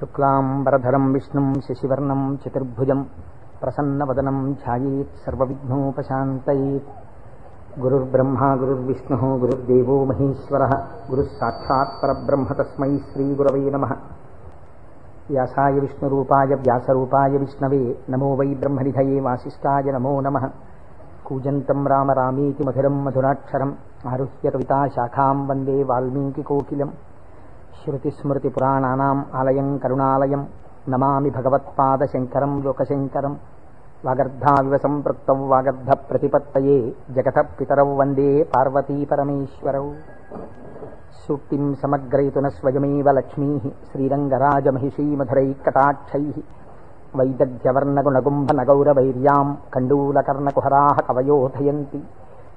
శుక్లాంబరధరం విష్ణుం శశివర్ణం చతుర్భుజం ప్రసన్నవదనం ధ్యాయేత్ సర్వవిఘ్నోపశాంతయేత్. గురుర్బ్రహ్మా గురుర్విష్ణుः గురుర్దేవో మహేశ్వరः గురుः సాక్షాత్ పరబ్రహ్మ తస్మై శ్రీగురవై నమः. వ్యాసాయ విష్ణురూపాయ వ్యాసరూపాయ విష్ణవే నమో వై బ్రహ్మనిధయే వాసిష్ఠాయ నమో నమः. కూజంతం రామ రామీతి మధురం మధురాక్షరం ఆరుహ్య కవితా శాఖాం వందే వాల్మీకికోకిలం ఆలయం కరుణాలయం నమామి భగవత్పాదశంకరం లోకశంకరం వాగర్ధావివ సంపృక్తౌ వాగర్ధ ప్రతిపత్తయే జగత పితరౌ వందే పార్వతీ పరమేశ్వరౌ సూక్తిం సమగ్రయితున స్వయమేవ లక్ష్మీ శ్రీరంగరాజమహిషీమధురై శ్రీరంగరాజమహిషీమధురైకటాక్షై వైదగ్ధ్యవర్ణగుణగుంభనగౌరవైర్యాం కండూలకర్ణకుహరాः కవయోధయంతి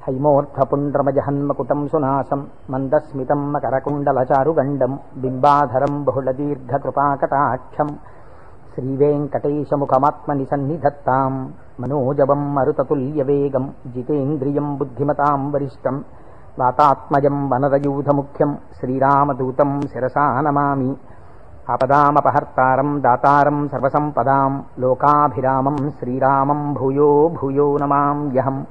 हैमोऽधपुण्ड्रमयजहन्मकुटम् सुनाशम् मन्दस्मितम् मकरकुण्डलचारुगण्डम्। बिम्बाधरम् बहुलदीर्घकृपाकटाक्षम्। श्रीवेङ्कटेशमुखमात्मनिसन्निधत्ताम्। मनोजवम् मरुततुल्यवेगम्। जितेन्द्रियम् बुद्धिमताम् वरिष्ठम्। वातात्मजम् वनदयूथमुख्यम् श्रीरामदूतम् शिरसा नमामि। आपदामपहर्तारम् दातारम् सर्वसम्पदाम्। लोकाभिरामम् श्रीरामम् भूयो भूयो नमाम्यहम्।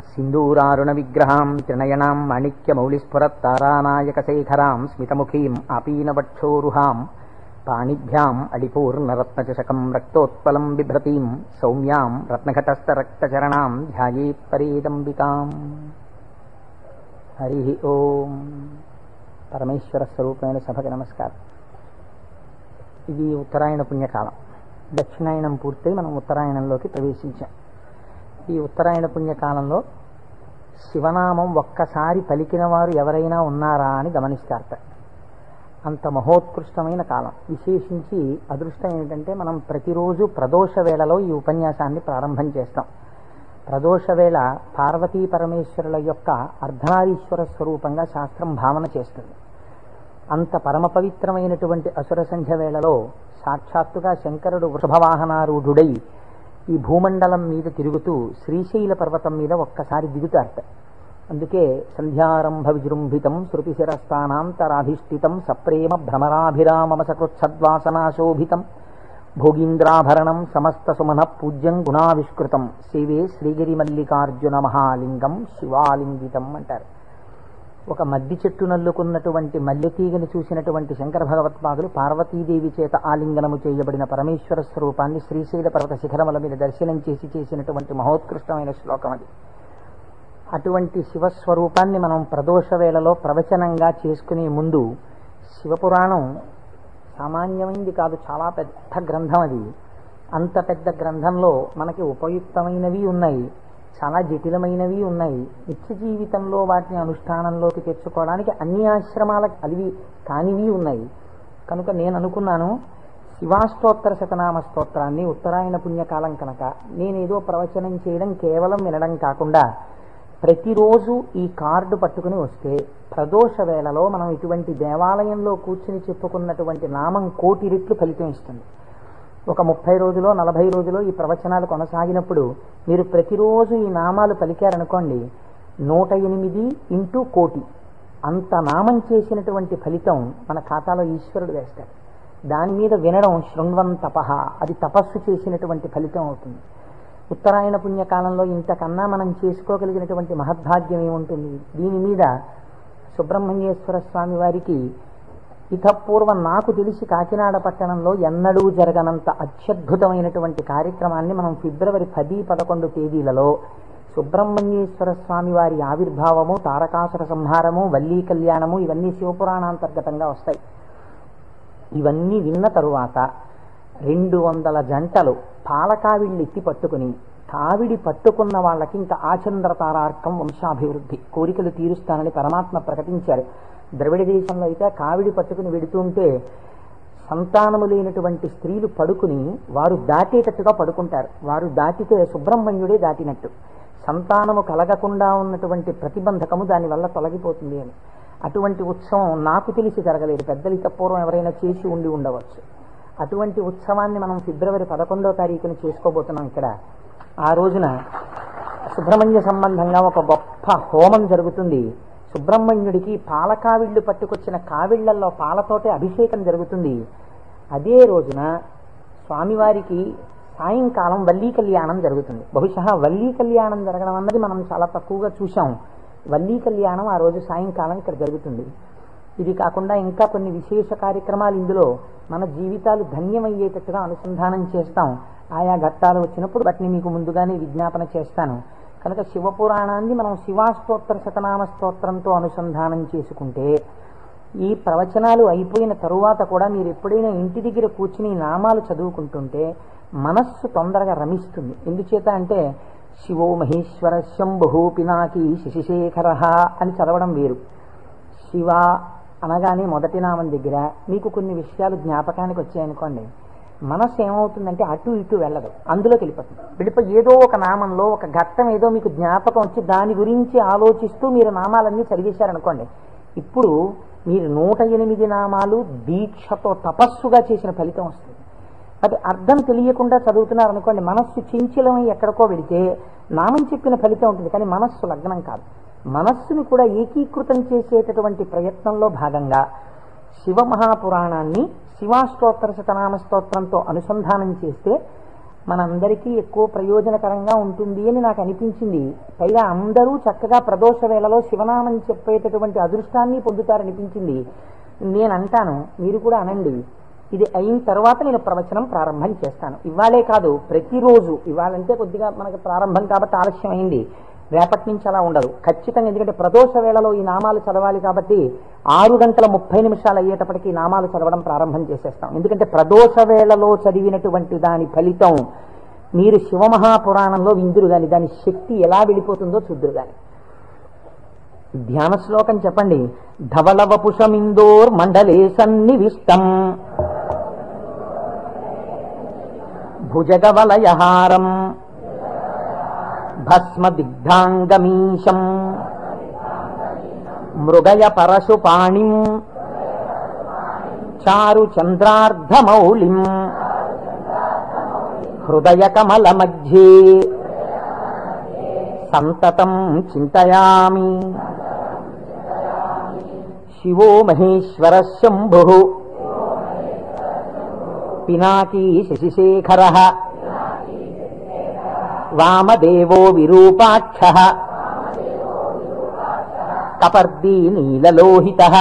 సింధూరారుణ విగ్రహాం త్రినయనాం మాణిక్యమౌళిస్ఫురత్తారానాయకశేఖరాం స్మితముఖీం ఆపీనవక్షోరుహాం పాణిభ్యాం అడిపూర్ణరత్నచషకం రక్తోత్పలం బిభ్రతీం సౌమ్యాం రత్నఘటస్థరక్తచరణాం ధ్యాయేత్ పరేదంబికాం హరి ఓం పరమేశ్వర స్వరూపమైన సభకి నమస్కారం. ఇది ఉత్తరాయణ పుణ్యకాలం. దక్షిణాయనం పూర్తయి మనం ఉత్తరాయణంలోకి ప్రవేశించాం. ఈ ఉత్తరాయణ పుణ్యకాలంలో శివనామం ఒక్కసారి పలికిన వారు ఎవరైనా ఉన్నారా అని గమనిస్తారట అంత మహోత్కృష్టమైన కాలం. విశేషించి అదృష్టం ఏంటంటే మనం ప్రతిరోజు ప్రదోష వేళలో ఈ ఉపన్యాసాన్ని ప్రారంభం చేస్తాం. ప్రదోష వేళ పార్వతీ పరమేశ్వరుల యొక్క అర్ధనారీశ్వర స్వరూపంగా శాస్త్రం భావన చేస్తుంది. అంత పరమ పవిత్రమైనటువంటి అసుర సంధ్య వేళలో సాక్షాత్తుగా శంకరుడు వృషభవాహనారూఢుడై ఈ భూమండలం మీద తిరుగుతూ శ్రీశైల పర్వతం మీద ఒక్కసారి దిగుతారట. అందుకే సంధ్యారంభ విజృంభితం శృతిశిరస్థానాంతరాధిష్ఠితం సప్రేమ భ్రమరాభిరామమసకృత్సద్వాసనాశోభితం భోగీంద్రాభరణం సమస్త సుమన పూజ్యం గుణావిష్కృతం. సేవే శ్రీగిరి మల్లికార్జున మహాలింగం శివాలింగితం అంటారు. ఒక మద్ది చెట్టు నల్లుకున్నటువంటి మల్లెతీగని చూసినటువంటి శంకర భగవత్పాదులు పార్వతీదేవి చేత ఆలింగనము చేయబడిన పరమేశ్వర స్వరూపాన్ని శ్రీశైల పర్వత శిఖరముల మీద దర్శనం చేసి చేసినటువంటి మహోత్కృష్టమైన శ్లోకం అది. అటువంటి శివస్వరూపాన్ని మనం ప్రదోష వేళలో ప్రవచనంగా చేసుకునే ముందు శివపురాణం సామాన్యమైంది కాదు చాలా పెద్ద గ్రంథం అది. అంత పెద్ద గ్రంథంలో మనకి ఉపయుక్తమైనవి ఉన్నాయి. చాలా జటిలమైనవి ఉన్నాయి. నిత్య జీవితంలో వాటిని అనుష్ఠానంలోకి తెచ్చుకోవడానికి అన్ని ఆశ్రమాలకు అలివి కానివి ఉన్నాయి. కనుక నేను అనుకున్నాను శివాస్తోత్ర శతనామ స్తోత్రాన్ని ఉత్తరాయణ పుణ్యకాలం కనుక నేనేదో ప్రవచనం చేయడం కేవలం వినడం కాకుండా ప్రతిరోజు ఈ కార్డు పట్టుకుని వస్తే ప్రదోష వేళలో మనం ఇటువంటి దేవాలయంలో కూర్చుని చెప్పుకున్నటువంటి నామం కోటి రెట్లు ఫలితం ఇస్తుంది. ఒక ముప్పై రోజులో నలభై రోజులో ఈ ప్రవచనాలు కొనసాగినప్పుడు మీరు ప్రతిరోజు ఈ నామాలు పలికారనుకోండి నూట ఎనిమిది ఇంటూ కోటి. అంత నామం చేసినటువంటి ఫలితం మన ఖాతాలో ఈశ్వరుడు వేస్తాడు. దాని మీద వినడం శృణ్వం తపహ అది తపస్సు చేసినటువంటి ఫలితం అవుతుంది. ఉత్తరాయణ పుణ్యకాలంలో ఇంతకన్నా మనం చేసుకోగలిగినటువంటి మహద్భాగ్యం ఏముంటుంది? దీని మీద సుబ్రహ్మణ్యేశ్వర స్వామి వారికి ఇతపూర్వం నాకు తెలిసి కాకినాడ పట్టణంలో ఎన్నడూ జరగనంత అత్యద్భుతమైనటువంటి కార్యక్రమాన్ని మనం ఫిబ్రవరి పది పదకొండు తేదీలలో సుబ్రహ్మణ్యేశ్వర స్వామి వారి ఆవిర్భావము తారకాసుర సంహారము వల్లీ కళ్యాణము ఇవన్నీ శివపురాణాంతర్గతంగా వస్తాయి. ఇవన్నీ విన్న తరువాత రెండు వందల జంటలు పాలకావిళ్ళెత్తి పట్టుకుని కావిడి పట్టుకున్న వాళ్ళకి ఇంకా ఆచంద్ర తారార్కం వంశాభివృద్ధి కోరికలు తీరుస్తానని పరమాత్మ ప్రకటించారు. ద్రవిడ దేశంలో అయితే కావిడి పట్టుకుని వెడుతుంటే సంతానము లేనటువంటి స్త్రీలు పడుకుని వారు దాటేటట్టుగా పడుకుంటారు. వారు దాటితే సుబ్రహ్మణ్యుడే దాటినట్టు. సంతానము కలగకుండా ఉన్నటువంటి ప్రతిబంధకము దానివల్ల తొలగిపోతుంది అని. అటువంటి ఉత్సవం నాకు తెలిసి జరగలేదు. పెద్దలు పూర్వం ఎవరైనా చేసి ఉండి ఉండవచ్చు. అటువంటి ఉత్సవాన్ని మనం ఫిబ్రవరి పదకొండో తారీఖున చేసుకోబోతున్నాం ఇక్కడ. ఆ రోజున సుబ్రహ్మణ్య సంబంధంగా ఒక గొప్ప హోమం జరుగుతుంది. సుబ్రహ్మణ్యుడికి పాల కావిళ్ళు పట్టుకొచ్చిన కావిళ్ళలో పాలతోటే అభిషేకం జరుగుతుంది. అదే రోజున స్వామివారికి సాయంకాలం వల్లీ కళ్యాణం జరుగుతుంది. బహుశా వల్లీ కళ్యాణం జరగడం అన్నది మనం చాలా తక్కువగా చూసాం వల్లీ కళ్యాణం ఆ రోజు సాయంకాలం ఇక్కడ జరుగుతుంది. ఇది కాకుండా ఇంకా కొన్ని విశేష కార్యక్రమాలు ఇందులో మన జీవితాలు ధన్యమయ్యేటట్టుగా అనుసంధానం చేస్తాం. ఆయా ఘట్టాలు వచ్చినప్పుడు వాటిని మీకు ముందుగానే విజ్ఞాపన చేస్తాను. కనుక శివపురాణాన్ని మనం శివాస్తోత్ర శతనామ స్తోత్రంతో అనుసంధానం చేసుకుంటే ఈ ప్రవచనాలు అయిపోయిన తరువాత కూడా మీరు ఎప్పుడైనా ఇంటి దగ్గర కూర్చుని నామాలు చదువుకుంటుంటే మనస్సు తొందరగా రమిస్తుంది. ఎందుచేత అంటే శివో మహేశ్వర శంభు పినాకి శశిశేఖర అని చదవడం వేరు. శివ అనగానే మొదటి నామం దగ్గర మీకు కొన్ని విషయాలు జ్ఞాపకానికి వచ్చాయనుకోండి. మనస్సు ఏమవుతుందంటే అటు ఇటు వెళ్ళదు. అందులోకి వెళ్ళిపోతుంది. వెళ్ళిపోయి ఏదో ఒక నామంలో ఒక ఘట్టం ఏదో మీకు జ్ఞాపకం వచ్చి దాని గురించి ఆలోచిస్తూ మీరు నామాలన్నీ చదివేశారనుకోండి ఇప్పుడు మీరు నూట ఎనిమిది నామాలు దీక్షతో తపస్సుగా చేసిన ఫలితం వస్తుంది. అది అర్థం తెలియకుండా చదువుతున్నారనుకోండి మనస్సు చించలమై ఎక్కడికో వెళితే నామం చెప్పిన ఫలితం ఉంటుంది కానీ మనస్సు లగ్నం కాదు. మనస్సుని కూడా ఏకీకృతం చేసేటటువంటి ప్రయత్నంలో భాగంగా శివ మహాపురాణాన్ని శివాస్తోత్ర శతనామ స్తోత్రంతో అనుసంధానం చేస్తే మనందరికీ ఎక్కువ ప్రయోజనకరంగా ఉంటుంది అని నాకు అనిపించింది. పైగా అందరూ చక్కగా ప్రదోష వేళలో శివనామం చెప్పేటటువంటి అదృష్టాన్ని పొందుతారనిపించింది. నేను అంటాను మీరు కూడా అనండి. ఇది అయిన తర్వాత నేను ప్రవచనం ప్రారంభం చేస్తాను. ఇవాళే కాదు ప్రతిరోజు. ఇవాళంటే కొద్దిగా మనకి ప్రారంభం కాబట్టి ఆలస్యం అయింది రేపటి నుంచి అలా ఉండదు. ఖచ్చితంగా ఎందుకంటే ప్రదోష వేళలో ఈ నామాలు చదవాలి కాబట్టి ఆరు గంటల ముప్పై నిమిషాలు అయ్యేటప్పటికి ఈ నామాలు చదవడం ప్రారంభం చేసేస్తాం. ఎందుకంటే ప్రదోష వేళలో చదివినటువంటి దాని ఫలితం మీరు శివమహాపురాణంలో విందురు కానీ దాని శక్తి ఎలా వెళ్ళిపోతుందో చూద్దురు కానీ ధ్యాన శ్లోకం చెప్పండి. ధవలవపుషమిందోర్ మండలే సన్నివిష్టం. భుజగవలయహారం. భస్మదిగ్ధాంగమీశం. మృగయ పరశుపాణిం చారు చంద్రార్ధమౌళిం హృదయ కమల మధ్యే సంతతం చింతయామి. శివో మహేశ్వర శంభు. పినాకీ శశిశేఖర. वामदेवो विरूपाक्षः विरूपाख्यः। कपर्दीनीलललोहितः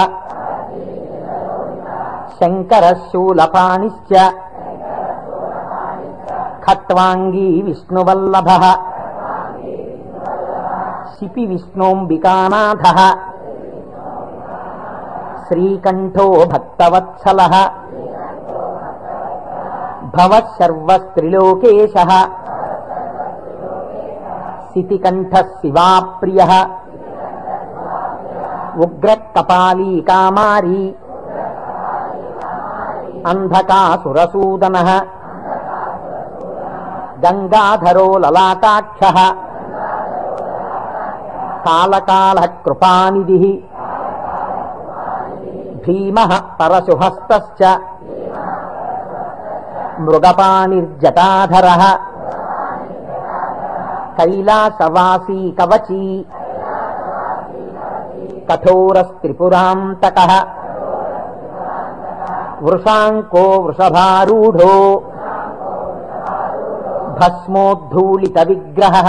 शङ्करशूलपानिश्च खट्वाङ्गी विष्णुवल्लभः शिपिविष्णोऽम्बिकानाथः। श्रीकण्ठो भक्तवत्सलः। भवः सर्वस्त्रिलोकेशः। सितिकण्ठः शिवाप्रियः उग्रकपाली कामारी अन्धकासुरसूदनः गङ्गाधरो ललाटाक्षः कालकालः कृपानिधिः भीमः परशुहस्तश्च मृगपानिर्जटाधरः कैलासवासी कवची। कठोरस्त्रिपुरान्तकः। वृषाङ्को वृषभारूढो। भस्मोद्धूलितविग्रहः।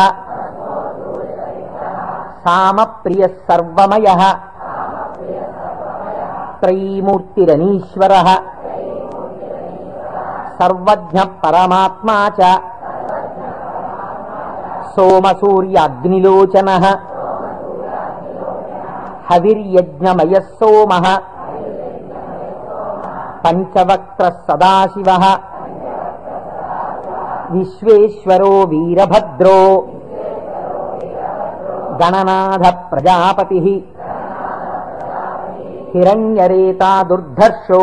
सामप्रियः सर्वमयः। त्रयीमूर्तिरनीश्वरः। सर्वज्ञः परमात्मा च। सोमसूर्याग्निलोचनः। हविर्यज्ञमयः सोमः। पञ्चवक्त्रः सदाशिवः। विश्वेश्वरो वीरभद्रो। गणनाथप्रजापतिः। गिरिशो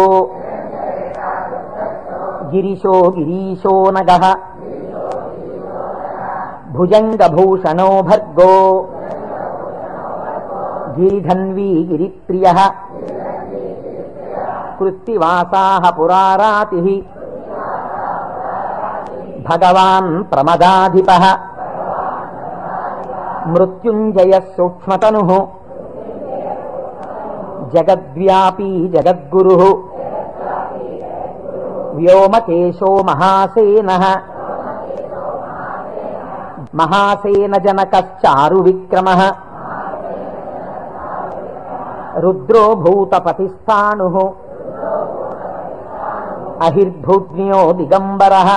गिरीशो गिरीशोऽनगः भुजङ्गभूषणो भर्गो। गिरिधन्वी गिरिप्रियः कृत्तिवासाः पुरारातिः। भगवान् प्रमदाधिपः। मृत्युञ्जयः सूक्ष्मतनुः। जगद्व्यापी जगद्गुरुः। व्योमकेशो महासेनः। महासेनजनकश्चारुविक्रमः रुद्रो भूतपतिस्थाणुः अहिर्भुज्ञो दिगम्बरः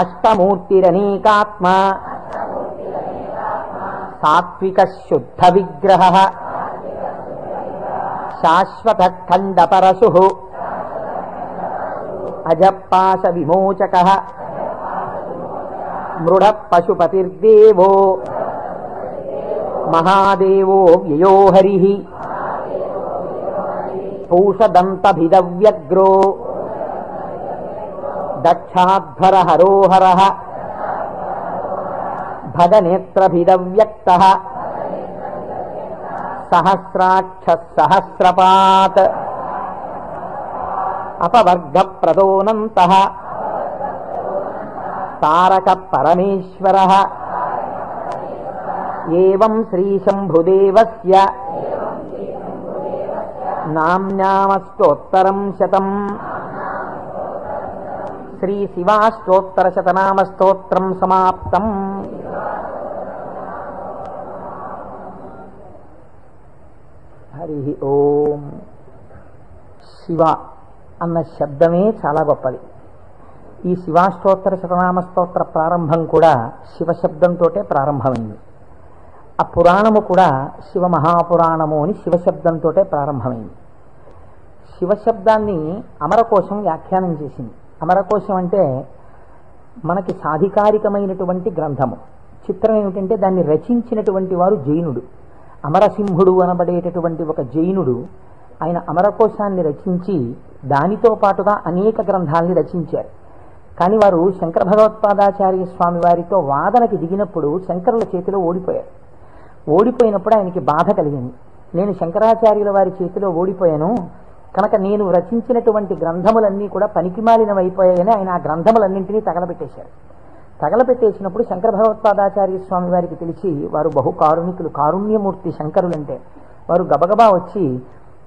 अष्टमूर्तिरनीकात्मा सात्विकः शुद्धविग्रहः शाश्वतः खण्डपरशुः अजपाशविमोचकः मृढः पशुपतिर्देवो महादेवो व्ययो हरिः। पूषदन्तभिदव्यग्रो। दक्षाध्वरहरोहरः भदनेत्रभिदव्यक्तः सहस्राक्षःसहस्रपात्। अपवर्गप्रदोनन्तः। తారక పరమేశ్వర ఏం శ్రీశంభుదేవస్య నామ్నామస్తోత్తరం శతం. శ్రీ శివాష్టోత్తర సమాప్తం. హరి ఓం. శివ అన్న శబ్దమే చాలా గొప్పది. ఈ శివాష్టోత్తర శతనామ స్తోత్ర ప్రారంభం కూడా శివ శబ్దంతోటే ప్రారంభమైంది. ఆ పురాణము కూడా శివ మహాపురాణము అని శివశబ్దంతో ప్రారంభమైంది. శివశబ్దాన్ని అమరకోశం వ్యాఖ్యానం చేసింది. అమరకోశం అంటే మనకి సాధికారికమైనటువంటి గ్రంథము. చిత్రం ఏమిటంటే దాన్ని రచించినటువంటి వారు జైనుడు. అమరసింహుడు అనబడేటటువంటి ఒక జైనుడు ఆయన అమరకోశాన్ని రచించి దానితో పాటుగా అనేక గ్రంథాలని రచించారు. కానీ వారు శంకర భగవత్పాదాచార్య స్వామి వారితో వాదనకి దిగినప్పుడు శంకరుల చేతిలో ఓడిపోయారు. ఓడిపోయినప్పుడు ఆయనకి బాధ కలిగింది. నేను శంకరాచార్యుల వారి చేతిలో ఓడిపోయాను. కనుక నేను రచించినటువంటి గ్రంథములన్నీ కూడా పనికిమాలినవైపోయాయని ఆయన ఆ గ్రంథములన్నింటినీ తగలబెట్టేశారు. తగలబెట్టేసినప్పుడు శంకర భగవత్పాదాచార్య స్వామి వారికి తెలిసి వారు బహు కారుణికులు కారుణ్యమూర్తి శంకరులంటే. వారు గబగబా వచ్చి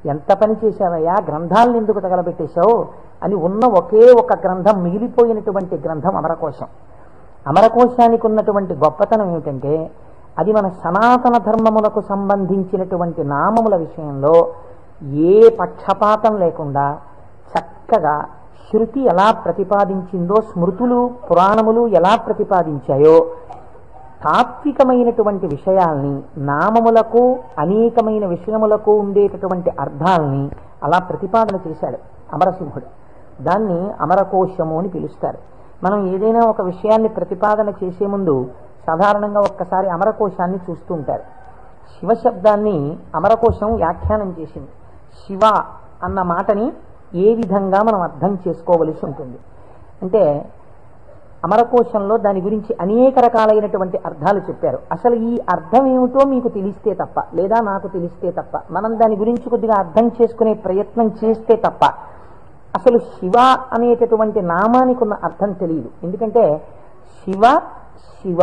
ఎంత పని చేశావయ్యా? గ్రంథాలను ఎందుకు తగలబెట్టేశావు? అని ఉన్న ఒకే ఒక గ్రంథం మిగిలిపోయినటువంటి గ్రంథం అమరకోశం. అమరకోశానికి ఉన్నటువంటి గొప్పతనం ఏమిటంటే అది మన సనాతన ధర్మములకు సంబంధించినటువంటి నామముల విషయంలో ఏ పక్షపాతం లేకుండా చక్కగా శృతి ఎలా ప్రతిపాదించిందో స్మృతులు పురాణములు ఎలా ప్రతిపాదించాయో తాత్వికమైనటువంటి విషయాల్ని నామములకు అనేకమైన విషయములకు ఉండేటటువంటి అర్థాల్ని అలా ప్రతిపాదన చేశాడు అమరసింహుడు. దాన్ని అమరకోశము అని పిలుస్తారు. మనం ఏదైనా ఒక విషయాన్ని ప్రతిపాదన చేసే ముందు సాధారణంగా ఒక్కసారి అమరకోశాన్ని చూస్తూ ఉంటారు. శివశబ్దాన్ని అమరకోశం వ్యాఖ్యానం చేసింది. శివ అన్న మాటని ఏ విధంగా మనం అర్థం చేసుకోవలసి ఉంటుంది? అంటే అమరకోశంలో దాని గురించి అనేక రకాలైనటువంటి అర్థాలు చెప్పారు. అసలు ఈ అర్థం ఏమిటో మీకు తెలిస్తే తప్ప లేదా నాకు తెలిస్తే తప్ప మనం దాని గురించి కొద్దిగా అర్థం చేసుకునే ప్రయత్నం చేస్తే తప్ప అసలు శివ అనేటటువంటి నామానికి ఉన్న అర్థం తెలియదు. ఎందుకంటే శివ శివ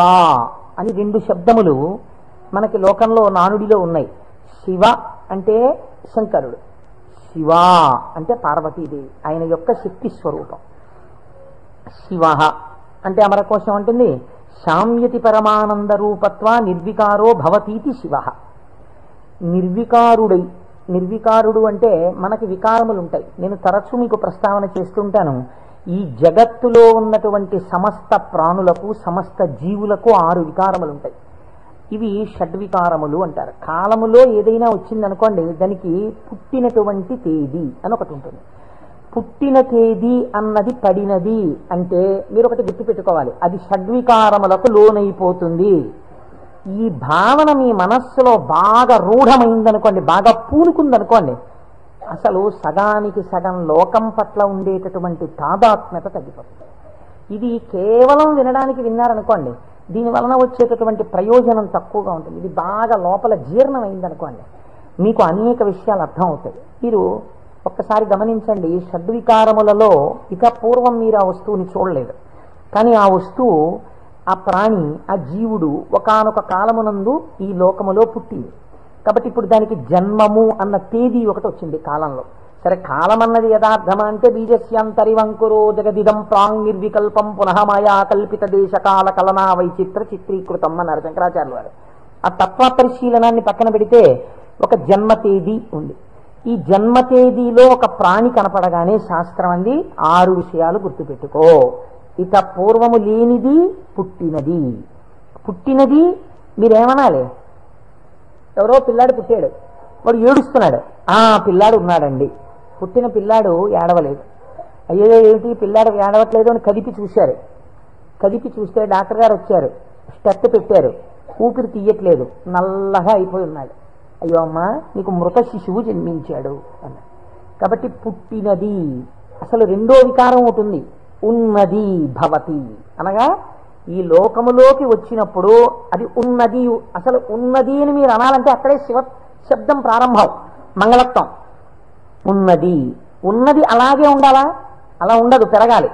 అని రెండు శబ్దములు మనకి లోకంలో నానుడిలో ఉన్నాయి. శివ అంటే శంకరుడు. శివ అంటే పార్వతీదేవి ఆయన యొక్క శక్తి స్వరూపం. శివ అంటే అమరకోశం అంటుంది శామ్యతి పరమానంద రూపత్వ నిర్వికారో భవతీతి శివ. నిర్వికారుడై నిర్వికారుడు అంటే మనకి వికారములు ఉంటాయి నేను తరచూ మీకు ప్రస్తావన చేస్తుంటాను. ఈ జగత్తులో ఉన్నటువంటి సమస్త ప్రాణులకు సమస్త జీవులకు ఆరు వికారములు ఉంటాయి ఇవి షడ్వికారములు అంటారు. కాలములో ఏదైనా వచ్చిందనుకోండి దానికి పుట్టినటువంటి తేదీ అని ఒకటి ఉంటుంది. పుట్టిన తేదీ అన్నది పడినది అంటే మీరు ఒకటి గుర్తుపెట్టుకోవాలి. అది షడ్వికారములకు లోనైపోతుంది. ఈ భావన మీ మనస్సులో బాగా రూఢమైందనుకోండి బాగా పూనుకుందనుకోండి అసలు సగానికి సగం లోకం పట్ల ఉండేటటువంటి తాదాత్మ్యత తగ్గిపోతుంది. ఇది కేవలం వినడానికి విన్నారనుకోండి దీని వలన వచ్చేటటువంటి ప్రయోజనం తక్కువగా ఉంటుంది. ఇది బాగా లోపల జీర్ణమైందనుకోండి మీకు అనేక విషయాలు అర్థం అవుతాయి మీరు ఒక్కసారి గమనించండి షడ్వికారములలో ఇక పూర్వం మీరు ఆ వస్తువుని చూడలేదు కానీ ఆ వస్తువు ఆ ప్రాణి ఆ జీవుడు ఒకనొక కాలమునందు ఈ లోకములో పుట్టింది. కాబట్టి ఇప్పుడు దానికి జన్మము అన్న తేదీ ఒకటి వచ్చింది కాలంలో. సరే కాలం అన్నది యథార్థమా అంటే బీజస్యాంతరివంకురో జగదిదం ప్రాంగ్ నిర్వికల్పం పునః మాయా కల్పిత దేశకాల కలనా వైచిత్ర చిత్రీకృతం అన్నారు శంకరాచార్య వారు ఆ తత్వ పరిశీలనాన్ని పక్కన పెడితే ఒక జన్మ తేదీ ఉంది. ఈ జన్మ తేదీలో ఒక ప్రాణి కనపడగానే శాస్త్రం అంది ఆరు విషయాలు గుర్తుపెట్టుకో. ఇత పూర్వము లేనిది పుట్టినది. పుట్టినది మీరేమనాలి? ఎవరో పిల్లాడు పుట్టాడు. వాడు ఏడుస్తున్నాడు. ఆ పిల్లాడు ఉన్నాడండి. పుట్టిన పిల్లాడు ఏడవలేదు. అయ్యో ఏమిటి? పిల్లాడు ఏడవట్లేదు అని కదిపి చూశారు. కదిపి చూస్తే డాక్టర్ గారు వచ్చారు. స్టెప్ పెట్టారు. ఊపిరి తీయట్లేదు. నల్లగా అయిపోయి ఉన్నాడు. అయ్యో అమ్మ నీకు మృత శిశువు జన్మించాడు అన్నాడు. కాబట్టి పుట్టినది. అసలు రెండో వికారం ఒకటి ఉంది. ఉన్నది భవతి. అనగా ఈ లోకములోకి వచ్చినప్పుడు అది ఉన్నది అసలు ఉన్నది అని మీరు అనాలంటే అక్కడే శివ శబ్దం ప్రారంభం మంగళత్వం. ఉన్నది ఉన్నది అలాగే ఉండాలా? అలా ఉండదు పెరగాలి.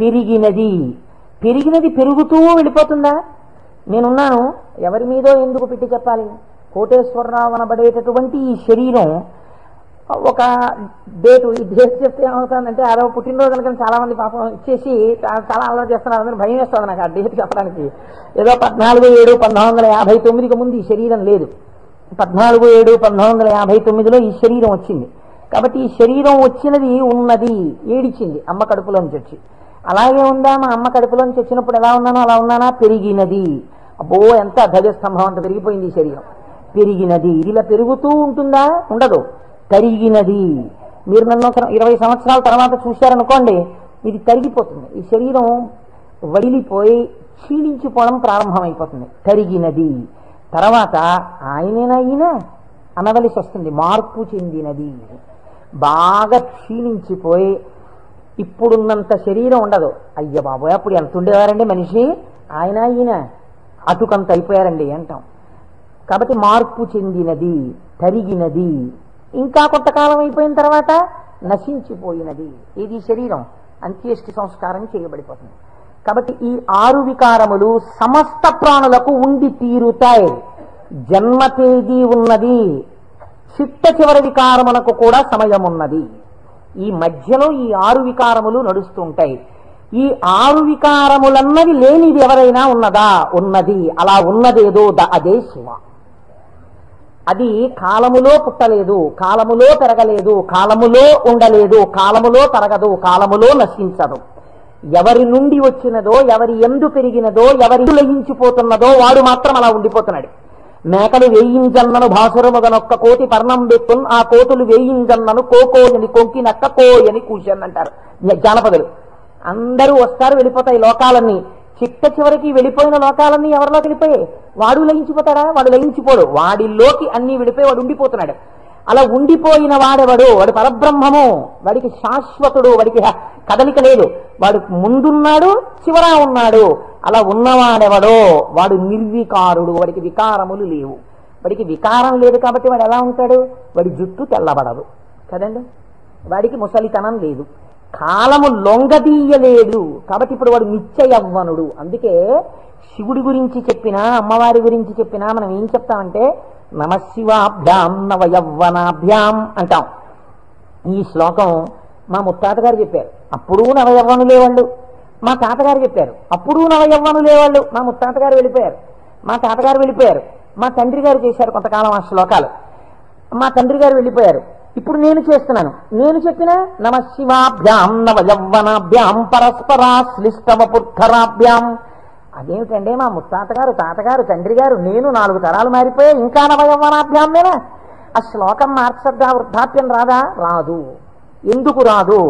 పెరిగినది. పెరిగినది పెరుగుతూ వెళ్ళిపోతుందా? నేనున్నాను ఎవరి మీదో ఎందుకు పెట్టి చెప్పాలి? కోటేశ్వరరావు అనబడేటటువంటి ఈ శరీరం ఒక డేటు ఈ డేట్ చెప్తే ఏమవుతుందంటే అదో పుట్టినరోజు అనుకుని చాలా మంది పాపం ఇచ్చేసి చాలా అలవాటు చేస్తున్నారు. అందరూ భయం వేస్తుంది నాకు ఆ డేట్ చెప్పడానికి. ఏదో పద్నాలుగు ఏడు పంతొమ్మిది వందల యాభై తొమ్మిదికి ముందు ఈ శరీరం లేదు. పద్నాలుగు ఏడు పంతొమ్మిది వందల యాభై తొమ్మిదిలో ఈ శరీరం వచ్చింది. కాబట్టి ఈ శరీరం వచ్చినది ఉన్నది ఏడిచింది అమ్మ కడుపులోంచి వచ్చి. అలాగే ఉందా మా అమ్మ కడుపులోంచి వచ్చినప్పుడు ఎలా ఉన్నానో అలా ఉన్నానా? పెరిగినది. అబ్బో ఎంత ధ్వజస్తంభం అంత పెరిగిపోయింది ఈ శరీరం. పెరిగినది. ఇది ఇలా పెరుగుతూ ఉంటుందా? ఉండదు. తరిగినది మీరు నన్ను ఇరవై సంవత్సరాల తర్వాత చూశారనుకోండి ఇది తరిగిపోతుంది ఈ శరీరం వడిలిపోయి క్షీణించిపోవడం ప్రారంభమైపోతుంది. తరిగినది తర్వాత ఆయనేనా ఈయన అనవలసి వస్తుంది. మార్పు చెందినది. బాగా క్షీణించిపోయి ఇప్పుడున్నంత శరీరం ఉండదు. అయ్య బాబోయ్ అప్పుడు ఎంత ఉండేవారండి మనిషి? ఆయన ఈయన. అటుకంత అయిపోయారండి అంటాం. కాబట్టి మార్పు చెందినది తరిగినది ఇంకా కొంతకాలం అయిపోయిన తర్వాత నశించిపోయినది. ఇది శరీరం. అంత్యేష్టి సంస్కారం చేయబడిపోతుంది. కాబట్టి ఈ ఆరు వికారములు సమస్త ప్రాణులకు ఉండి తీరుతాయి. జన్మ తేదీ ఉన్నది. చిట్ట చివరి వికారములకు కూడా సమయం ఉన్నది ఈ మధ్యలో ఈ ఆరు వికారములు నడుస్తుంటాయి. ఈ ఆరు వికారములన్నవి లేనిది ఎవరైనా ఉన్నదా? ఉన్నది. అలా ఉన్నదేదో ద- అదే శివ. అది కాలములో పుట్టలేదు కాలములో పెరగలేదు కాలములో ఉండలేదు కాలములో తరగదు కాలములో నశించదు. ఎవరి నుండి వచ్చినదో ఎవరి ఎందు పెరిగినదో ఎవరి లయించిపోతున్నదో వాడు మాత్రం అలా ఉండిపోతున్నాడు. మేకలు వేయింజన్నను భాసురముగనొక్క కోతి పర్ణం బెక్కున్ ఆ కోతులు వేయింజన్నను కోకోయని కొంకినక్క కోయని కూర్చొని అంటారు జానపదులు. అందరూ వస్తారు వెళ్ళిపోతాయి లోకాలన్నీ. చిట్ట చివరికి వెళ్ళిపోయిన లోకాలన్నీ ఎవరిలోకి వెళ్ళిపోయాయి? వాడు లయించిపోతాడా? వాడు లయించిపోడు. వాడిలోకి అన్ని వెళ్ళిపోయి వాడు ఉండిపోతున్నాడు. అలా ఉండిపోయిన వాడెవడు? వాడు పరబ్రహ్మము. వాడికి శాశ్వతుడు వాడికి కదలిక లేదు. వాడు ముందున్నాడు చివరా ఉన్నాడు. అలా ఉన్నవాడెవడో? వాడు నిర్వికారుడు. వాడికి వికారములు లేవు. వాడికి వికారం లేదు కాబట్టి వాడు ఎలా ఉంటాడు? వాడి జుట్టు తెల్లబడదు. కదండి? వాడికి ముసలితనం లేదు. కాలము లొంగదీయలేడు కాబట్టి ఇప్పుడు వాడు నిత్య యవ్వనుడు అందుకే శివుడి గురించి చెప్పినా అమ్మవారి గురించి చెప్పినా మనం ఏం చెప్తామంటే నమశివాభ్యాం నవయవ్వనాభ్యాం అంటాం. ఈ శ్లోకం మా ముత్తాతగారు చెప్పారు. అప్పుడు నవయవ్వను లేవాళ్ళు మా తాతగారు చెప్పారు. అప్పుడు నవయవ్వను లేవాళ్ళు మా ముత్తాతగారు వెళ్ళిపోయారు. మా తాతగారు వెళ్ళిపోయారు. మా తండ్రి గారు చేశారు కొంతకాలం ఆ శ్లోకాలు. మా తండ్రి గారు వెళ్ళిపోయారు. ఇప్పుడు నేను చేస్తున్నాను. నేను చెప్పిన నమ శివాభ్యాం నవయవ్వనాభ్యాం పరస్పరాశ్లిష్టవపుర్ధరాభ్యాం అదేమిటండి మా ముత్తాతగారు తాతగారు తండ్రి గారు నేను నాలుగు తరాలు మారిపోయా ఇంకా నవయవ్వనాభ్యాం నేనా ఆ శ్లోకం మార్చద్దా వృద్ధాప్యం రాదా? రాదు. ఎందుకు రాదు?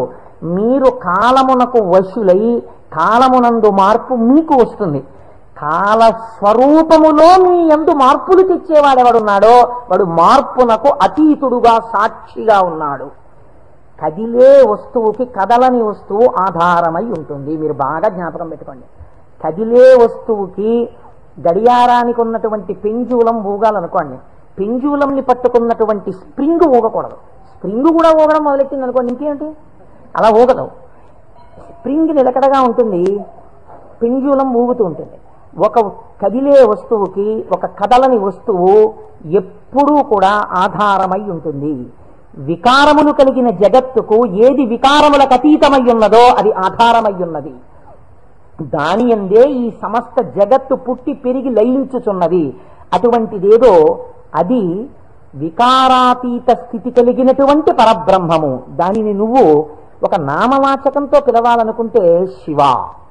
మీరు కాలమునకు వశులై కాలమునందు మార్పు మీకు వస్తుంది. కాల స్వరూపములో మీ ఎందు మార్పులు తెచ్చేవాడెవడున్నాడో వాడు మార్పునకు అతీతుడుగా సాక్షిగా ఉన్నాడు. కదిలే వస్తువుకి కదలని వస్తువు ఆధారమై ఉంటుంది. మీరు బాగా జ్ఞాపకం పెట్టుకోండి. కదిలే వస్తువుకి గడియారానికి ఉన్నటువంటి పెంజూలం ఊగాలనుకోండి. పెంజూలంని పట్టుకున్నటువంటి స్ప్రింగ్ ఊగకూడదు. స్ప్రింగ్ కూడా ఊగడం మొదలెట్టింది అనుకోండి ఇంకేంటి అలా ఊగదు. స్ప్రింగ్ నిలకడగా ఉంటుంది పెంజూలం ఊగుతూ ఉంటుంది. ఒక కదిలే వస్తువుకి ఒక కదలని వస్తువు ఎప్పుడూ కూడా ఆధారమై ఉంటుంది. వికారములు కలిగిన జగత్తుకు ఏది వికారములకు అతీతమై ఉన్నదో అది ఆధారమై ఉన్నది. దాని అందే ఈ సమస్త జగత్తు పుట్టి పెరిగి లయించుచున్నది. అటువంటిదేదో అది వికారాతీత స్థితి కలిగినటువంటి పరబ్రహ్మము. దానిని నువ్వు ఒక నామవాచకంతో పిలవాలనుకుంటే శివ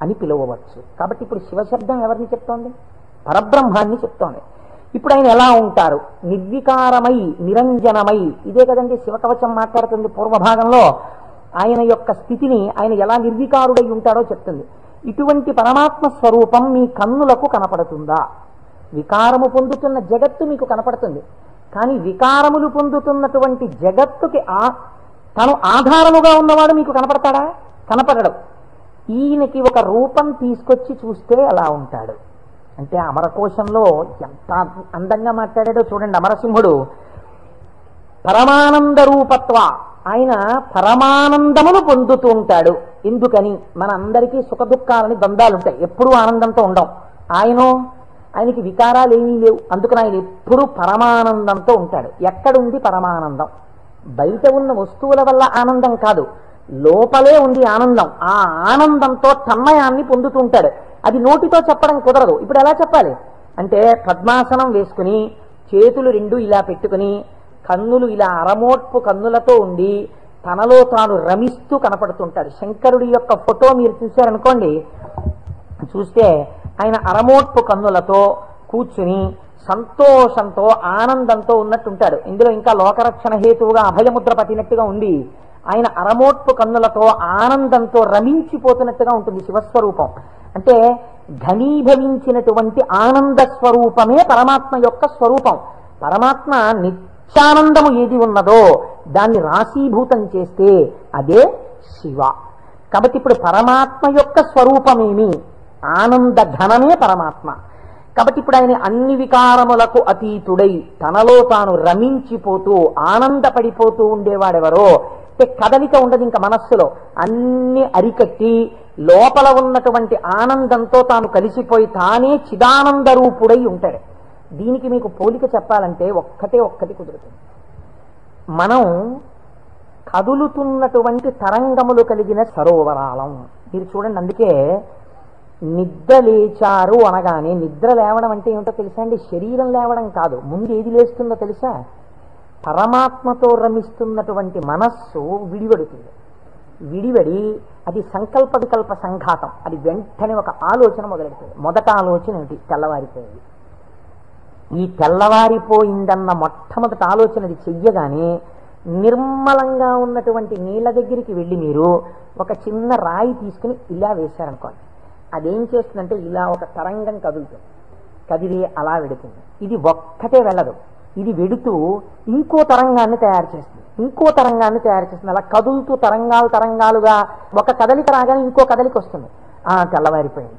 అని పిలవవచ్చు. కాబట్టి ఇప్పుడు శివశబ్దం ఎవరిని చెప్తోంది? పరబ్రహ్మాన్ని చెప్తోంది. ఇప్పుడు ఆయన ఎలా ఉంటారు? నిర్వికారమై నిరంజనమై. ఇదే కదండి శివకవచం మాట్లాడుతుంది పూర్వభాగంలో. ఆయన యొక్క స్థితిని ఆయన ఎలా నిర్వికారుడై ఉంటాడో చెప్తుంది. ఇటువంటి పరమాత్మ స్వరూపం మీ కన్నులకు కనపడుతుందా? వికారము పొందుతున్న జగత్తు మీకు కనపడుతుంది. కానీ వికారములు పొందుతున్నటువంటి జగత్తుకి ఆ తను ఆధారముగా ఉన్నవాడు మీకు కనపడతాడా? కనపడడు. ఈయనకి ఒక రూపం తీసుకొచ్చి చూస్తే అలా ఉంటాడు. అంటే అమరకోశంలో ఎంత అందంగా మాట్లాడాడో చూడండి అమరసింహుడు. పరమానంద రూపత్వ. ఆయన పరమానందమును పొందుతూ ఉంటాడు. ఎందుకని? మన అందరికీ సుఖ దుఃఖాలని బంధాలుంటాయి ఎప్పుడూ ఆనందంతో ఉండం. ఆయన? ఆయనకి వికారాలు ఏమీ లేవు. అందుకని ఆయన ఎప్పుడూ పరమానందంతో ఉంటాడు. ఎక్కడుంది పరమానందం? బయట ఉన్న వస్తువుల వల్ల ఆనందం కాదు. లోపలే ఉంది ఆనందం. ఆ ఆనందంతో తన్మయాన్ని పొందుతుంటాడు అది నోటితో చెప్పడం కుదరదు. ఇప్పుడు ఎలా చెప్పాలి? అంటే పద్మాసనం వేసుకుని చేతులు రెండు ఇలా పెట్టుకుని కన్నులు ఇలా అరమోట్పు కన్నులతో ఉండి తనలో తాను రమిస్తూ కనపడుతుంటాడు. శంకరుడి యొక్క ఫోటో మీరు చూశారనుకోండి. చూస్తే ఆయన అరమోట్పు కన్నులతో కూర్చుని సంతోషంతో ఆనందంతో ఉన్నట్టుంటాడు. ఇందులో ఇంకా లోకరక్షణ హేతువుగా అభయముద్ర పట్టినట్టుగా ఉంది ఆయన అరమోట్పు కన్నులతో ఆనందంతో రమించిపోతున్నట్టుగా ఉంటుంది శివస్వరూపం. అంటే ఘనీభవించినటువంటి ఆనంద స్వరూపమే పరమాత్మ యొక్క స్వరూపం. పరమాత్మ నిత్యానందము ఏది ఉన్నదో దాన్ని రాశీభూతం చేస్తే అదే శివ. కాబట్టి ఇప్పుడు పరమాత్మ యొక్క స్వరూపమేమి? ఆనంద ఘనమే పరమాత్మ. కాబట్టి ఇప్పుడు ఆయన అన్ని వికారములకు అతీతుడై తనలో తాను రమించిపోతూ ఆనందపడిపోతూ ఉండేవాడెవరో అంటే కదలిక ఉండదు ఇంకా మనస్సులో. అన్ని అరికట్టి లోపల ఉన్నటువంటి ఆనందంతో తాను కలిసిపోయి తానే చిదానంద రూపుడై ఉంటాడు. దీనికి మీకు పోలిక చెప్పాలంటే ఒక్కటే ఒక్కటి కుదురుతుంది. మనం కదులుతున్నటువంటి తరంగములు కలిగిన సరోవరాలం. మీరు చూడండి అందుకే నిద్ర లేచారు అనగానే నిద్ర లేవడం అంటే ఏమిటో తెలుసా అండి? శరీరం లేవడం కాదు. ముందు ఏది లేస్తుందో తెలుసా? పరమాత్మతో రమిస్తున్నటువంటి మనస్సు విడివడుతుంది. విడివడి అది సంకల్ప వికల్ప సంఘాతం. అది వెంటనే ఒక ఆలోచన మొదలెడుతుంది మొదట ఆలోచన ఏమిటి? తెల్లవారిపోయింది. ఈ తెల్లవారిపోయిందన్న మొట్టమొదటి ఆలోచన అది చెయ్యగానే నిర్మలంగా ఉన్నటువంటి నీళ్ళ దగ్గరికి వెళ్ళి మీరు ఒక చిన్న రాయి తీసుకుని ఇలా వేశారనుకోండి. అదేం చేస్తుందంటే ఇలా ఒక తరంగం కదులుతుంది. కదిలి అలా వెడుతుంది. ఇది ఒక్కటే వెళ్ళదు. ఇది వెడుతూ ఇంకో తరంగాన్ని తయారు చేస్తుంది. ఇంకో తరంగాన్ని తయారు చేస్తుంది. అలా కదులుతూ తరంగాలు తరంగాలుగా ఒక కదలిక రాగానే ఇంకో కదలిక వస్తుంది. ఆ తెల్లవారిపోయింది.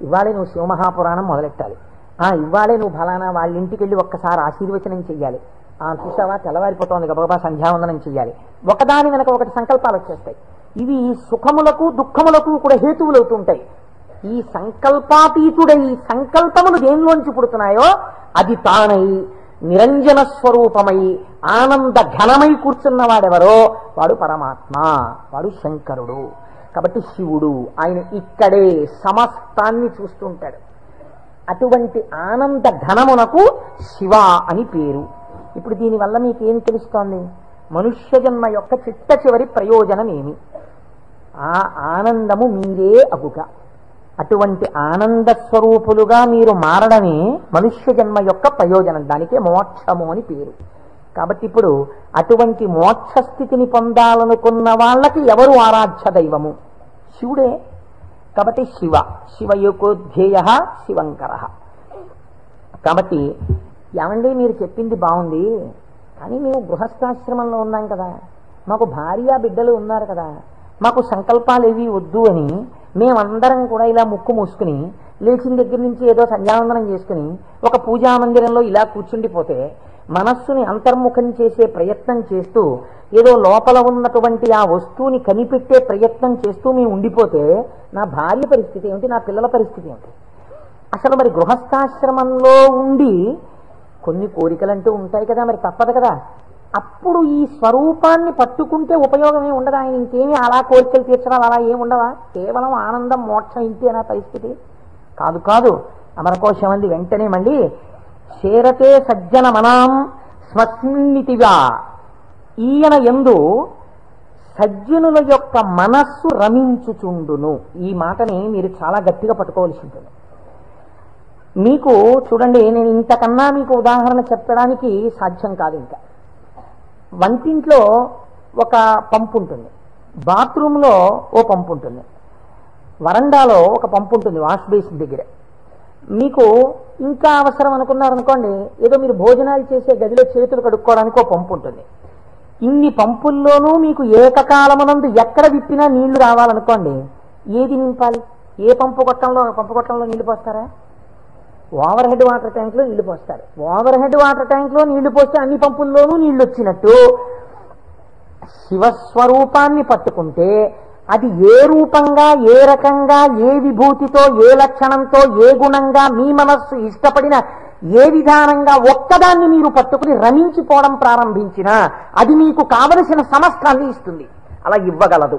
ఇవాళే నువ్వు శివమహాపురాణం మొదలెట్టాలి. ఆ ఇవాళే నువ్వు ఫలానా వాళ్ళ ఇంటికి వెళ్ళి ఒక్కసారి ఆశీర్వచనం చెయ్యాలి. ఆ చూసావా? తెల్లవారిపోతుంది గబగబా సంధ్యావందనం చెయ్యాలి. ఒకదాని వెనక ఒకటి సంకల్పాలు వచ్చేస్తాయి. ఇవి సుఖములకు దుఃఖములకు కూడా హేతువులు అవుతుంటాయి ఈ సంకల్పాతీతుడై ఈ సంకల్పములు దేనిలోంచి పుడుతున్నాయో అది తానై నిరంజన స్వరూపమై ఆనంద ఘనమై కూర్చున్నవాడెవరో వాడు పరమాత్మ వాడు శంకరుడు. కాబట్టి శివుడు ఆయన ఇక్కడే సమస్తాన్ని చూస్తుంటాడు. అటువంటి ఆనంద ఘనమునకు శివ అని పేరు. ఇప్పుడు దీనివల్ల మీకు ఏం తెలుస్తోంది? మనుష్య జన్మ యొక్క చిట్ట చివరి ప్రయోజనం ఏమి ఆ ఆనందము మీరే అగుక అటువంటి ఆనంద స్వరూపులుగా మీరు మారడమే మనుష్య జన్మ యొక్క ప్రయోజనం. దానికే మోక్షము అని పేరు. కాబట్టి ఇప్పుడు అటువంటి మోక్ష స్థితిని పొందాలనుకున్న వాళ్ళకి ఎవరు ఆరాధ్య దైవము? శివుడే. కాబట్టి శివ. శివయుకోధ్యేయ శివంకర. కాబట్టి ఏమండి మీరు చెప్పింది బాగుంది కానీ మేము గృహస్థాశ్రమంలో ఉన్నాం కదా. మాకు భార్య బిడ్డలు ఉన్నారు కదా. మాకు సంకల్పాలు ఏవి వద్దు అని మేమందరం కూడా ఇలా ముక్కు మూసుకుని లేచిన దగ్గర నుంచి ఏదో సంధ్యావందనం చేసుకుని ఒక పూజా మందిరంలో ఇలా కూర్చుండిపోతే మనస్సుని అంతర్ముఖం చేసే ప్రయత్నం చేస్తూ ఏదో లోపల ఉన్నటువంటి ఆ వస్తువుని కనిపెట్టే ప్రయత్నం చేస్తూ మేము ఉండిపోతే నా భార్య పరిస్థితి ఏమిటి నా పిల్లల పరిస్థితి ఏమిటి? అసలు మరి గృహస్థాశ్రమంలో ఉండి కొన్ని కోరికలంటూ ఉంటాయి కదా మరి తప్పదు కదా. అప్పుడు ఈ స్వరూపాన్ని పట్టుకుంటే ఉపయోగమే ఉండదు? ఆయన ఇంకేమీ అలా కోరికలు తీర్చడం అలా ఏమి ఉండవా కేవలం ఆనందం మోక్షం ఇంతేనా పరిస్థితి. కాదు కాదు. అమరకోశం అంది వెంటనే మళ్ళీ చేరతే సజ్జన మనాం స్మస్మితిగా ఈయన ఎందు సజ్జనుల యొక్క మనస్సు రమించుచుండును. ఈ మాటని మీరు చాలా గట్టిగా పట్టుకోవాల్సి ఉంటుంది. మీకు చూడండి నేను ఇంతకన్నా మీకు ఉదాహరణ చెప్పడానికి సాధ్యం కాదు ఇంకా. వంటింట్లో ఒక పంపు ఉంటుంది బాత్రూంలో ఓ పంపు ఉంటుంది వరండాలో ఒక పంపు ఉంటుంది వాష్ బేసిన్ దగ్గర. మీకు ఇంకా అవసరం అనుకున్నారనుకోండి ఏదో మీరు భోజనాలు చేసే గదిలో చేతులు కడుక్కోవడానికి ఒక పంపు ఉంటుంది ఇన్ని పంపుల్లోనూ మీకు ఏకకాలమునందు ఎక్కడ విప్పినా నీళ్ళు రావాలనుకోండి ఏది నింపాలి? ఏ పంపు కొట్టంలో పంపు కొట్టంలో నీళ్ళు పోస్తారా? ఓవర్ హెడ్ వాటర్ ట్యాంక్లో నీళ్ళు పోస్తారు. ఓవర్ హెడ్ వాటర్ ట్యాంక్లో నీళ్ళు పోస్తే అన్ని పంపుల్లోనూ నీళ్ళు వచ్చినట్టు. శివస్వరూపాన్ని పట్టుకుంటే అది ఏ రూపంగా ఏ రకంగా ఏ విభూతితో ఏ లక్షణంతో ఏ గుణంగా మీ మనస్సు ఇష్టపడిన ఏ విధానంగా ఒక్కదాన్ని మీరు పట్టుకుని రమించిపోవడం ప్రారంభించినా అది మీకు కావలసిన సమస్తాన్ని ఇస్తుంది. అలా ఇవ్వగలదు.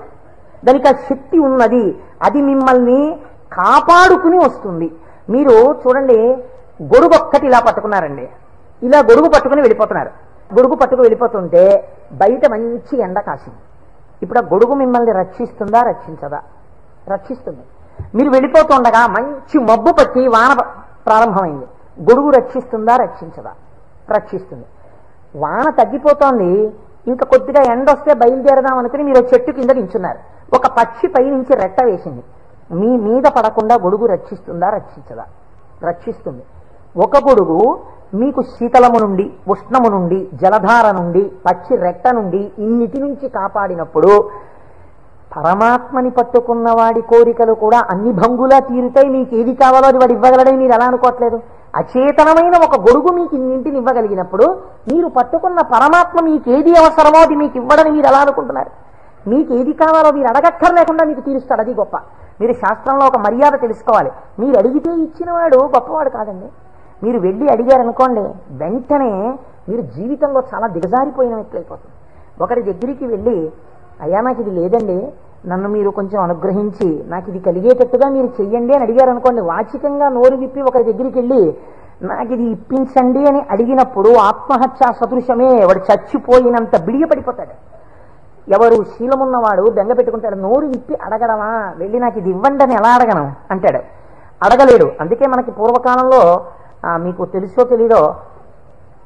దానికి ఆ శక్తి ఉన్నది. అది మిమ్మల్ని కాపాడుకుని వస్తుంది. మీరు చూడండి గొడుగు ఒక్కటి ఇలా పట్టుకున్నారండి. ఇలా గొడుగు పట్టుకుని వెళ్ళిపోతున్నారు. గొడుగు పట్టుకు వెళ్ళిపోతుంటే బయట మంచి ఎండ కాసింది. ఇప్పుడు ఆ గొడుగు మిమ్మల్ని రక్షిస్తుందా రక్షించదా? రక్షిస్తుంది. మీరు వెళ్ళిపోతుండగా మంచి మబ్బు పట్టి వాన ప్రారంభమైంది. గొడుగు రక్షిస్తుందా రక్షించదా? రక్షిస్తుంది. వాన తగ్గిపోతోంది. ఇంకా కొద్దిగా ఎండ వస్తే బయలుదేరదాం అనుకుని మీరు చెట్టు కింద నించున్నారు. ఒక పక్షి పైనుంచి రెట్ట వేసింది. మీ మీద పడకుండా గొడుగు రక్షిస్తుందా? రక్షించదా. రక్షిస్తుంది. ఒక గొడుగు మీకు శీతలము నుండి ఉష్ణము నుండి జలధార నుండి పచ్చి రెట్ట నుండి ఇన్నిటి నుంచి కాపాడినప్పుడు పరమాత్మని పట్టుకున్న వాడి కోరికలు కూడా అన్ని భంగులా తీరుతాయి. మీకు ఏది కావాలో అది వాడు ఇవ్వగలడని మీరు ఎలా అనుకోవట్లేదు? అచేతనమైన ఒక గొడుగు మీకు ఇన్నింటిని ఇవ్వగలిగినప్పుడు మీరు పట్టుకున్న పరమాత్మ మీకు ఏది అవసరమో అది మీకు ఇవ్వడని మీరు ఎలా అనుకుంటున్నారు? మీకు ఏది కావాలో మీరు అడగక్కర్లేకుండా మీకు తీరుస్తాడు. అది గొప్ప. మీరు శాస్త్రంలో ఒక మర్యాద తెలుసుకోవాలి. మీరు అడిగితే ఇచ్చినవాడు గొప్పవాడు కాదండి. మీరు వెళ్ళి అడిగారనుకోండి వెంటనే మీరు జీవితంలో చాలా దిగజారిపోయినట్లయిపోతుంది. ఒకరి దగ్గరికి వెళ్ళి అయ్యా నాకు ఇది లేదండి. నన్ను మీరు కొంచెం అనుగ్రహించి నాకు ఇది కలిగేటట్టుగా మీరు చెయ్యండి అని అడిగారు అనుకోండి వాచికంగా నోరు విప్పి ఒకరి దగ్గరికి వెళ్ళి నాకు ఇది ఇప్పించండి అని అడిగినప్పుడు ఆత్మహత్యా సదృశమే వాడు చచ్చిపోయినంత బిడియపడిపోతాడు. ఎవరు శీలమున్నవాడు బెంగ పెట్టుకుంటాడు నోరు విప్పి అడగడమా? వెళ్ళి నాకు ఇది ఇవ్వండి అని ఎలా అడగను? అంటాడు. అడగలేడు. అందుకే మనకి పూర్వకాలంలో మీకు తెలుసో తెలీదో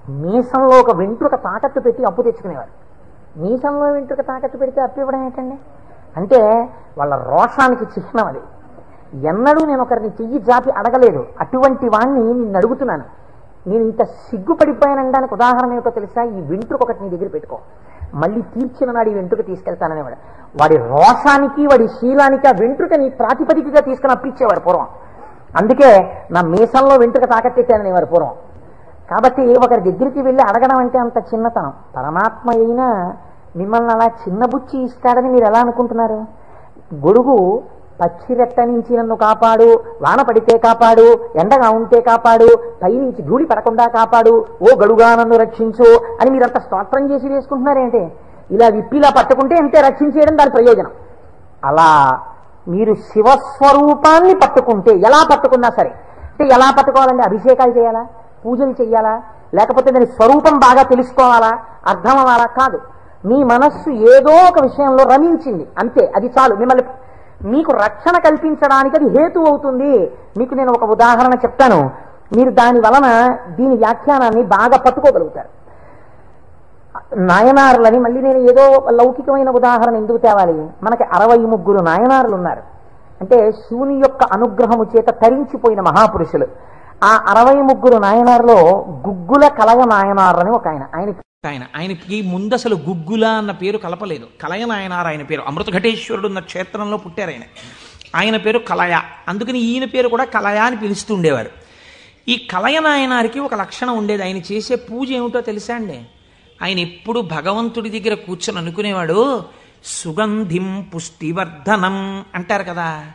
మీసంలో ఒక వెంట్రుక తాకట్టు పెట్టి అప్పు తెచ్చుకునేవారు. మీసంలో వెంట్రుక తాకట్టు పెడితే అప్పు ఇవ్వడం ఏంటండి? అంటే వాళ్ళ రోషానికి చిహ్నం అది. ఎన్నడూ నేను ఒకరిని చెయ్యి జాపి అడగలేదు. అటువంటి వాణ్ణి నిన్ను అడుగుతున్నాను. నేను ఇంత సిగ్గుపడిపోయానడానికి ఉదాహరణ ఏమిటో తెలుసా? ఈ వెంట్రుక ఒకటి నీ దగ్గర పెట్టుకో. మళ్ళీ తీర్చిన నాడు ఈ వెంట్రుక తీసుకెళ్తాననేవాడు. వాడి రోషానికి వాడి శీలానికి ఆ వెంట్రుకని ప్రాతిపదికగా తీసుకుని అప్పించేవాడు పూర్వం. అందుకే నా మీసంలో వెంట్రుక తాకట్టెట్టాననేవారు పూర్వం. కాబట్టి ఒకరి దగ్గరికి వెళ్ళి అడగడం అంటే అంత చిన్నతనం. పరమాత్మ అయినా మిమ్మల్ని అలా చిన్నబుచ్చి ఇస్తాడని మీరు ఎలా అనుకుంటున్నారు? గొడుగు పచ్చిరెట్ట నుంచి నన్ను కాపాడు వాన పడితే కాపాడు ఎండగా ఉంటే కాపాడు పైనుంచి ధూళి పడకుండా కాపాడు ఓ గడుగా నన్ను రక్షించు అని మీరంతా స్తోత్రం చేసి వేసుకుంటున్నారేంటి? ఇలా విప్పిలా పట్టుకుంటే అంతే రక్షించేయడం దాని ప్రయోజనం. అలా మీరు శివస్వరూపాన్ని పట్టుకుంటే ఎలా పట్టుకున్నా సరే అంటే ఎలా పట్టుకోవాలండి? అభిషేకాలు చేయాలా? పూజలు చేయాలా లేకపోతే దాని స్వరూపం బాగా తెలుసుకోవాలా? అర్థం అవ్వాలా కాదు. మీ మనస్సు ఏదో ఒక విషయంలో రమించింది. అంతే. అది చాలు. మిమ్మల్ని మీకు రక్షణ కల్పించడానికి అది హేతు అవుతుంది. మీకు నేను ఒక ఉదాహరణ చెప్తాను. మీరు దాని వలన దీని వ్యాఖ్యానాన్ని బాగా పట్టుకోగలుగుతారు. నాయనారులని మళ్ళీ నేను ఏదో లౌకికమైన ఉదాహరణ ఎందుకు తేవాలి? మనకి అరవై ముగ్గురు నాయనారులు ఉన్నారు అంటే శివుని యొక్క అనుగ్రహము చేత తరించిపోయిన మహాపురుషులు. ఆ అరవై ముగ్గురు నాయనార్లో గుగ్గుల కలయ నాయనార్ అని ఒక ఆయన. ఆయనకి ఆయన ఆయనకి ముందు అసలు గుగ్గుల అన్న పేరు కలపలేదు. కలయ నాయనార్ ఆయన పేరు. అమృత ఘటేశ్వరుడు ఉన్న క్షేత్రంలో పుట్టారు ఆయన. ఆయన పేరు కలయ. అందుకని ఈయన పేరు కూడా కలయ అని పిలుస్తూ ఉండేవారు. ఈ కలయ నాయనారికి ఒక లక్షణం ఉండేది. ఆయన చేసే పూజ ఏమిటో తెలుసా అండి? ఆయన ఎప్పుడు భగవంతుడి దగ్గర కూర్చొని అనుకునేవాడు సుగంధిం పుష్టివర్ధనం అంటారు కదా.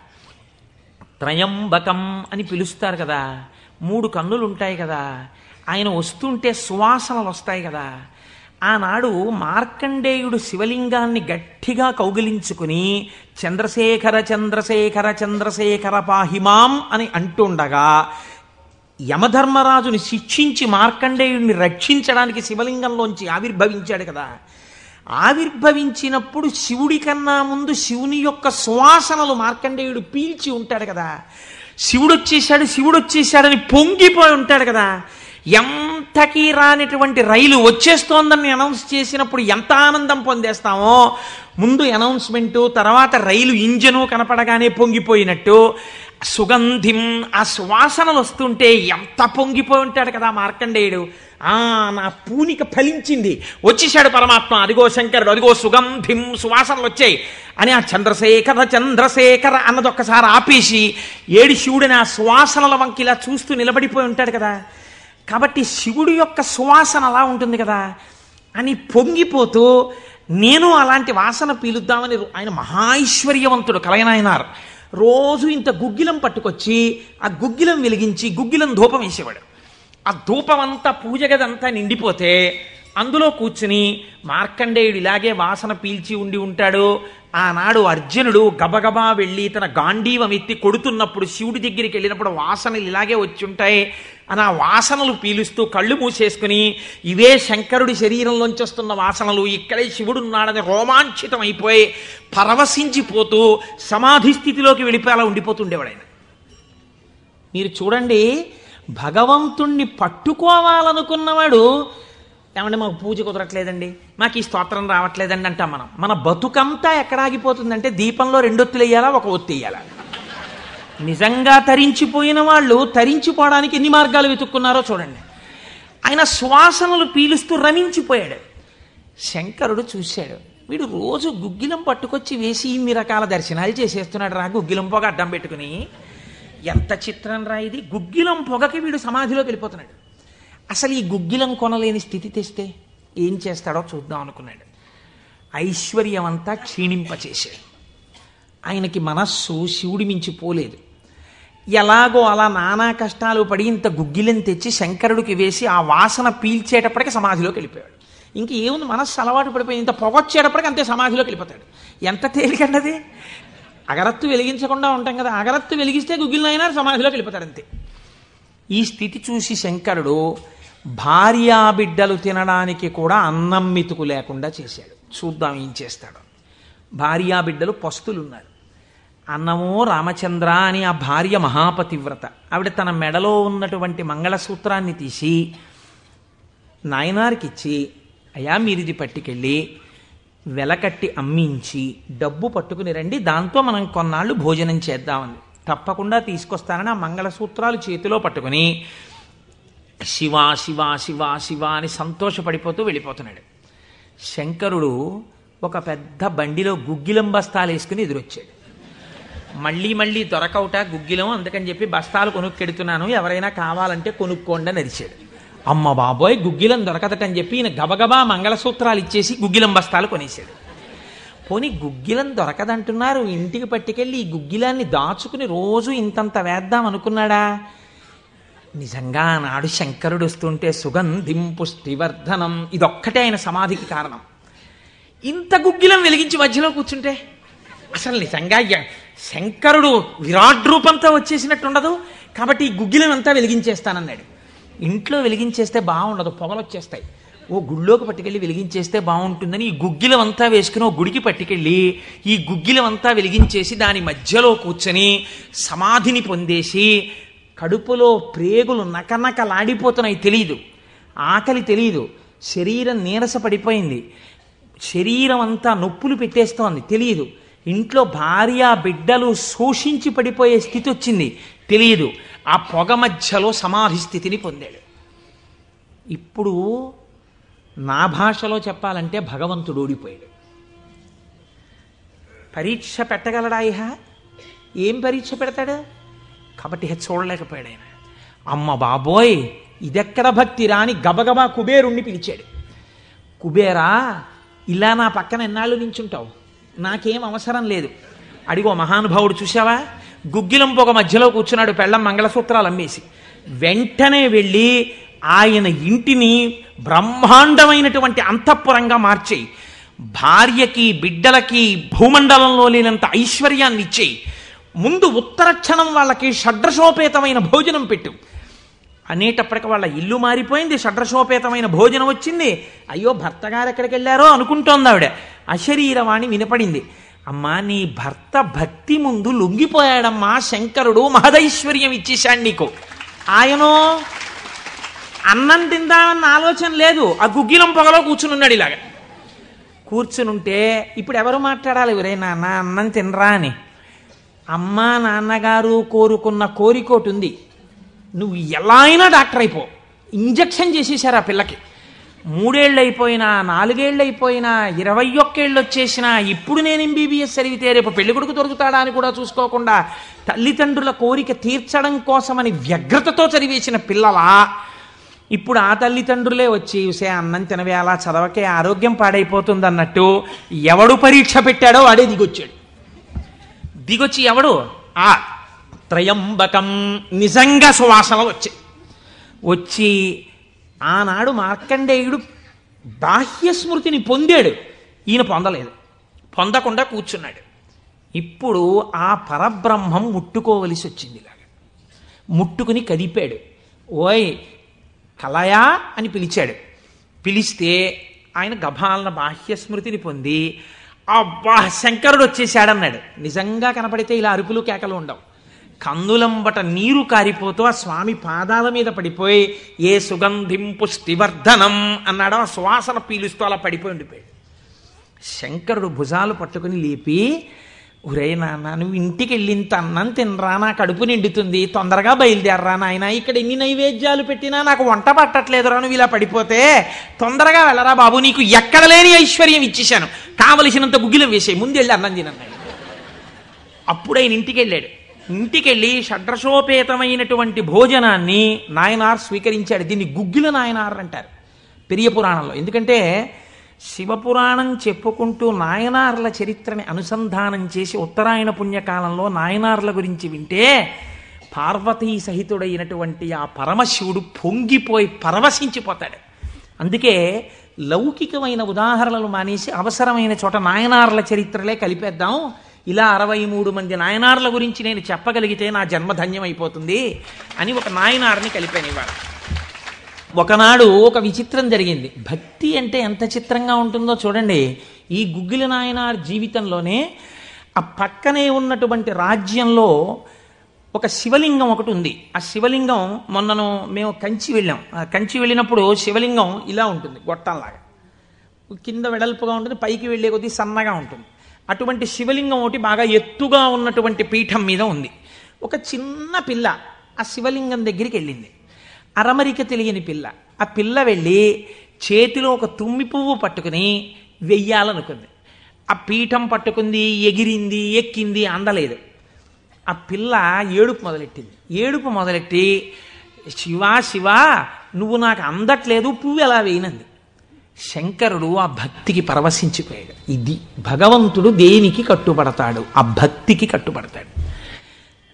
త్రయంబకం అని పిలుస్తారు కదా. మూడు కన్నులు ఉంటాయి కదా. ఆయన వస్తుంటే సువాసనలు వస్తాయి కదా. ఆనాడు మార్కండేయుడు శివలింగాన్ని గట్టిగా కౌగిలించుకుని చంద్రశేఖర చంద్రశేఖర చంద్రశేఖర పాహిమాం అని అంటుండగా యమధర్మరాజుని శిక్షించి మార్కండేయుడిని రక్షించడానికి శివలింగంలోంచి ఆవిర్భవించాడు కదా. ఆవిర్భవించినప్పుడు శివుడి కన్నా ముందు శివుని యొక్క సువాసనలు మార్కండేయుడు పీల్చి ఉంటాడు కదా. శివుడు వచ్చేసాడు శివుడు వచ్చేసాడని పొంగిపోయి ఉంటాడు కదా. ఎంతకీ రానిటువంటి రైలు వచ్చేస్తోందని అనౌన్స్ చేసినప్పుడు ఎంత ఆనందం పొందేస్తామో. ముందు అనౌన్స్మెంటు తర్వాత రైలు ఇంజను కనపడగానే పొంగిపోయినట్టు. సుగంధిం ఆ సువాసనలు వస్తుంటే ఎంత పొంగిపోయి ఉంటాడు కదా మార్కండేయుడు. ఆ నా పూనిక ఫలించింది. వచ్చేసాడు పరమాత్మ. అదిగో శంకరుడు అదిగో సుగంధిం సువాసనలు వచ్చాయి. అని ఆ చంద్రశేఖర చంద్రశేఖర అన్నది ఒక్కసారి ఆపేసి ఏడి శివుడిని ఆ సువాసనల వంకి ఇలా చూస్తూ నిలబడిపోయి ఉంటాడు కదా. కాబట్టి శివుడి యొక్క సువాసన అలా ఉంటుంది కదా. అని పొంగిపోతూ నేను అలాంటి వాసన పీలుద్దామని ఆయన మహాైశ్వర్యవంతుడు కలయనాయనారు. రోజు ఇంత గుగ్గిలం పట్టుకొచ్చి ఆ గుగ్గిలం వెలిగించి గుగ్గిలం ధూపం వేసేవాడు. ఆ ధూపమంతా పూజ గదంతా నిండిపోతే అందులో కూర్చుని మార్కండేయుడు ఇలాగే వాసన పీల్చి ఉండి ఉంటాడు. ఆనాడు అర్జునుడు గబగబా వెళ్ళి తన గాంధీవం ఎత్తి కొడుతున్నప్పుడు శివుడి దగ్గరికి వెళ్ళినప్పుడు వాసనలు ఇలాగే వచ్చి ఉంటాయి అని ఆ వాసనలు పీలుస్తూ కళ్ళు మూసేసుకుని ఇవే శంకరుడి శరీరంలోంచి వస్తున్న వాసనలు ఇక్కడే శివుడు ఉన్నాడని రోమాంచితం అయిపోయి పరవశించిపోతూ సమాధి స్థితిలోకి వెళ్ళిపోయేలా ఉండిపోతుండేవాడు ఆయన. మీరు చూడండి భగవంతుణ్ణి పట్టుకోవాలనుకున్నవాడు ఏమంటే మాకు పూజ కుదరట్లేదండి మాకు ఈ స్తోత్రం రావట్లేదండి అంటాం మనం. మన బతుకంతా ఎక్కడ ఆగిపోతుందంటే దీపంలో రెండొత్తులు వేయాలా ఒక ఒత్తి వేయాలా? నిజంగా తరించిపోయిన వాళ్ళు తరించిపోవడానికి ఎన్ని మార్గాలు వెతుక్కున్నారో చూడండి. ఆయన శ్వాసనలు పీలుస్తూ రమించిపోయాడు. శంకరుడు చూశాడు వీడు రోజు గుగ్గిలం పట్టుకొచ్చి వేసి ఇన్ని రకాల దర్శనాలు చేసేస్తున్నాడు రా గుగ్గిలం పోగా అడ్డం పెట్టుకుని. ఎంత చిత్రం రా ఇది? గుగ్గిలం పొగకి వీడు సమాధిలోకి వెళ్ళిపోతున్నాడు. అసలు ఈ గుగ్గిలం కొనలేని స్థితి తెస్తే ఏం చేస్తాడో చూద్దాం అనుకున్నాడు. ఐశ్వర్యం అంతా క్షీణింపచేశాడు. ఆయనకి మనస్సు శివుడి మించి పోలేదు. ఎలాగో అలా నానా కష్టాలు పడి ఇంత గుగ్గిలం తెచ్చి శంకరుడికి వేసి ఆ వాసన పీల్చేటప్పటికి సమాధిలోకి వెళ్ళిపోయాడు. ఇంక ఏముంది? మనస్సు అలవాటు పడిపోయి ఇంత పొగొచ్చేటప్పటికి అంతే సమాధిలోకి వెళ్ళిపోతాడు. ఎంత తేలికండది అగరత్తు వెలిగించకుండా ఉంటాం కదా అగరత్తు వెలిగిస్తే గుగ్గిలం సమాధిలో సమాధిలోకి ఈ స్థితి చూసి శంకరుడు భార్యా బిడ్డలు తినడానికి కూడా అన్నం మితుకు లేకుండా చేశాడు. చూద్దాం ఏం చేస్తాడు. భార్యా బిడ్డలు పస్తులున్నారు. అన్నమో రామచంద్ర అని ఆ భార్య మహాపతివ్రత. ఆవిడ తన మెడలో ఉన్నటువంటి మంగళసూత్రాన్ని తీసి నాయనారికిచ్చి అయ్యా మీరిది పట్టుకెళ్ళి వెలకట్టి అమ్మించి డబ్బు పట్టుకుని రండి దాంతో మనం కొన్నాళ్ళు భోజనం చేద్దామని. తప్పకుండా తీసుకొస్తానని ఆ మంగళసూత్రాలు చేతిలో పట్టుకుని శివ శివ శివ శివ అని సంతోషపడిపోతూ వెళ్ళిపోతున్నాడు. శంకరుడు ఒక పెద్ద బండిలో గుగ్గిలం బస్తాలు వేసుకుని ఎదురొచ్చాడు. మళ్ళీ మళ్ళీ దొరకవుట గుగ్గిలం అందుకని చెప్పి బస్తాలు కొనుక్కెడుతున్నాను ఎవరైనా కావాలంటే కొనుక్కోండి అని అరిచాడు. అమ్మ బాబోయ్ గుగ్గిలం దొరకదటని చెప్పి ఈయన గబగబా మంగళసూత్రాలు ఇచ్చేసి గుగ్గిలం బస్తాలు కొనేశాడు. పోనీ గుగ్గిలం దొరకదంటున్నారు ఇంటికి పట్టుకెళ్ళి ఈ గుగ్గిలాన్ని దాచుకుని రోజు ఇంతంత వేద్దాం అనుకున్నాడా? నిజంగా నాడు శంకరుడు వస్తుంటే సుగంధిం పుష్టివర్ధనం ఇదొక్కటే ఆయన సమాధికి కారణం. ఇంత గుగ్గిలం వెలిగించి మధ్యలో కూర్చుంటే అసలు నిజంగా శంకరుడు విరాట్ రూపంతో వచ్చేసినట్టు ఉండదు కాబట్టి ఈ గుగ్గిలం అంతా వెలిగించేస్తానన్నాడు. ఇంట్లో వెలిగించేస్తే బాగుండదు పొగలు వచ్చేస్తాయి ఓ గుళ్ళోకి పట్టుకెళ్ళి వెలిగించేస్తే బాగుంటుందని ఈ గుగ్గిలమంతా వేసుకుని ఓ గుడికి పట్టుకెళ్ళి ఈ గుగ్గిలమంతా వెలిగించేసి దాని మధ్యలో కూర్చొని సమాధిని పొందేసి కడుపులో ప్రేగులు నకనకలాడిపోతున్నాయి తెలియదు ఆకలి తెలియదు శరీరం నీరస పడిపోయింది శరీరం అంతా నొప్పులు పెట్టేస్తోంది తెలియదు ఇంట్లో భార్య బిడ్డలు శోషించి పడిపోయే స్థితి వచ్చింది తెలియదు ఆ పొగ మధ్యలో సమాధి స్థితిని పొందాడు. ఇప్పుడు నా భాషలో చెప్పాలంటే భగవంతుడు ఓడిపోయాడు. పరీక్ష పెట్టగలడా ఇహ? ఏం పరీక్ష పెడతాడు? కాబట్టి ఇహ చూడలేకపోయాడు ఆయన. అమ్మ బాబోయ్ ఇదెక్కడ భక్తిరా అని గబగబా కుబేరుణ్ణి పిలిచాడు. కుబేరా ఇలా నా పక్కన ఎన్నాళ్ళు నించుంటావు? నాకేం అవసరం లేదు. అడిగో మహానుభావుడు చూసావా గుగ్గిలం పొగ మధ్యలో కూర్చున్నాడు పెళ్ళం మంగళసూత్రాలు అమ్మేసి వెంటనే వెళ్ళి ఆయన ఇంటిని బ్రహ్మాండమైనటువంటి అంతఃపురంగా మార్చేయి. భార్యకి బిడ్డలకి భూమండలంలో లేనంత ఐశ్వర్యాన్ని ఇచ్చేయి ముందు ఉత్తర క్షణం వాళ్ళకి షడ్రశోపేతమైన భోజనం పెట్టు. అనేటప్పటికి వాళ్ళ ఇల్లు మారిపోయింది షడ్రశోపేతమైన భోజనం వచ్చింది. అయ్యో భర్త గారు ఎక్కడికి వెళ్ళారో అనుకుంటోంది ఆవిడ అశరీరవాణి వినపడింది. అమ్మా నీ భర్త భక్తి ముందు లొంగిపోయాడమ్మా శంకరుడు మహదైశ్వర్యం ఇచ్చేశాడు నీకు. ఆయనో అన్నం తిందామన్న ఆలోచన లేదు. ఆ గుగ్గిలం పొగలో కూర్చుని ఉన్నాడు ఇలాగా. కూర్చునుంటే ఇప్పుడు ఎవరు మాట్లాడాలి? ఎవరే నాన్న అన్నం తినరా అని. అమ్మా నాన్నగారు కోరుకున్న కోరికోటి ఉంది. నువ్వు ఎలా అయినా డాక్టర్ అయిపో. ఇంజక్షన్ చేసేశారు ఆ పిల్లకి. మూడేళ్ళు అయిపోయినా నాలుగేళ్ళు అయిపోయినా ఇరవై ఒక్కేళ్ళు వచ్చేసినా ఇప్పుడు నేను ఎంబీబీఎస్ చదివితే రేపు పెళ్ళి కొడుకు దొరుకుతాడా అని కూడా చూసుకోకుండా తల్లిదండ్రుల కోరిక తీర్చడం కోసమని వ్యగ్రతతో చదివేసిన పిల్లలా. ఇప్పుడు ఆ తల్లిదండ్రులే వచ్చి చూసే అన్నం తినవే అలా చదవకే ఆరోగ్యం పాడైపోతుంది అన్నట్టు ఎవడు పరీక్ష పెట్టాడో వాడే దిగొచ్చాడు. దిగొచ్చి ఎవడు? ఆ త్రయంబకం నిజంగా సువాసన వచ్చాయి వచ్చి ఆనాడు మార్కండేయుడు బాహ్య స్మృతిని పొందాడు. ఈయన పొందలేదు. పొందకుండా కూర్చున్నాడు. ఇప్పుడు ఆ పరబ్రహ్మం ముట్టుకోవలసి వచ్చింది ముట్టుకుని కదిపాడు. ఓయ్ కలయా అని పిలిచాడు. పిలిస్తే ఆయన గభాలన బాహ్య స్మృతిని పొంది అబ్బా శంకరుడు వచ్చేసాడన్నాడు నిజంగా కనపడితే ఇలా అరుపులు కేకలు ఉండవు. కందులంబట నీరు కారిపోతూ ఆ స్వామి పాదాల మీద పడిపోయి ఏ సుగంధిం పుష్టివర్ధనం అన్నాడో. ఆ సువాసన పీలుస్తూ అలా పడిపోయి ఉండిపోయాడు. శంకరుడు భుజాలు పట్టుకుని లేపి ఒరే నాన్న నువ్వు ఇంటికి వెళ్ళింత అన్నం తినరా నా కడుపు నిండుతుంది తొందరగా బయలుదేరరా నాయన ఇక్కడ ఎన్ని నైవేద్యాలు పెట్టినా నాకు వంట పట్టట్లేదురా నువ్వు ఇలా పడిపోతే తొందరగా వెళ్ళరా బాబు నీకు ఎక్కడ లేని ఐశ్వర్యం ఇచ్చేశాను. కావలసినంత గుగ్గిలం వేసే ముందు వెళ్ళి అన్నం తినన్నాడు అప్పుడు ఆయన ఇంటికి వెళ్ళాడు. ఇంటికెళ్ళి షడ్రశోపేతమైనటువంటి భోజనాన్ని నాయనార్ స్వీకరించాడు. దీన్ని గుగ్గిల నాయనార్ అంటారు పెరియ పురాణంలో. ఎందుకంటే శివపురాణం చెప్పుకుంటూ నాయనార్ల చరిత్రని అనుసంధానం చేసి ఉత్తరాయణ పుణ్యకాలంలో నాయనార్ల గురించి వింటే పార్వతీ సహితుడైనటువంటి ఆ పరమశివుడు పొంగిపోయి పరవశించిపోతాడు. అందుకే లౌకికమైన ఉదాహరణలు మానేసి అవసరమైన చోట నాయనార్ల చరిత్రలే కలిపేద్దాం. ఇలా అరవై మూడు మంది నాయనార్ల గురించి నేను చెప్పగలిగితే నా జన్మ ధన్యమైపోతుంది అని ఒక నాయనార్ని కలిపాను ఇవాళ ఒకనాడు ఒక విచిత్రం జరిగింది. భక్తి అంటే ఎంత చిత్రంగా ఉంటుందో చూడండి. ఈ గుగ్గిల నాయనార్ జీవితంలోనే ఆ పక్కనే ఉన్నటువంటి రాజ్యంలో ఒక శివలింగం ఒకటి ఉంది. ఆ శివలింగం మొన్నను మేము కంచి వెళ్ళాం. ఆ కంచి వెళ్ళినప్పుడు శివలింగం ఇలా ఉంటుంది గొట్టంలాగా. కింద వెడల్పుగా ఉంటుంది పైకి వెళ్ళే కొద్దీ సన్నగా ఉంటుంది. అటువంటి శివలింగం ఒకటి బాగా ఎత్తుగా ఉన్నటువంటి పీఠం మీద ఉంది. ఒక చిన్న పిల్ల ఆ శివలింగం దగ్గరికి వెళ్ళింది. అరమరిక తెలియని పిల్ల. ఆ పిల్ల వెళ్ళి చేతిలో ఒక తుమ్మి పువ్వు పట్టుకుని వెయ్యాలనుకుంది. ఆ పీఠం పట్టుకుంది ఎగిరింది ఎక్కింది అందలేదు. ఆ పిల్ల ఏడుపు మొదలెట్టింది. ఏడుపు మొదలెట్టి శివా శివా నువ్వు నాకు అందట్లేదు పువ్వు ఎలా వేయనంది? శంకరుడు ఆ భక్తికి పరవశించిపోయాడు. ఇది భగవంతుడు దేనికి కట్టుబడతాడు? ఆ భక్తికి కట్టుబడతాడు.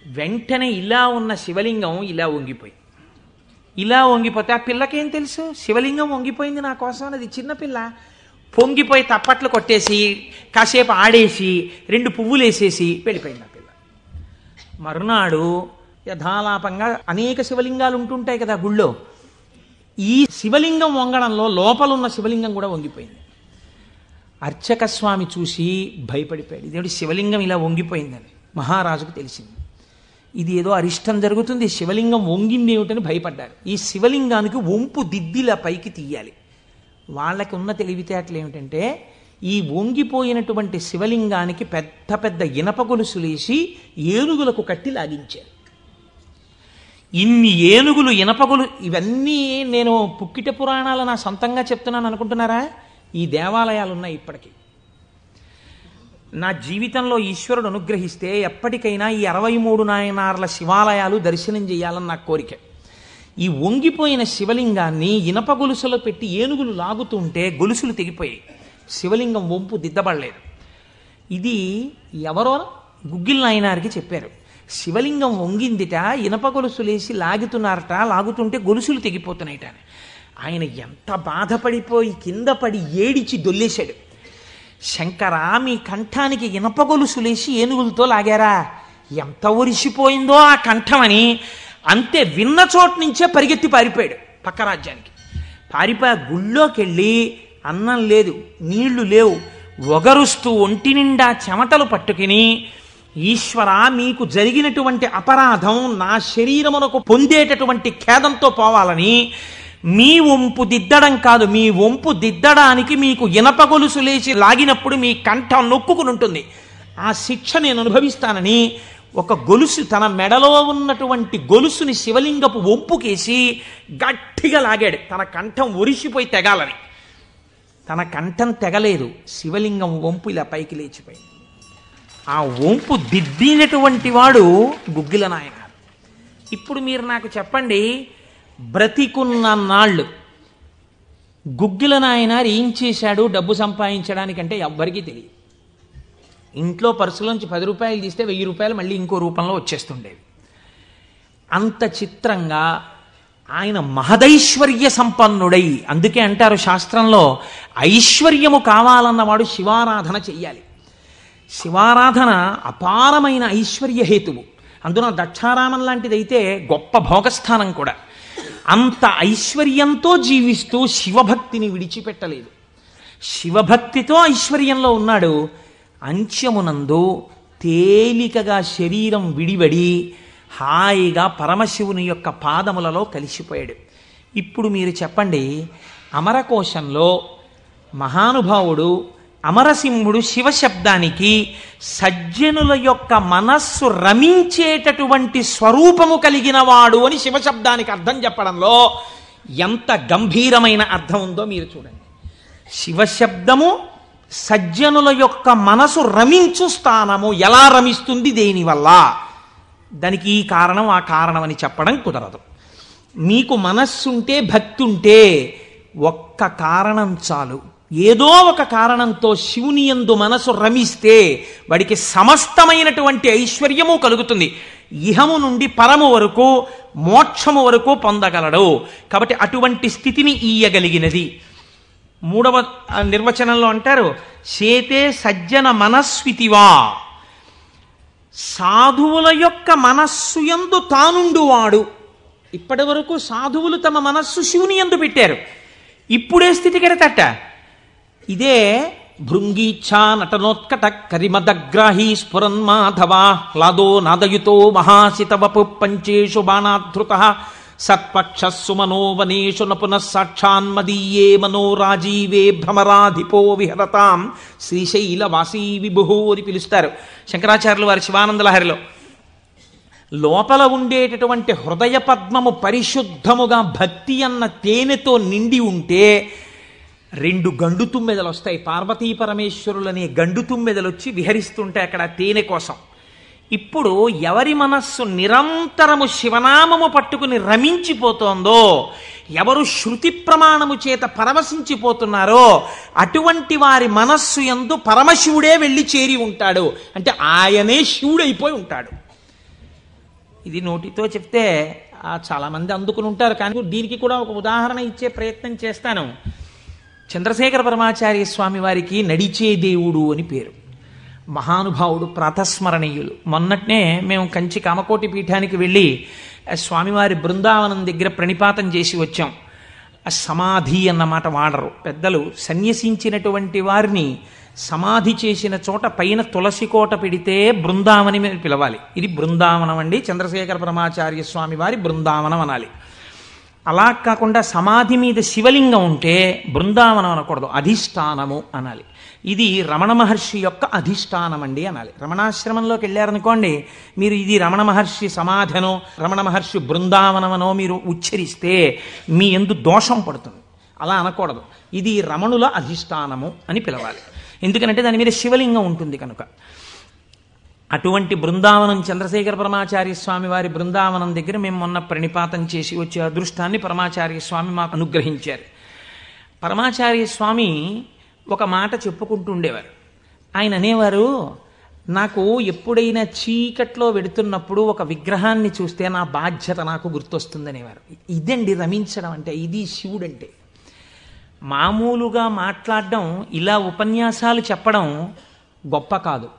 వెంటనే ఇలా ఉన్న శివలింగం ఇలా వంగిపోయి ఇలా వంగిపోతే ఆ పిల్లకేం తెలుసు? శివలింగం వంగిపోయింది నా కోసం అది చిన్నపిల్ల పొంగిపోయి తప్పట్లు కొట్టేసి కాసేపు ఆడేసి రెండు పువ్వులు వేసేసి వెళ్ళిపోయింది ఆ పిల్ల. మరునాడు యథాలాపంగా అనేక శివలింగాలు ఉంటుంటాయి కదా గుళ్ళో. ఈ శివలింగం వంగడంలో లోపలున్న శివలింగం కూడా వంగిపోయింది. అర్చక స్వామి చూసి భయపడిపోయాడు. ఇదేమిటి శివలింగం ఇలా వంగిపోయిందని మహారాజుకు తెలిసింది. ఇది ఏదో అరిష్టం జరుగుతుంది. శివలింగం వంగింది ఏమిటని భయపడ్డారు. ఈ శివలింగానికి వంపు దిద్దిలా పైకి తీయాలి. వాళ్ళకి ఉన్న తెలివితేటలు ఏమిటంటే ఈ వంగిపోయినటువంటి శివలింగానికి పెద్ద పెద్ద ఇనప గొలుసులేసి ఏనుగులకు కట్టి లాగించారు. ఇన్ని ఏనుగులు ఇనపగులు ఇవన్నీ నేను పుక్కిట పురాణాలు నా సొంతంగా చెప్తున్నాను అనుకుంటున్నారా? ఈ దేవాలయాలు ఉన్నాయి ఇప్పటికీ. నా జీవితంలో ఈశ్వరుడు అనుగ్రహిస్తే ఎప్పటికైనా ఈ అరవై మూడు నాయనార్ల శివాలయాలు దర్శనం చేయాలని నా కోరిక. ఈ వంగిపోయిన శివలింగాన్ని ఇనప గొలుసులో పెట్టి ఏనుగులు లాగుతుంటే గొలుసులు తెగిపోయాయి. శివలింగం వంపు దిద్దబడలేదు. ఇది ఎవరో గుగ్గిల్ నాయనారికి చెప్పారు. శివలింగం వంగిందిట ఇనప గొలుసులేసి లాగుతున్నారట లాగుతుంటే గొలుసులు తెగిపోతున్నాయిట ఆయన ఎంత బాధపడిపోయి కింద పడి ఏడిచి దొల్లేశాడు. శంకరా మీ కంఠానికి ఇనప గొలుసులేసి ఏనుగులతో లాగారా? ఎంత ఒరిసిపోయిందో ఆ కంఠమని అంతే విన్న చోటు నుంచే పరిగెత్తి పారిపోయాడు పక్క రాజ్యానికి. పారిపోయి గుళ్ళోకి వెళ్ళి అన్నం లేదు నీళ్ళు లేవు ఒగరుస్తూ ఒంటి నిండా చెమటలు పట్టుకుని ఈశ్వర మీకు జరిగినటువంటి అపరాధం నా శరీరమునకు పొందేటటువంటి ఖేదంతో పోవాలని మీ వంపు దిద్దడం కాదు మీ వంపు దిద్దడానికి మీకు ఇనప గొలుసు లేచి లాగినప్పుడు మీ కంఠం నొక్కుకుని ఉంటుంది. ఆ శిక్ష నేను అనుభవిస్తానని ఒక గొలుసు తన మెడలో ఉన్నటువంటి గొలుసుని శివలింగపు వంపుకేసి గట్టిగా లాగాడు. తన కంఠం ఒరిసిపోయి తెగాలని. తన కంఠం తెగలేదు శివలింగం వంపు ఇలా పైకి లేచిపోయింది. ఆ వంపు దిద్దినటువంటి వాడు గుగ్గిల నాయక. ఇప్పుడు మీరు నాకు చెప్పండి బ్రతికున్న నాళ్ళు గుగ్గిల నాయనారు ఏం చేశాడు? డబ్బు సంపాదించడానికంటే ఎవ్వరికీ తెలియదు. ఇంట్లో పర్సులోంచి పది రూపాయలు తీస్తే వెయ్యి రూపాయలు మళ్ళీ ఇంకో రూపంలో వచ్చేస్తుండేవి. అంత చిత్రంగా ఆయన మహదైశ్వర్య సంపన్నుడై అందుకే అంటారు శాస్త్రంలో ఐశ్వర్యము కావాలన్నవాడు శివారాధన చెయ్యాలి. శివారాధన అపారమైన ఐశ్వర్య హేతువు. అందున దక్షారామం లాంటిదైతే గొప్ప భోగస్థానం కూడా. అంత ఐశ్వర్యంతో జీవిస్తూ శివభక్తిని విడిచిపెట్టలేదు. శివభక్తితో ఐశ్వర్యంలో ఉన్నాడు. అంత్యమునందు తేలికగా శరీరం విడివడి హాయిగా పరమశివుని యొక్క పాదములలో కలిసిపోయాడు. ఇప్పుడు మీరు చెప్పండి అమరకోశంలో మహానుభావుడు అమరసింహుడు శివశబ్దానికి సజ్జనుల యొక్క మనస్సు రమించేటటువంటి స్వరూపము కలిగిన వాడు అని శివశబ్దానికి అర్థం చెప్పడంలో ఎంత గంభీరమైన అర్థం ఉందో మీరు చూడండి. శివశబ్దము సజ్జనుల యొక్క మనసు రమించు స్థానము ఎలా రమిస్తుంది దేనివల్ల? దానికి ఈ కారణం ఆ కారణం అని చెప్పడం కుదరదు. మీకు మనస్సుంటే భక్తుంటే ఒక్క కారణం చాలు. ఏదో ఒక కారణంతో శివుని యందు మనసు రమిస్తే వాడికి సమస్తమైనటువంటి ఐశ్వర్యము కలుగుతుంది. ఇహము నుండి పరము వరకు మోక్షము వరకు పొందగలడు. కాబట్టి అటువంటి స్థితిని ఈయగలిగినది. మూడవ నిర్వచనంలో అంటారు చేతే సజ్జన మనస్వితివా సాధువుల యొక్క మనస్సు యందు తానుండువాడు. ఇప్పటి వరకు సాధువులు తమ మనస్సు శివుని యందు పెట్టారు. ఇప్పుడే స్థితి కెడతట ఇదే భృంగీచ్ఛా నటనోత్కట కరిమదగ్రాహీ స్ఫురన్మాధవ హ్లాదో నాదయుతో మహాసితవపు పంచేషు బాణాధృత సత్పక్షస్సు మనోవనేషు నపునః సాక్షాన్మదీయే మనో రాజీవే భ్రమరాధిపో విహరతాం శ్రీశైలవాసీ విభుహో అని పిలుస్తారు. శంకరాచార్యులు వారి శివానందలహరిలో లోపల ఉండేటటువంటి హృదయ పద్మము పరిశుద్ధముగా భక్తి అన్న తేనెతో నిండి ఉంటే రెండు గండు తుమ్మెదలు వస్తాయి. పార్వతీ పరమేశ్వరులనే గండు తుమ్మెదలు వచ్చి విహరిస్తుంటాయి అక్కడ తేనె కోసం. ఇప్పుడు ఎవరి మనస్సు నిరంతరము శివనామము పట్టుకుని రమించిపోతోందో ఎవరు శృతి ప్రమాణము చేత పరవశించిపోతున్నారో అటువంటి వారి మనస్సు ఎందు పరమశివుడే వెళ్ళి చేరి ఉంటాడు. అంటే ఆయనే శివుడైపోయి ఉంటాడు. ఇది నోటితో చెప్తే చాలామంది అందుకుని ఉంటారు. కానీ దీనికి కూడా ఒక ఉదాహరణ ఇచ్చే ప్రయత్నం చేస్తాను. చంద్రశేఖర పరమాచార్య స్వామి వారికి నడిచే దేవుడు అని పేరు. మహానుభావుడు ప్రాతస్మరణీయులు. మొన్నట్నే మేము కంచి కామకోటి పీఠానికి వెళ్ళి స్వామివారి బృందావనం దగ్గర ప్రణిపాతం చేసి వచ్చాం. సమాధి అన్నమాట వాడరు. పెద్దలు సన్యసించినటువంటి వారిని సమాధి చేసిన చోట పైన తులసి కోట పెడితే బృందావని పిలవాలి. ఇది బృందావనం అండి. చంద్రశేఖర పరమాచార్య స్వామి వారి బృందావనం అనాలి. అలా కాకుండా సమాధి మీద శివలింగం ఉంటే బృందావనం అనకూడదు అధిష్టానము అనాలి. ఇది రమణ మహర్షి యొక్క అధిష్టానం అండి అనాలి. రమణాశ్రమంలోకి వెళ్ళారనుకోండి మీరు ఇది రమణ మహర్షి సమాధనో రమణ మహర్షి బృందావనమనో మీరు ఉచ్చరిస్తే మీ ఎందు దోషం పడుతుంది. అలా అనకూడదు. ఇది రమణుల అధిష్టానము అని పిలవాలి. ఎందుకంటే దాని మీద శివలింగం ఉంటుంది కనుక. అటువంటి బృందావనం చంద్రశేఖర పరమాచార్య స్వామి వారి బృందావనం దగ్గర మేము మొన్న ప్రణిపాతం చేసి వచ్చే అదృష్టాన్ని పరమాచార్య స్వామి మాకు అనుగ్రహించారు. పరమాచార్య స్వామి ఒక మాట చెప్పుకుంటూ ఉండేవారు. ఆయన అనేవారు నాకు ఎప్పుడైనా చీకట్లో వెడుతున్నప్పుడు ఒక విగ్రహాన్ని చూస్తే నా బాధ్యత నాకు గుర్తొస్తుందనేవారు. ఇదండి రమించడం అంటే ఇది శివుడు అంటే మామూలుగా మాట్లాడడం ఇలా ఉపన్యాసాలు చెప్పడం గొప్ప కాదు.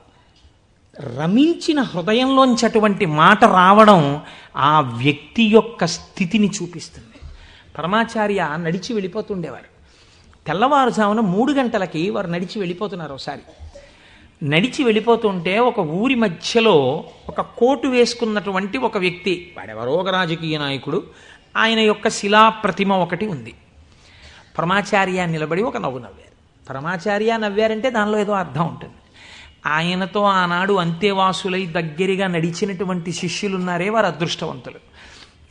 రమించిన హృదయంలోంచి అటువంటి మాట రావడం ఆ వ్యక్తి యొక్క స్థితిని చూపిస్తుంది. పరమాచార్య నడిచి వెళ్ళిపోతుండేవారు. తెల్లవారుజామున మూడు గంటలకి వారు నడిచి వెళ్ళిపోతున్నారు ఒకసారి. నడిచి వెళ్ళిపోతుంటే ఒక ఊరి మధ్యలో ఒక కోటు వేసుకున్నటువంటి ఒక వ్యక్తి వాడెవరో ఒక రాజకీయ నాయకుడు ఆయన యొక్క శిలా ప్రతిమ ఒకటి ఉంది. పరమాచార్య నిలబడి ఒక నవ్వు నవ్వారు. పరమాచార్య నవ్వారంటే దానిలో ఏదో అర్థం ఉంటుంది. ఆయనతో ఆనాడు అంతేవాసులై దగ్గరగా నడిచినటువంటి శిష్యులు ఉన్నారే వారు అదృష్టవంతులు.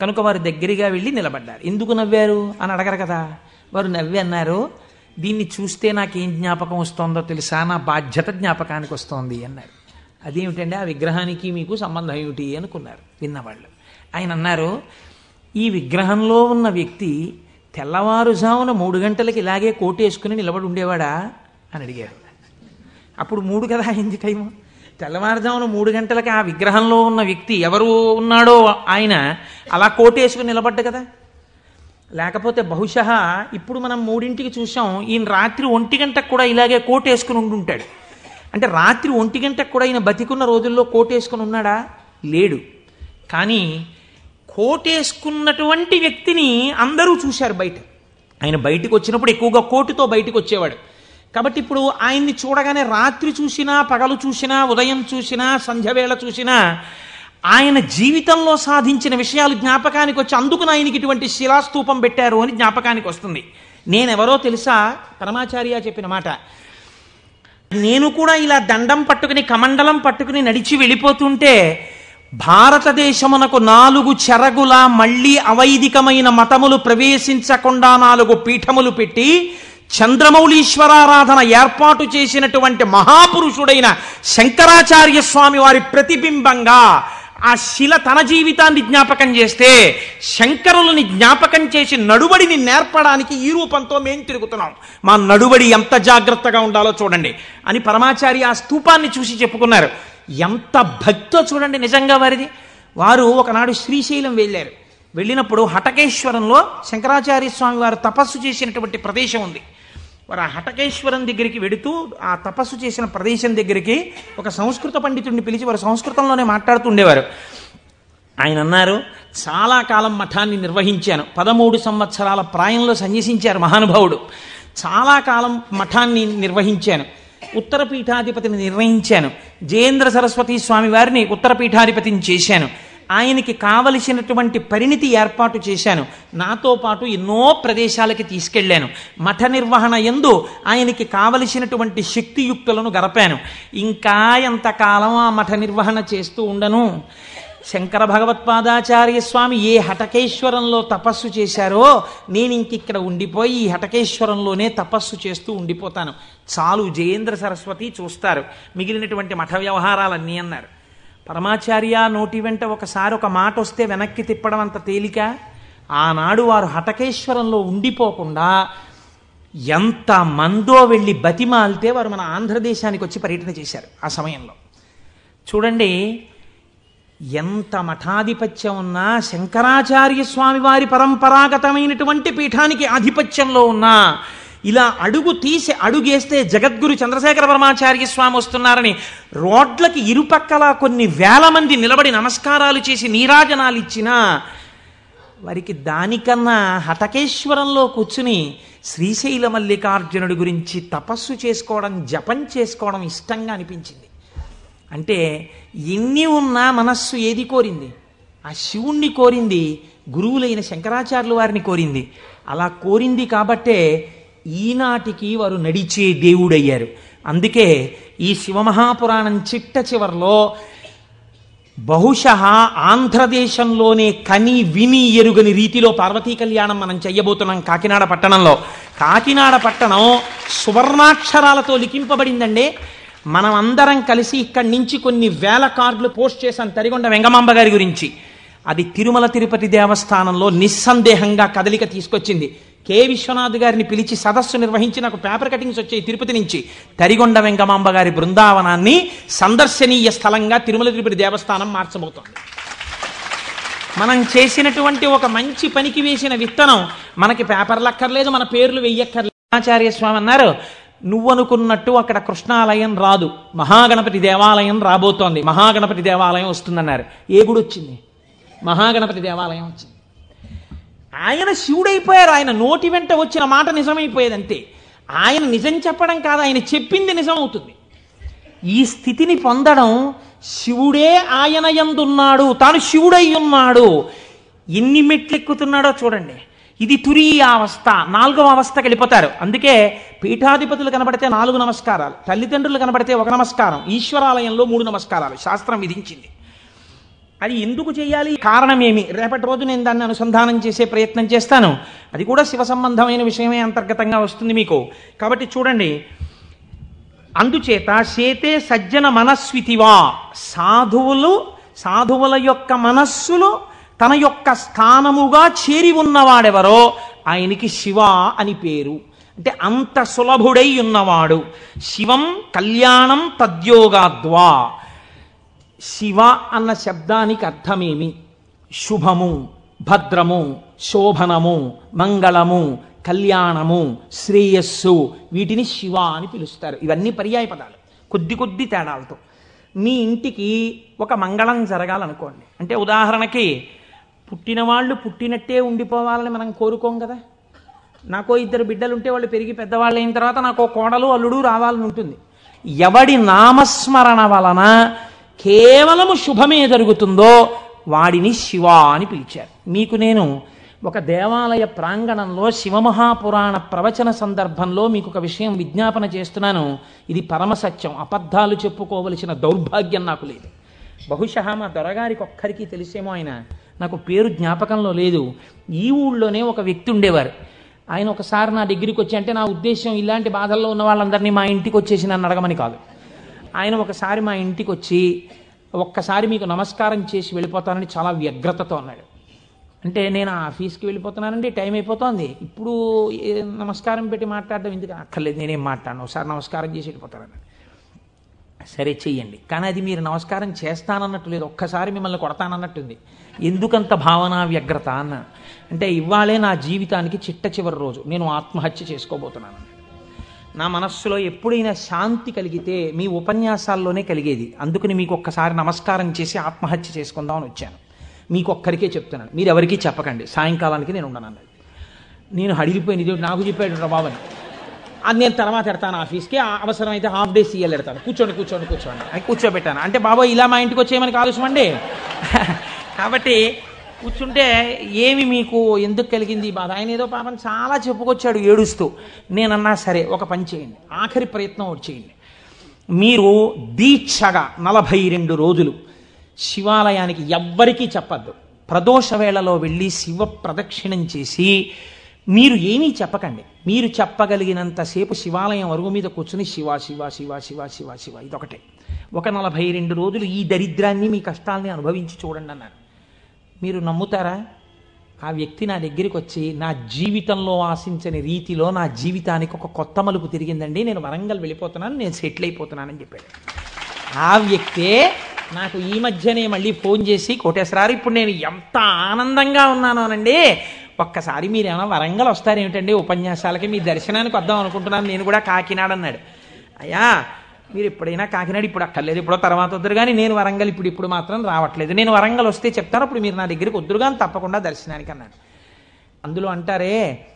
కనుక వారు దగ్గరగా వెళ్ళి నిలబడ్డారు. ఎందుకు నవ్వారు అని అడగరు కదా. వారు నవ్వి అన్నారు దీన్ని చూస్తే నాకేం జ్ఞాపకం వస్తుందో తెలుసా? నా బాధ్యత జ్ఞాపకానికి వస్తోంది అన్నారు. అదేమిటండి ఆ విగ్రహానికి మీకు సంబంధం ఏమిటి? అనుకున్నారు విన్నవాళ్ళు. ఆయన అన్నారు ఈ విగ్రహంలో ఉన్న వ్యక్తి తెల్లవారుజామున మూడు గంటలకి ఇలాగే కోటేసుకుని నిలబడి ఉండేవాడా? అని అడిగారు. అప్పుడు మూడు కదా అయింది టైము. తెల్లవారుజామున మూడు గంటలకి ఆ విగ్రహంలో ఉన్న వ్యక్తి ఎవరు ఉన్నాడో ఆయన అలా కోటేసుకుని నిలబడ్డ కదా. లేకపోతే బహుశా ఇప్పుడు మనం మూడింటికి చూసాం ఈయన రాత్రి ఒంటి గంటకు కూడా ఇలాగే కోట్ వేసుకుని ఉండుంటాడు. అంటే రాత్రి ఒంటి గంటకు కూడా ఈయన బతికున్న రోజుల్లో కోట్ వేసుకుని ఉన్నాడా? లేడు. కానీ కోటేసుకున్నటువంటి వ్యక్తిని అందరూ చూశారు బయట. ఆయన బయటకు వచ్చినప్పుడు ఎక్కువగా కోటుతో బయటకు వచ్చేవాడు కాబట్టి ఇప్పుడు ఆయన్ని చూడగానే రాత్రి చూసినా పగలు చూసినా ఉదయం చూసినా సంధ్యవేళ చూసినా ఆయన జీవితంలో సాధించిన విషయాలు జ్ఞాపకానికి వచ్చి అందుకు ఆయనకి ఇటువంటి శిలాస్తూపం పెట్టారు అని జ్ఞాపకానికి వస్తుంది. నేనెవరో తెలుసా? పరమాచార్య చెప్పిన మాట. నేను కూడా ఇలా దండం పట్టుకుని కమండలం పట్టుకుని నడిచి వెళ్ళిపోతుంటే భారతదేశమునకు నాలుగు చెరగుల మళ్ళీ అవైదికమైన మతములు ప్రవేశించకుండా నాలుగు పీఠములు పెట్టి చంద్రమౌళీశ్వరారాధన ఏర్పాటు చేసినటువంటి మహాపురుషుడైన శంకరాచార్య స్వామి వారి ప్రతిబింబంగా ఆ శిల తన జీవితాన్ని జ్ఞాపకం చేస్తే శంకరులని జ్ఞాపకం చేసి నడుబడిని నేర్పడానికి ఈ రూపంతో మేం తిరుగుతున్నాం. మా నడుబడి ఎంత జాగ్రత్తగా ఉండాలో చూడండి. అని పరమాచార్య ఆ స్తూపాన్ని చూసి చెప్పుకున్నారు. ఎంత భక్తో చూడండి నిజంగా వారిది. వారు ఒకనాడు శ్రీశైలం వెళ్ళారు. వెళ్ళినప్పుడు హటకేశ్వరంలో శంకరాచార్య స్వామి వారు తపస్సు చేసినటువంటి ప్రదేశం ఉంది. వారు ఆ హటకేశ్వరం దగ్గరికి వెడుతూ ఆ తపస్సు చేసిన ప్రదేశం దగ్గరికి ఒక సంస్కృత పండితుడిని పిలిచి వారు సంస్కృతంలోనే మాట్లాడుతుండేవారు. ఆయన అన్నారు చాలా కాలం మఠాన్ని నిర్వహించాను. పదమూడు సంవత్సరాల ప్రాయంలో సన్యసించారు మహానుభావుడు. చాలా కాలం మఠాన్ని నిర్వహించాను. ఉత్తర పీఠాధిపతిని నిర్వహించాను. జయేంద్ర సరస్వతి స్వామి వారిని ఉత్తర పీఠాధిపతిని చేశాను. ఆయనకి కావలసినటువంటి పరిణితి ఏర్పాటు చేశాను. నాతో పాటు ఎన్నో ప్రదేశాలకి తీసుకెళ్ళాను. మఠ నిర్వహణ ఎందు ఆయనకి కావలసినటువంటి శక్తియుక్తులను గడపాను. ఇంకా ఎంతకాలం ఆ మఠ నిర్వహణ చేస్తూ ఉండను? శంకర భగవత్పాదాచార్య స్వామి ఏ హటకేశ్వరంలో తపస్సు చేశారో నేను ఇంక ఇక్కడ ఉండిపోయి ఈ హటకేశ్వరంలోనే తపస్సు చేస్తూ ఉండిపోతాను. చాలు జయేంద్ర సరస్వతి చూస్తారు. మిగిలినటువంటి మఠ వ్యవహారాలన్నీ అన్నారు. పరమాచార్య నోటి వెంట ఒకసారి ఒక మాట వస్తే వెనక్కి తిప్పడం అంత తేలిక? ఆనాడు వారు హటకేశ్వరంలో ఉండిపోకుండా ఎంత మందో వెళ్ళి బతిమాలితే వారు మన ఆంధ్రదేశానికి వచ్చి పర్యటన చేశారు ఆ సమయంలో. చూడండి ఎంత మఠాధిపత్యం ఉన్నా శంకరాచార్య స్వామి వారి పరంపరాగతమైనటువంటి పీఠానికి ఆధిపత్యంలో ఉన్నా ఇలా అడుగు తీసి అడుగేస్తే జగద్గురు చంద్రశేఖర పరమాచార్య స్వామి వస్తున్నారని రోడ్లకి ఇరుపక్కల కొన్ని వేల మంది నిలబడి నమస్కారాలు చేసి నీరాజనాలు ఇచ్చినా వారికి దానికన్నా హటకేశ్వరంలో కూర్చుని శ్రీశైల మల్లికార్జునుడి గురించి తపస్సు చేసుకోవడం జపం చేసుకోవడం ఇష్టంగా అనిపించింది. అంటే ఎన్ని ఉన్నా మనస్సు ఏది కోరింది? ఆ శివుణ్ణి కోరింది గురువులైన శంకరాచార్యుల వారిని కోరింది. అలా కోరింది కాబట్టే ఈనాటికి వారు నడిచే దేవుడయ్యారు. అందుకే ఈ శివమహాపురాణం చిట్ట చివరిలో బహుశ ఆంధ్రదేశంలోనే కని విని ఎరుగని రీతిలో పార్వతీ కళ్యాణం మనం చెయ్యబోతున్నాం కాకినాడ పట్టణంలో. కాకినాడ పట్టణం సువర్ణాక్షరాలతో లిఖింపబడిందండి. మనం అందరం కలిసి ఇక్కడి నుంచి కొన్ని వేల కార్డులు పోస్ట్ చేశాం తరిగొండ వెంగమాంబ గారి గురించి. అది తిరుమల తిరుపతి దేవస్థానంలో నిస్సందేహంగా కదలిక తీసుకొచ్చింది. కె. విశ్వనాథ్ గారిని పిలిచి సదస్సు నిర్వహించి నాకు పేపర్ కటింగ్స్ వచ్చాయి తిరుపతి నుంచి. తరిగొండ వెంకమాంబ గారి బృందావనాన్ని సందర్శనీయ స్థలంగా తిరుమల తిరుపతి దేవస్థానం మార్చబోతోంది. మనం చేసినటువంటి ఒక మంచి పనికి వేసిన విత్తనం మనకి పేపర్లు అక్కర్లేదు మన పేర్లు వెయ్యక్కర్లేదు. ఆచార్య స్వామి అన్నారు నువ్వనుకున్నట్టు అక్కడ కృష్ణాలయం రాదు. మహాగణపతి దేవాలయం రాబోతోంది. మహాగణపతి దేవాలయం వస్తుందన్నారు. ఏ గుడి వచ్చింది మహాగణపతి దేవాలయం వచ్చింది. ఆయన శివుడైపోయారు. ఆయన నోటి వెంట వచ్చిన మాట నిజమైపోయేది అంతే ఆయన నిజం చెప్పడం కాదు ఆయన చెప్పింది నిజమవుతుంది. ఈ స్థితిని పొందడం శివుడే ఆయన ఎందున్నాడు తాను శివుడై ఉన్నాడు ఎన్ని మెట్లు ఎక్కుతున్నాడో చూడండి. ఇది తురీయ అవస్థ నాలుగవ అవస్థకి వెళ్ళిపోతారు. అందుకే పీఠాధిపతులు కనబడితే నాలుగు నమస్కారాలు తల్లిదండ్రులు కనబడితే ఒక నమస్కారం ఈశ్వరాలయంలో మూడు నమస్కారాలు. శాస్త్రం విధించింది. అది ఎందుకు చేయాలి? కారణమేమి? రేపటి రోజు నేను దాన్ని అనుసంధానం చేసే ప్రయత్నం చేస్తాను. అది కూడా శివ సంబంధమైన విషయమే అంతర్గతంగా వస్తుంది మీకు. కాబట్టి చూడండి. అందుచేత శేతే సజ్జన మనస్వితివా. సాధువులు సాధువుల యొక్క మనస్సులు తన యొక్క స్థానముగా చేరి ఉన్నవాడెవరో? ఆయనకి శివ అని పేరు. అంటే అంత సులభుడై ఉన్నవాడు. శివం కళ్యాణం తద్యోగాద్వా. శివ అన్న శబ్దానికి అర్థమేమి? శుభము భద్రము శోభనము మంగళము కళ్యాణము శ్రేయస్సు వీటిని శివ అని పిలుస్తారు. ఇవన్నీ పర్యాయ పదాలు. కొద్ది కొద్ది తేడాలతో. మీ ఇంటికి ఒక మంగళం జరగాలనుకోండి. అంటే ఉదాహరణకి పుట్టిన వాళ్ళు పుట్టినట్టే ఉండిపోవాలని మనం కోరుకోం కదా? నాకో ఇద్దరు బిడ్డలు ఉంటే వాళ్ళు పెరిగి పెద్దవాళ్ళు అయిన తర్వాత నాకు కోడలు అల్లుడు రావాలని ఉంటుంది. ఎవడి నామస్మరణ వలన కేవలము శుభమే జరుగుతుందో వాడిని శివ అని పిలిచారు. మీకు నేను ఒక దేవాలయ ప్రాంగణంలో శివమహాపురాణ ప్రవచన సందర్భంలో మీకు ఒక విషయం విజ్ఞాపన చేస్తున్నాను. ఇది పరమసత్యం. అబద్ధాలు చెప్పుకోవలసిన దౌర్భాగ్యం నాకు లేదు. బహుశా మా దొరగారికి ఒక్కరికి తెలిసేమో ఆయన. నాకు పేరు జ్ఞాపకంలో లేదు. ఈ ఊళ్ళోనే ఒక వ్యక్తి ఉండేవారు. ఆయన ఒకసారి నా దగ్గరికి వచ్చి అంటే నా ఉద్దేశం ఇలాంటి బాధల్లో ఉన్న వాళ్ళందరినీ మా ఇంటికి వచ్చేసి నన్ను అడగమని కాదు. ఆయన ఒకసారి మా ఇంటికి వచ్చి ఒక్కసారి మీకు నమస్కారం చేసి వెళ్ళిపోతానని చాలా వ్యగ్రతతో అన్నాడు. అంటే నేను ఆఫీస్కి వెళ్ళిపోతున్నానండి టైం అయిపోతుంది. ఇప్పుడు నమస్కారం పెట్టి మాట్లాడడం ఎందుకు అక్కర్లేదు నేనేం మాట్లాడను. ఒకసారి నమస్కారం చేసి వెళ్ళిపోతానని సరే చెయ్యండి. కానీ అది మీరు నమస్కారం చేస్తానన్నట్టు లేదు ఒక్కసారి మిమ్మల్ని కొడతానన్నట్టుంది. ఎందుకంత భావన వ్యగ్రత అన్న. అంటే ఇవాళే నా జీవితానికి చిట్ట చివరి రోజు. నేను ఆత్మహత్య చేసుకోబోతున్నాను. నా మనస్సులో ఎప్పుడైనా శాంతి కలిగితే మీ ఉపన్యాసాల్లోనే కలిగేది. అందుకని మీకు ఒక్కసారి నమస్కారం చేసి ఆత్మహత్య చేసుకుందామని వచ్చాను. మీకు ఒక్కరికే చెప్తున్నాను. మీరు ఎవరికీ చెప్పకండి. సాయంకాలానికి నేను ఉండను అన్నది నేను అడిగిపోయినది ఇది నాకు చెప్పాడు రా బాబని అది నేను తర్వాత ఎడతాను ఆఫీస్కి. అవసరమైతే హాఫ్ డే సీఎల్ ఎడతాను కూర్చోండి కూర్చోండి కూర్చోండి. కూర్చోబెట్టాను. అంటే బాబా ఇలా మా ఇంటికి వచ్చేయమని ఆలోచన అండి? కాబట్టి కూర్చుంటే ఏమి మీకు ఎందుకు కలిగింది బాధ? ఆయన ఏదో పాపం చాలా చెప్పుకొచ్చాడు ఏడుస్తూ. నేనన్నా సరే ఒక పని చేయండి. ఆఖరి ప్రయత్నం ఒకటి చేయండి. మీరు దీక్షగా నలభై రెండు రోజులు శివాలయానికి ఎవ్వరికీ చెప్పద్దు. ప్రదోష వేళలో వెళ్ళి శివ ప్రదక్షిణం చేసి మీరు ఏమీ చెప్పకండి. మీరు చెప్పగలిగినంతసేపు శివాలయం అరుగు మీద కూర్చుని శివ శివ శివ శివ శివ శివ ఇదొకటే. ఒక నలభై రెండు రోజులు ఈ దరిద్రాన్ని మీ కష్టాల్ని అనుభవించి చూడండి అన్నారు. మీరు నమ్ముతారా? ఆ వ్యక్తి నా దగ్గరికి వచ్చి నా జీవితంలో ఆశించని రీతిలో నా జీవితానికి ఒక కొత్త మలుపు తిరిగిందండి. నేను వరంగల్ వెళ్ళిపోతున్నాను నేను సెటిల్ అయిపోతున్నానని చెప్పాడు. ఆ వ్యక్తే నాకు ఈ మధ్యనే మళ్ళీ ఫోన్ చేసి కోటేశ్వరారు ఇప్పుడు నేను ఎంత ఆనందంగా ఉన్నాను అనండి. ఒక్కసారి మీరేమైనా వరంగల్ వస్తారేమిటండి? ఉపన్యాసాలకి మీ దర్శనానికి వద్దాం అనుకుంటున్నాను. నేను కూడా కాకినాడ అన్నాడు. అయ్యా మీరు ఎప్పుడైనా కాకినాడ ఇప్పుడు అక్కర్లేదు ఇప్పుడు తర్వాత వద్దరు కానీ నేను వరంగల్ ఇప్పుడు ఇప్పుడు మాత్రం రావట్లేదు. నేను వరంగల్ వస్తే చెప్తాను అప్పుడు మీరు నా దగ్గరికి వద్దురు కానీ తప్పకుండా దర్శనానికి అన్నాడు. అందులో అంటారే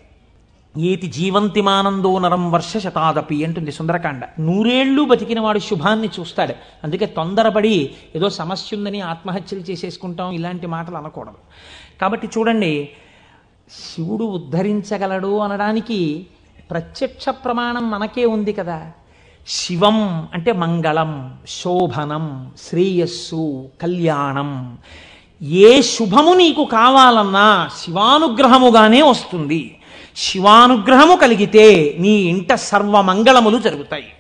ఏతి జీవంతిమానందో నరం వర్ష శతాదపి అంటుంది సుందరకాండ. నూరేళ్ళు బతికిన వాడు శుభాన్ని చూస్తాడు. అందుకే తొందరపడి ఏదో సమస్య ఉందని ఆత్మహత్యలు చేసేసుకుంటాం ఇలాంటి మాటలు అనకూడదు. కాబట్టి చూడండి శివుడు ఉద్ధరించగలడు అనడానికి ప్రత్యక్ష ప్రమాణం మనకే ఉంది కదా. శివం అంటే మంగళం శోభనం శ్రేయస్సు కళ్యాణం. ఏ శుభము నీకు కావాలన్నా శివానుగ్రహముగానే వస్తుంది. శివానుగ్రహము కలిగితే నీ ఇంట సర్వమంగళములు జరుగుతాయి.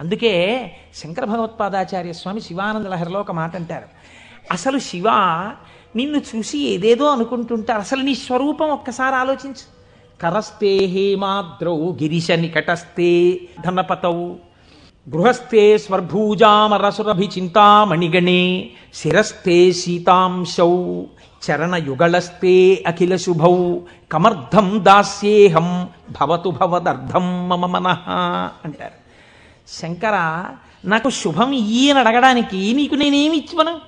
అందుకే శంకర భగవత్పాదాచార్య స్వామి శివానంద లహరిలో ఒక మాట అంటారు. అసలు శివ నిన్ను చూసి ఏదేదో అనుకుంటుంటారు. అసలు నీ స్వరూపం ఒక్కసారి ఆలోచించు. కరస్తే హేమాద్రౌ గిరిశ నికటస్తే ధనపతౌ. గృహస్థే స్వర్భూజామరసురభి చింతామణిగణే శిరస్థే సీతాంశౌ. చరణయుగళస్తే అఖిల శుభౌ కమర్థం దాస్యేహం భవతు భవదర్థం మమ మనః అంటారు. శంకర నాకు శుభం ఈయన అడగడానికి నీకు నేనేమి ఇచ్చివను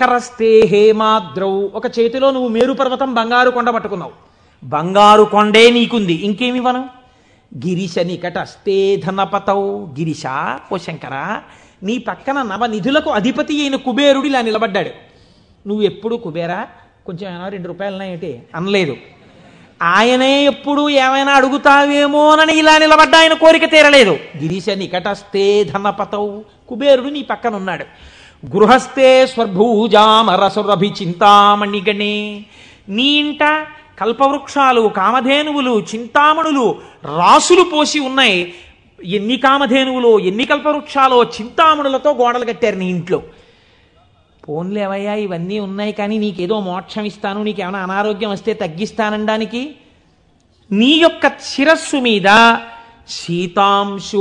కరస్తే హేమాద్రౌ ఒక చేతిలో నువ్వు మేరు పర్వతం బంగారు కొండ పట్టుకున్నావు. బంగారు కొండే నీకుంది. ఇంకేమివ్వను? గిరిశ నికటస్తే ధనపతౌ. గిరిశ ఓ శంకర నీ పక్కన నవనిధులకు అధిపతి అయిన కుబేరుడు ఇలా నిలబడ్డాడు. నువ్వు ఎప్పుడు కుబేరా? కొంచెం ఏమైనా రెండు రూపాయలు ఏంటి? అనలేదు. ఆయనే ఎప్పుడు ఏమైనా అడుగుతావేమోనని ఇలా నిలబడ్డా ఆయన కోరిక తీరలేదు. గిరిశ నికటస్తే ధనపతౌ. కుబేరుడు నీ పక్కన ఉన్నాడు. గృహస్థే స్వర్భూజామరసురభి చింతామణిగణే నీ ఇంట కల్పవృక్షాలు కామధేనువులు చింతామణులు రాసులు పోసి ఉన్నాయి. ఎన్ని కామధేనువులో ఎన్ని కల్పవృక్షాలో చింతామణులతో గోడలు కట్టారు నీ ఇంట్లో? పోన్లేవయ్యా ఇవన్నీ ఉన్నాయి కానీ నీకేదో మోక్షం ఇస్తాను నీకేమైనా అనారోగ్యం వస్తే తగ్గిస్తానడానికి? నీ యొక్క శిరస్సు మీద సీతాంశు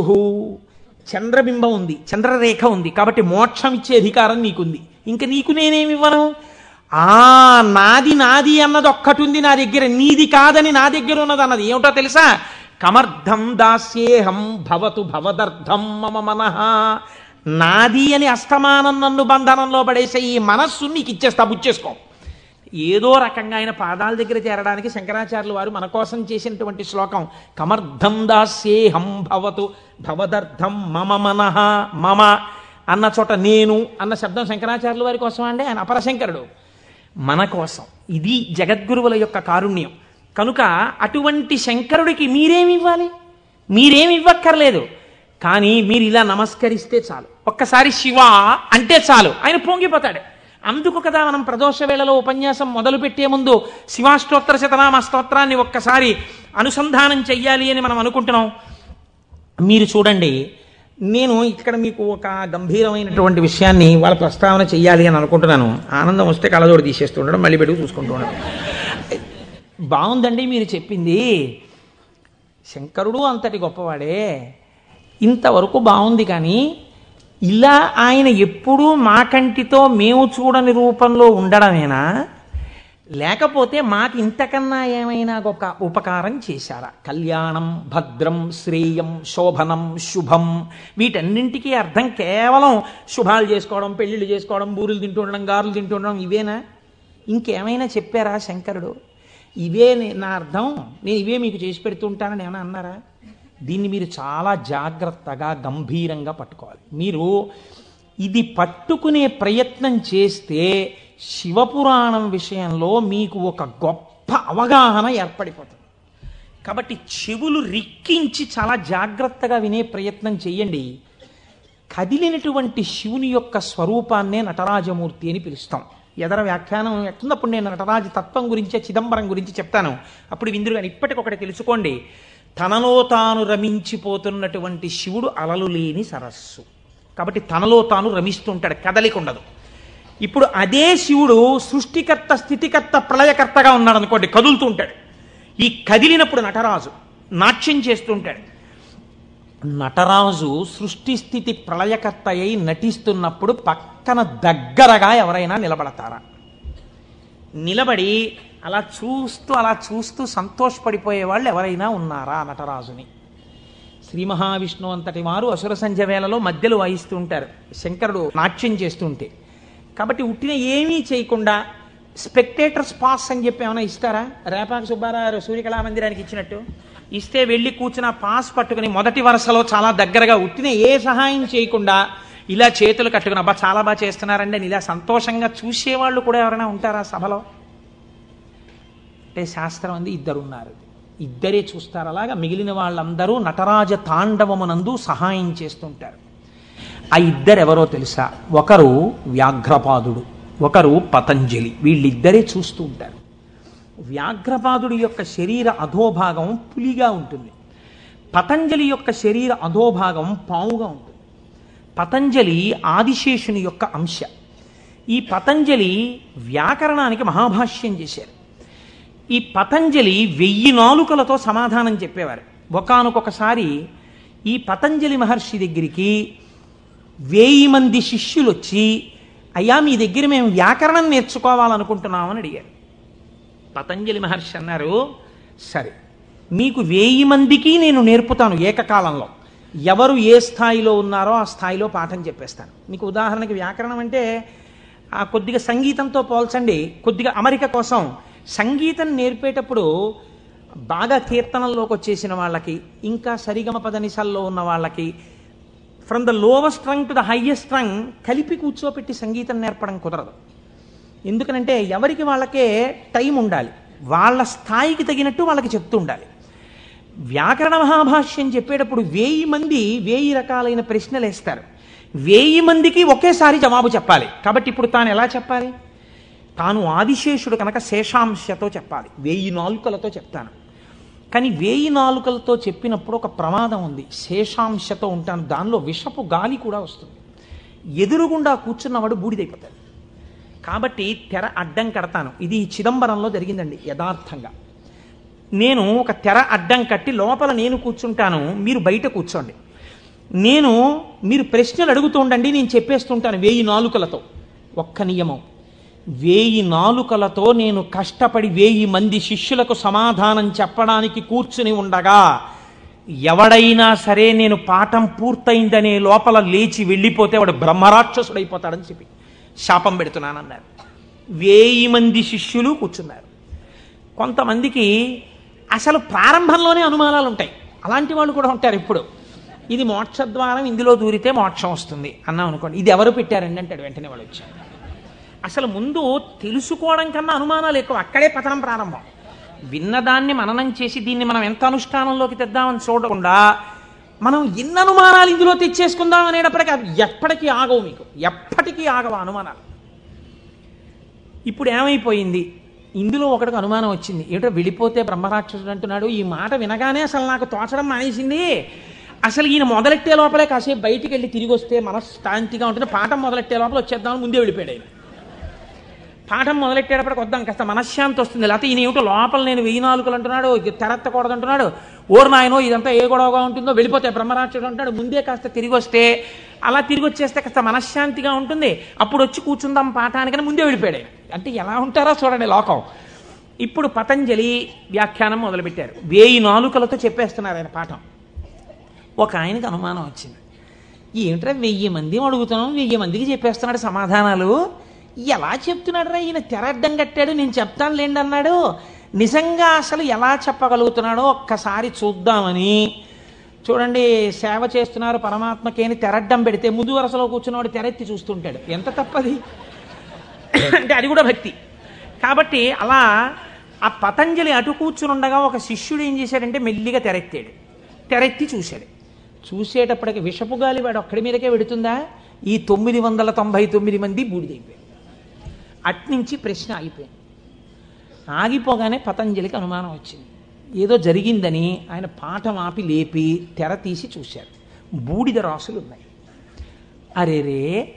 చంద్రబింబం ఉంది చంద్రరేఖ ఉంది. కాబట్టి మోక్షం ఇచ్చే అధికారం నీకుంది. ఇంకా నీకు నేనేమి ఇవ్వను ఆ నాది నాది అన్నది ఒక్కటి ఉంది నా దగ్గర నీది కాదని నా దగ్గర ఉన్నది అన్నది. ఏమిటో తెలుసా? కమర్థం దాస్యేహం భవతు భవదర్థం మమ మనః. నాది అని అస్తమానం నన్ను బంధనంలో పడేసే ఈ మనస్సు నీకు ఇచ్చేస్తా బుచ్చేసుకో. ఏదో రకంగా ఆయన పాదాల దగ్గర చేరడానికి శంకరాచార్యులు వారు మన కోసం చేసినటువంటి శ్లోకం. కమర్థం దాస్యేహం భవతు భవదర్థం మమ మనః మమ అన్న చోట నేను అన్న శబ్దం శంకరాచార్యుల వారి కోసం అండి? ఆయన అపరశంకరుడు. మన కోసం. ఇది జగద్గురువుల యొక్క కారుణ్యం. కనుక అటువంటి శంకరుడికి మీరేమి ఇవ్వాలి? మీరేమి ఇవ్వక్కర్లేదు. కానీ మీరు ఇలా నమస్కరిస్తే చాలు. ఒక్కసారి శివ అంటే చాలు. ఆయన పొంగిపోతాడు. అందుకు కదా మనం ప్రదోష వేళలో ఉపన్యాసం మొదలు పెట్టే ముందు శివాష్టోత్తర శతనామ స్తోత్రాన్ని ఒక్కసారి అనుసంధానం చెయ్యాలి అని మనం అనుకుంటున్నాం. మీరు చూడండి నేను ఇక్కడ మీకు ఒక గంభీరమైనటువంటి విషయాన్ని వాళ్ళ ప్రస్తావన చెయ్యాలి అని అనుకుంటున్నాను. ఆనందం వస్తే కళ్ళజోడు తీసేస్తుండడం మళ్ళీ పెట్టుకు చూసుకుంటూ ఉండడం. బాగుందండి మీరు చెప్పింది. శంకరుడు అంతటి గొప్పవాడే. ఇంతవరకు బాగుంది కానీ ఇలా ఆయన ఎప్పుడూ మా కంటితో మేము చూడని రూపంలో ఉండడమేనా? లేకపోతే మాకు ఇంతకన్నా ఏమైనా ఒక ఉపకారం చేశారా? కళ్యాణం భద్రం శ్రేయం శోభనం శుభం. వీటన్నింటికీ అర్థం కేవలం శుభాలు చేసుకోవడం పెళ్ళిళ్ళు చేసుకోవడం బూరులు తింటూ ఉండడం గారులు తింటూ ఉండడం ఇవేనా? ఇంకేమైనా చెప్పారా శంకరుడు? ఇవే నా అర్థం. నేను ఇవే మీకు చేసి పెడుతుంటానని ఏమైనా అన్నారా? దీన్ని మీరు చాలా జాగ్రత్తగా గంభీరంగా పట్టుకోవాలి. మీరు ఇది పట్టుకునే ప్రయత్నం చేస్తే శివపురాణం విషయంలో మీకు ఒక గొప్ప అవగాహన ఏర్పడిపోతుంది. కాబట్టి చెవులు రిక్కించి చాలా జాగ్రత్తగా వినే ప్రయత్నం చేయండి. కదిలినటువంటి శివుని యొక్క స్వరూపాన్నే నటరాజమూర్తి అని పిలుస్తాం. ఎదర వ్యాఖ్యానం ఎట్లున్నప్పుడు నేను నటరాజ తత్వం గురించే చిదంబరం గురించి చెప్తాను. అప్పుడు విందురు కానీ ఇప్పటికొకటి తెలుసుకోండి. తనలో తాను రమించిపోతున్నటువంటి శివుడు అలలు లేని సరస్సు. కాబట్టి తనలో తాను రమిస్తుంటాడు కదలిక ఉండదు ఇప్పుడు అదే శివుడు సృష్టికర్త స్థితికర్త ప్రళయకర్తగా ఉన్నాడు అనుకోండి కదులుతూ ఉంటాడు. ఈ కదిలినప్పుడు నటరాజు నాట్యం చేస్తుంటాడు నటరాజు సృష్టి స్థితి ప్రళయకర్త అయి నటిస్తున్నప్పుడు పక్కన దగ్గరగా ఎవరైనా నిలబడతారా? నిలబడి అలా చూస్తూ అలా చూస్తూ సంతోషపడిపోయే వాళ్ళు ఎవరైనా ఉన్నారా నటరాజుని? శ్రీ మహావిష్ణువు అంతటి వారు అసుర సంధ్య వేళలో మధ్యలో వాయిస్తూ ఉంటారు. శంకరుడు నాట్యం చేస్తుంటే కాబట్టి ఉట్టిన ఏమీ చేయకుండా స్పెక్టేటర్స్ పాస్ అని చెప్పి ఏమైనా ఇస్తారా? రేపాక సుబ్బారావు సూర్యకళా మందిరానికి ఇచ్చినట్టు. ఇస్తే వెళ్ళి కూర్చున్న పాస్ పట్టుకుని మొదటి వరుసలో చాలా దగ్గరగా ఉట్టిన ఏ సహాయం చేయకుండా ఇలా చేతులు కట్టుకుని అబ్బా చాలా బాగా చేస్తున్నారండి అని ఇలా సంతోషంగా చూసేవాళ్ళు కూడా ఎవరైనా ఉంటారా సభలో? అంటే శాస్త్రం అంది ఇద్దరు ఉన్నారు ఇద్దరే చూస్తారు. అలాగా మిగిలిన వాళ్ళందరూ నటరాజ తాండవమునందు సహాయం చేస్తుంటారు. ఆ ఇద్దరు ఎవరో తెలుసా? ఒకరు వ్యాఘ్రపాదుడు ఒకరు పతంజలి. వీళ్ళిద్దరే చూస్తూ ఉంటారు. వ్యాఘ్రపాదుడి యొక్క శరీర అధోభాగం పులిగా ఉంటుంది. పతంజలి యొక్క శరీర అధోభాగం పావుగా ఉంటుంది. పతంజలి ఆదిశేషుని యొక్క అంశ. ఈ పతంజలి వ్యాకరణానికి మహాభాష్యం చేశారు. ఈ పతంజలి వెయ్యి నాలుకలతో సమాధానం చెప్పేవారు. ఒకానొకసారి ఈ పతంజలి మహర్షి దగ్గరికి వేయి మంది శిష్యులు వచ్చి అయ్యా మీ దగ్గర మేము వ్యాకరణం నేర్చుకోవాలనుకుంటున్నామని అడిగారు. పతంజలి మహర్షి అన్నారు సరే మీకు వేయి మందికి నేను నేర్పుతాను ఏకకాలంలో. ఎవరు ఏ స్థాయిలో ఉన్నారో ఆ స్థాయిలో పాఠం చెప్పేస్తాను. మీకు ఉదాహరణకి వ్యాకరణం అంటే ఆ కొద్దిగా సంగీతంతో పోల్చండి. కొద్దిగా అమరిక కోసం సంగీతం నేర్పేటప్పుడు బాగా కీర్తనల్లోకి వచ్చేసిన వాళ్ళకి ఇంకా సరిగమ పదనిసల్లో ఉన్న వాళ్ళకి from the lowest string to the highest string కలిపి కూర్చోపెట్టి సంగీతం నేర్పడం కుదరదు. ఎందుకనంటే ఎవరికి వాళ్ళకే టైం ఉండాలి. వాళ్ళ స్థాయికి తగినట్టు వాళ్ళకి చెప్తూ ఉండాలి. వ్యాకరణ మహాభాష్యం చెప్పేటప్పుడు వేయి మంది వేయి రకాలైన ప్రశ్నలు వేస్తారు. వేయి మందికి ఒకేసారి జవాబు చెప్పాలి. కాబట్టి ఇప్పుడు తాను ఎలా చెప్పాలి? తాను ఆదిశేషుడు కనుక శేషాంశతో చెప్పాలి. వేయి నాలుకలతో చెప్తాను. కానీ వేయి నాలుకలతో చెప్పినప్పుడు ఒక ప్రమాదం ఉంది. శేషాంశతో ఉంటాను. దానిలో విషపు గాలి కూడా వస్తుంది. ఎదురుగుండా కూర్చున్నవాడు బూడిదైపోతాడు. కాబట్టి తెర అడ్డం కడతాను. ఇది చిదంబరంలో జరిగిందండి యథార్థంగా. నేను ఒక తెర అడ్డం కట్టి లోపల నేను కూర్చుంటాను మీరు బయట కూర్చోండి. నేను మీరు ప్రశ్నలు అడుగుతూ ఉండండి నేను చెప్పేస్తుంటాను వేయి నాలుకలతో. ఒక్క నియమం. వేయి నాలుకలతో నేను కష్టపడి వేయి మంది శిష్యులకు సమాధానం చెప్పడానికి కూర్చుని ఉండగా ఎవడైనా సరే నేను పాఠం పూర్తయిందనే లోపల లేచి వెళ్ళిపోతే వాడు బ్రహ్మరాక్షసుడైపోతాడని చెప్పి శాపం పెడుతున్నానన్నారు. వేయి మంది శిష్యులు కూర్చున్నారు. కొంతమందికి అసలు ప్రారంభంలోనే అనుమానాలు ఉంటాయి అలాంటి వాళ్ళు కూడా ఉంటారు ఇప్పుడు. ఇది మోక్షద్వారం ఇందులో దూరితే మోక్షం వస్తుంది. అన్నాం అనుకోండి ఇది ఎవరు పెట్టారండి? అంటాడు. వెంటనే వాళ్ళు వచ్చారు. అసలు ముందు తెలుసుకోవడం కన్నా అనుమానాలు ఎక్కువ. అక్కడే పతనం ప్రారంభం. విన్నదాన్ని మననం చేసి దీన్ని మనం ఎంత అనుష్ఠానంలోకి తెద్దామని చూడకుండా మనం ఎన్ని అనుమానాలు ఇందులో తెచ్చేసుకుందాం అనేటప్పటికీ అవి ఎప్పటికీ ఆగవు మీకు. ఎప్పటికీ ఆగవు అనుమానాలు. ఇప్పుడు ఏమైపోయింది? ఇందులో ఒకటికి అనుమానం వచ్చింది. ఏమిటో వెళ్ళిపోతే బ్రహ్మరాక్షసుడు అంటున్నాడు. ఈ మాట వినగానే అసలు నాకు తోచడం మానేసింది. అసలు ఈయన మొదలెట్టే లోపలే కాసేపు బయటికి వెళ్ళి తిరిగి వస్తే మనశ్శాంతిగా ఉంటుంది. పాఠం మొదలెట్టే లోపల వచ్చేద్దామని ముందే వెళ్ళిపోయాడు ఆయన. పాఠం మొదలెట్టేటప్పటికి వద్దాం కాస్త మనశ్శాంతి వస్తుంది. లేకపోతే ఈయన ఏమిటో లోపల నేను వెయ్యి నాలుగులు అంటున్నాడు తెరెత్తకూడదు అంటున్నాడు. ఓరు నాయనో ఇదంతా ఏ గొడవగా ఉంటుందో వెళ్ళిపోతే బ్రహ్మరాక్షుడు అంటాడు ముందే కాస్త తిరిగి వస్తే అలా తిరిగి వచ్చేస్తే కాస్త మనశ్శాంతిగా ఉంటుంది. అప్పుడు వచ్చి కూర్చుందాం పాఠానికని ముందే వెళ్ళిపోయాడు. అంటే ఎలా ఉంటారో చూడండి లోకం. ఇప్పుడు పతంజలి వ్యాఖ్యానం మొదలుపెట్టారు. వేయి నాలుకలతో చెప్పేస్తున్నారు ఆయన పాఠం. ఒక ఆయనకి అనుమానం వచ్చింది. ఏంటంటే వెయ్యి మంది అడుగుతున్నాం వెయ్యి మందికి చెప్పేస్తున్నాడు సమాధానాలు? ఎలా చెప్తున్నాడు రా ఈయన? తెరడ్డం కట్టాడు నేను చెప్తాను లేండి అన్నాడు. నిజంగా అసలు ఎలా చెప్పగలుగుతున్నాడో ఒక్కసారి చూద్దామని. చూడండి సేవ చేస్తున్నారు పరమాత్మకేని తెరడ్డం పెడితే ముందు వరుసలో కూర్చున్నవాడు తెరెత్తి చూస్తుంటాడు. ఎంత తప్పది? అంటే అది కూడా భక్తి. కాబట్టి అలా ఆ పతంజలి అటు కూర్చుని ఉండగా ఒక శిష్యుడు ఏం చేశాడంటే మెల్లిగా తెరెత్తాడు. తెరెత్తి చూశాడు. చూసేటప్పటికి విషపు గాలి వాడు ఒక్కడి మీదకే పెడుతుందా ఈ తొమ్మిది వందల తొంభై తొమ్మిది మంది బూడిదైపోయారు. అట్నుంచి ప్రశ్న ఆగిపోయింది. ఆగిపోగానే పతంజలికి అనుమానం వచ్చింది. ఏదో జరిగిందని ఆయన పాఠం ఆపి లేపి తెర తీసి చూశారు. బూడిద రాసులు ఉన్నాయి అరేరే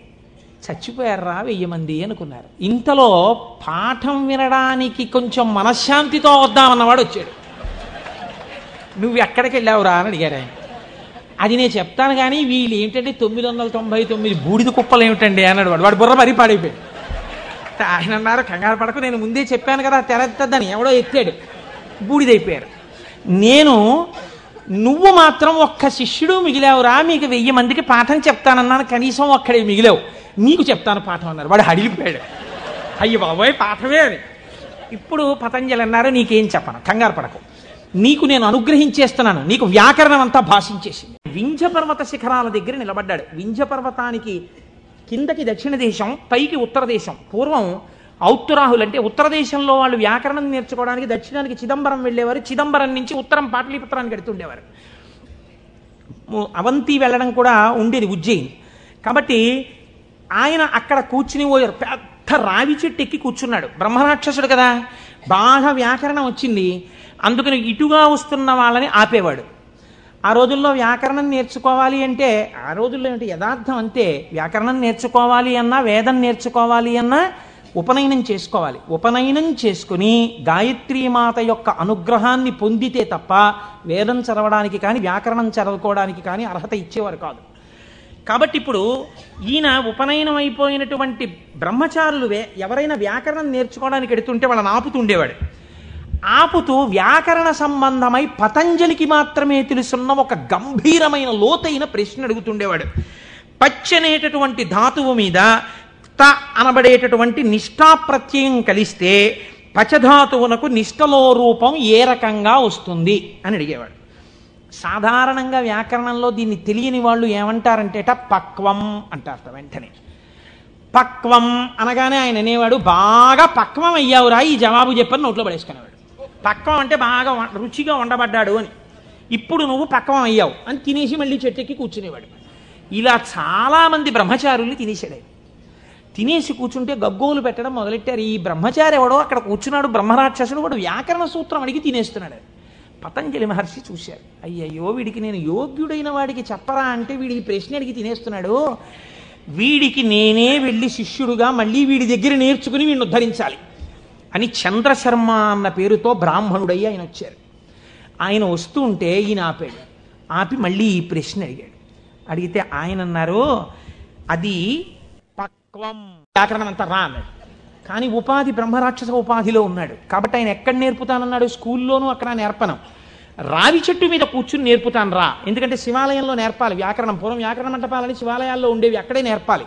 చచ్చిపోయారా వెయ్యి మంది అనుకున్నారు. ఇంతలో పాఠం వినడానికి కొంచెం మనశ్శాంతితో వద్దామన్నవాడు వచ్చాడు. నువ్వు ఎక్కడికి వెళ్ళావురా అని అడిగారు ఆయన. అది నేను చెప్తాను కానీ వీళ్ళు ఏంటంటే తొమ్మిది వందల తొంభై తొమ్మిది బూడిద కుప్పలు ఏమిటండి అన్నాడు వాడు. వాడు బుర్ర మరీ పాడైపోయాడు. ఆయన అన్నారు కంగారు పడకు నేను ముందే చెప్పాను కదా తెరద్దని ఎవడో ఎత్తాడు. బూడిదైపోయారు. నేను నువ్వు మాత్రం ఒక్క శిష్యుడు మిగిలావురా మీకు వెయ్యి మందికి పాఠం చెప్తానన్నాను కనీసం ఒక్కడే మిగిలావు. నీకు చెప్తాను పాఠం అన్నారు. వాడు హడిలిపోయాడు అయ్యి బాబోయ్ పాఠమే అని ఇప్పుడు పతంజలి అన్నారు నీకేం చెప్పను కంగారు పడకు. నీకు నేను అనుగ్రహించేస్తున్నాను నీకు వ్యాకరణం అంతా భాషించేసింది. వింధ్య పర్వత శిఖరాల దగ్గర నిలబడ్డాడు. వింధ్య పర్వతానికి కిందకి దక్షిణ దేశం పైకి ఉత్తర దేశం. పూర్వం ఔత్తరాహులు అంటే ఉత్తర దేశంలో వాళ్ళు వ్యాకరణం నేర్చుకోవడానికి దక్షిణానికి చిదంబరం వెళ్ళేవారు. చిదంబరం నుంచి ఉత్తరం పాటలీపుత్రానికి ఎడుతుండేవారు అవంతి వెళ్ళడం కూడా ఉండేది ఉజ్జయిని. కాబట్టి ఆయన అక్కడ కూర్చుని పోయారు పెద్ద రావి చెట్టు ఎక్కి కూర్చున్నాడు. బ్రహ్మరాక్షసుడు కదా. బాగా వ్యాకరణం వచ్చింది. అందుకని ఇటుగా వస్తున్న వాళ్ళని ఆపేవాడు. ఆ రోజుల్లో వ్యాకరణం నేర్చుకోవాలి అంటే ఆ రోజుల్లో ఏంటి యథార్థం అంతే వ్యాకరణం నేర్చుకోవాలి అన్నా వేదం నేర్చుకోవాలి అన్నా ఉపనయనం చేసుకోవాలి. ఉపనయనం చేసుకుని గాయత్రీమాత యొక్క అనుగ్రహాన్ని పొందితే తప్ప వేదం చదవడానికి కానీ వ్యాకరణం చదవుకోవడానికి కానీ అర్హత ఇచ్చేవారు కాదు. కాబట్టి ఇప్పుడు ఈయన ఉపనయనం అయిపోయినటువంటి బ్రహ్మచారులు వే- ఎవరైనా వ్యాకరణం నేర్చుకోవడానికి ఎడుతుంటే వాళ్ళని ఆపుతుండేవాడు ఆపుతూ వ్యాకరణ సంబంధమై పతంజలికి మాత్రమే తెలుసున్న ఒక గంభీరమైన లోతైన ప్రశ్న అడుగుతుండేవాడు. పచ్చనేటటువంటి ధాతువు మీద త అనబడేటటువంటి నిష్ఠాప్రత్యయం కలిస్తే పచధాతువునకు నిష్టలో రూపం ఏ రకంగా వస్తుంది అని అడిగేవాడు. సాధారణంగా వ్యాకరణంలో దీన్ని తెలియని వాళ్ళు ఏమంటారంటేట పక్వం అంటారట వెంటనే. పక్వం అనగానే ఆయన అనేవాడు బాగా పక్వం అయ్యావురా ఈ జవాబు చెప్పని నోట్లో పడేసుకునేవాడు. పక్కం అంటే బాగా రుచిగా వండబడ్డాడు అని. ఇప్పుడు నువ్వు పక్కం అయ్యావు అని తినేసి మళ్ళీ చెట్టెక్కి కూర్చునేవాడు. ఇలా చాలామంది బ్రహ్మచారుల్ని తినేసాడు తినేసి కూర్చుంటే గగ్గోలు పెట్టడం మొదలెట్టారు. ఈ బ్రహ్మచారి ఎవడో అక్కడ కూర్చున్నాడు బ్రహ్మరాక్షసుడు వాడు వ్యాకరణ సూత్రం అడిగి తినేస్తున్నాడు పతంజలి మహర్షి చూశారు. అయ్యయ్యో వీడికి నేను యోగ్యుడైన వాడికి చెప్పరా అంటే వీడికి ప్రశ్న అడిగి తినేస్తున్నాడు. వీడికి నేనే వెళ్ళి శిష్యుడుగా మళ్ళీ వీడి దగ్గర నేర్చుకుని వీడిని ఉద్ధరించాలి. అని చంద్రశర్మ అన్న పేరుతో బ్రాహ్మణుడయ్యి ఆయన వచ్చారు. ఆయన వస్తూ ఉంటే ఈయన ఆపాడు. ఆపి మళ్ళీ ఈ ప్రశ్న అడిగాడు. అడిగితే ఆయన అన్నారు అది పక్వం వ్యాకరణం అంతా రా అన్నాడు. కానీ ఉపాధి బ్రహ్మరాక్షస ఉపాధిలో ఉన్నాడు. కాబట్టి ఆయన ఎక్కడ నేర్పుతానన్నాడు? స్కూల్లోనూ అక్కడ నేర్పణం రావి చెట్టు మీద కూర్చుని నేర్పుతాను రా. ఎందుకంటే శివాలయంలో నేర్పాలి. వ్యాకరణం పూర్వం వ్యాకరణ మంటపాలని శివాలయాల్లో ఉండేవి అక్కడే నేర్పాలి.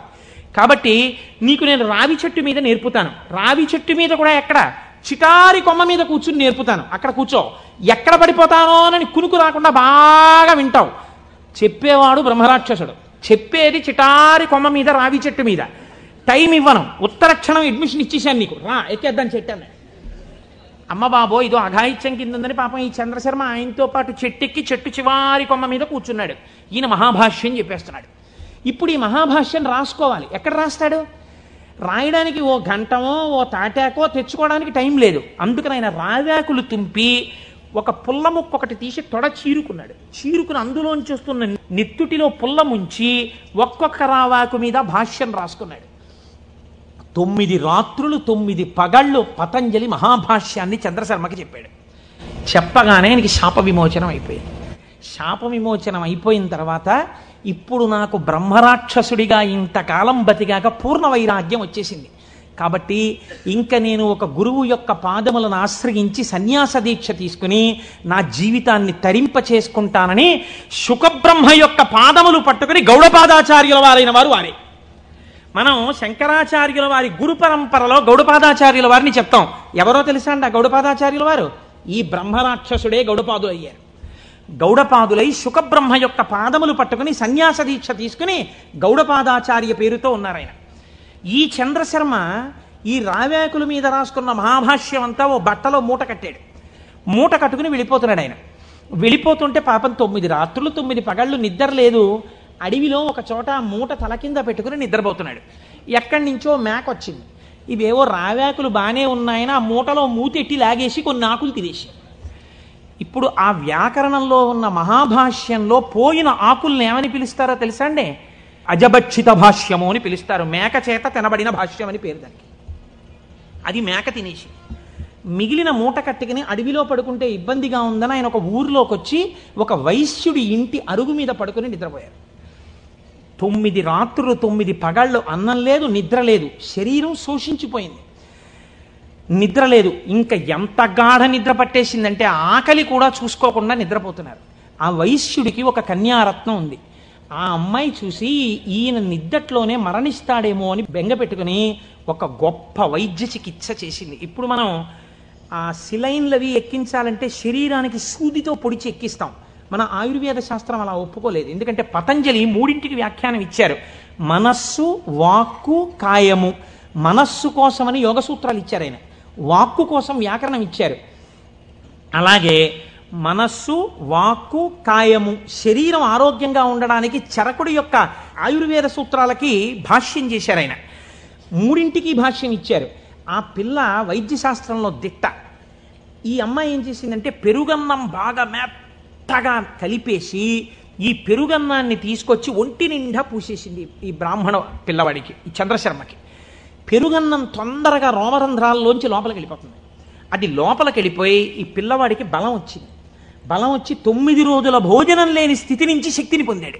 కాబట్టి నీకు నేను రావి చెట్టు మీద నేర్పుతాను. రావి చెట్టు మీద కూడా ఎక్కడ? చిటారి కొమ్మ మీద కూర్చుని నేర్పుతాను. అక్కడ కూర్చో. ఎక్కడ పడిపోతానో అని కునుకు రాకుండా బాగా వింటావు. చెప్పేవాడు బ్రహ్మరాక్షసుడు. చెప్పేది చిటారి కొమ్మ మీద రావి చెట్టు మీద. టైం ఇవ్వను. ఉత్తర క్షణం అడ్మిషన్ ఇచ్చేసాను నీకు. రా ఎక్కేద్దాం చెట్టు అమ్మ బాబో ఇదో అఘాయిత్యం కింద ఉందని పాపం ఈ చంద్రశర్మ ఆయనతో పాటు చెట్టెక్కి చెట్టు చివారి కొమ్మ మీద కూర్చున్నాడు. ఈయన మహాభాష్యం చెప్పేస్తున్నాడు. ఇప్పుడు ఈ మహాభాష్యం రాసుకోవాలి. ఎక్కడ రాస్తాడు? రాయడానికి ఓ గంటమో ఓ తాటాకో తెచ్చుకోవడానికి టైం లేదు. అందుకని ఆయన రావ్యాకులు తుంపి ఒక పుల్ల ముక్క ఒకటి తీసి తొడ చీరుకున్నాడు. చీరుకుని అందులోంచి వస్తున్న నిత్తుటిలో పుల్ల ముంచి ఒక్కొక్క రావాకు మీద భాష్యం రాసుకున్నాడు. తొమ్మిది రాత్రులు తొమ్మిది పగళ్ళు పతంజలి మహాభాష్యాన్ని చంద్రశర్మకి చెప్పాడు. చెప్పగానే ఆయనకి శాప విమోచనం అయిపోయింది. శాప విమోచనం అయిపోయిన తర్వాత ఇప్పుడు నాకు బ్రహ్మరాక్షసుడిగా ఇంతకాలం బతిగాక పూర్ణ వైరాగ్యం వచ్చేసింది. కాబట్టి ఇంక నేను ఒక గురువు యొక్క పాదములను ఆశ్రయించి సన్యాస దీక్ష తీసుకుని నా జీవితాన్ని తరింప చేసుకుంటానని శుకబ్రహ్మ యొక్క పాదములు పట్టుకుని గౌడపాదాచార్యుల వారైన వారు వారే. మనం శంకరాచార్యుల వారి గురు పరంపరలో గౌడపాదాచార్యుల వారిని చెప్తాం. ఎవరో తెలుసా అండి ఆ గౌడపాదాచార్యుల వారు? ఈ బ్రహ్మరాక్షసుడే గౌడపాదులు అయ్యారు గౌడపాదులై శుకబ్రహ్మ యొక్క పాదములు పట్టుకుని సన్యాస దీక్ష తీసుకుని గౌడపాదాచార్య పేరుతో ఉన్నారు ఆయన ఈ చంద్రశర్మ ఈ రావ్యాకుల మీద రాసుకున్న మహాభాష్యం అంతా ఓ బట్టలో మూట కట్టాడు. మూట కట్టుకుని వెళ్ళిపోతున్నాడు ఆయన. వెళ్ళిపోతుంటే పాపం తొమ్మిది రాత్రులు తొమ్మిది పగళ్ళు నిద్ర లేదు. అడవిలో ఒక చోట మూట తల కింద పెట్టుకుని నిద్రపోతున్నాడు. ఎక్కడి నుంచో మేక వచ్చింది. ఇవేవో రావ్యాకులు బాగానే ఉన్నాయని ఆ మూటలో మూతెట్టి లాగేసి కొన్ని ఆకులు తినేసి ఇప్పుడు ఆ వ్యాకరణంలో ఉన్న మహాభాష్యంలో పోయిన ఆకుల్ని ఏమని పిలుస్తారో తెలుసా అండి? అజభక్షిత భాష్యము అని పిలుస్తారు. మేక చేత తినబడిన భాష్యం అని పేరు దానికి. అది మేక తినేసి. మిగిలిన మూట కట్టుకుని అడవిలో పడుకుంటే ఇబ్బందిగా ఉందని ఆయన ఒక ఊర్లోకి వచ్చి ఒక వైశ్యుడి ఇంటి అరుగు మీద పడుకుని నిద్రపోయారు. తొమ్మిది రాత్రులు తొమ్మిది పగళ్ళు అన్నం లేదు నిద్ర లేదు. శరీరం శోషించిపోయింది. నిద్ర లేదు. ఇంకా ఎంత గాఢ నిద్ర పట్టేసిందంటే ఆకలి కూడా చూసుకోకుండా నిద్రపోతున్నారు. ఆ వైశ్యుడికి ఒక కన్యారత్నం ఉంది. ఆ అమ్మాయి చూసి ఈయన నిద్దట్లోనే మరణిస్తాడేమో అని బెంగ పెట్టుకుని ఒక గొప్ప వైద్య చికిత్స చేసింది. ఇప్పుడు మనం ఆ సిలైన్లవి ఎక్కించాలంటే శరీరానికి సూదితో పొడిచి ఎక్కిస్తాం. మన ఆయుర్వేద శాస్త్రం అలా ఒప్పుకోలేదు. ఎందుకంటే పతంజలి మూడింటికి వ్యాఖ్యానం ఇచ్చారు. మనస్సు వాక్కు కాయము. మనస్సు కోసమని యోగ సూత్రాలు ఇచ్చారు ఆయన. వాక్కు కోసం వ్యాకరణం ఇచ్చారు. అలాగే మనస్సు వాక్కు కాయము శరీరం ఆరోగ్యంగా ఉండడానికి చరకుడి యొక్క ఆయుర్వేద సూత్రాలకి భాష్యం చేశారు ఆయన. మూడింటికి భాష్యం ఇచ్చారు. ఆ పిల్ల వైద్య శాస్త్రంలో దిట్ట. ఈ అమ్మాయి ఏం చేసిందంటే పెరుగన్నం బాగా మెత్తగా కలిపేసి ఈ పెరుగన్నాన్ని తీసుకొచ్చి ఒంటి నిండా పూసేసింది ఈ బ్రాహ్మణ పిల్లవాడికి ఈ చంద్రశర్మకి. పెరుగన్నం తొందరగా రోమరంధ్రాల్లోంచి లోపలికి వెళ్ళిపోతుంది. అది లోపలికి వెళ్ళిపోయి ఈ పిల్లవాడికి బలం వచ్చింది. బలం వచ్చి తొమ్మిది రోజుల భోజనం లేని స్థితి నుంచి శక్తిని పొందాడు.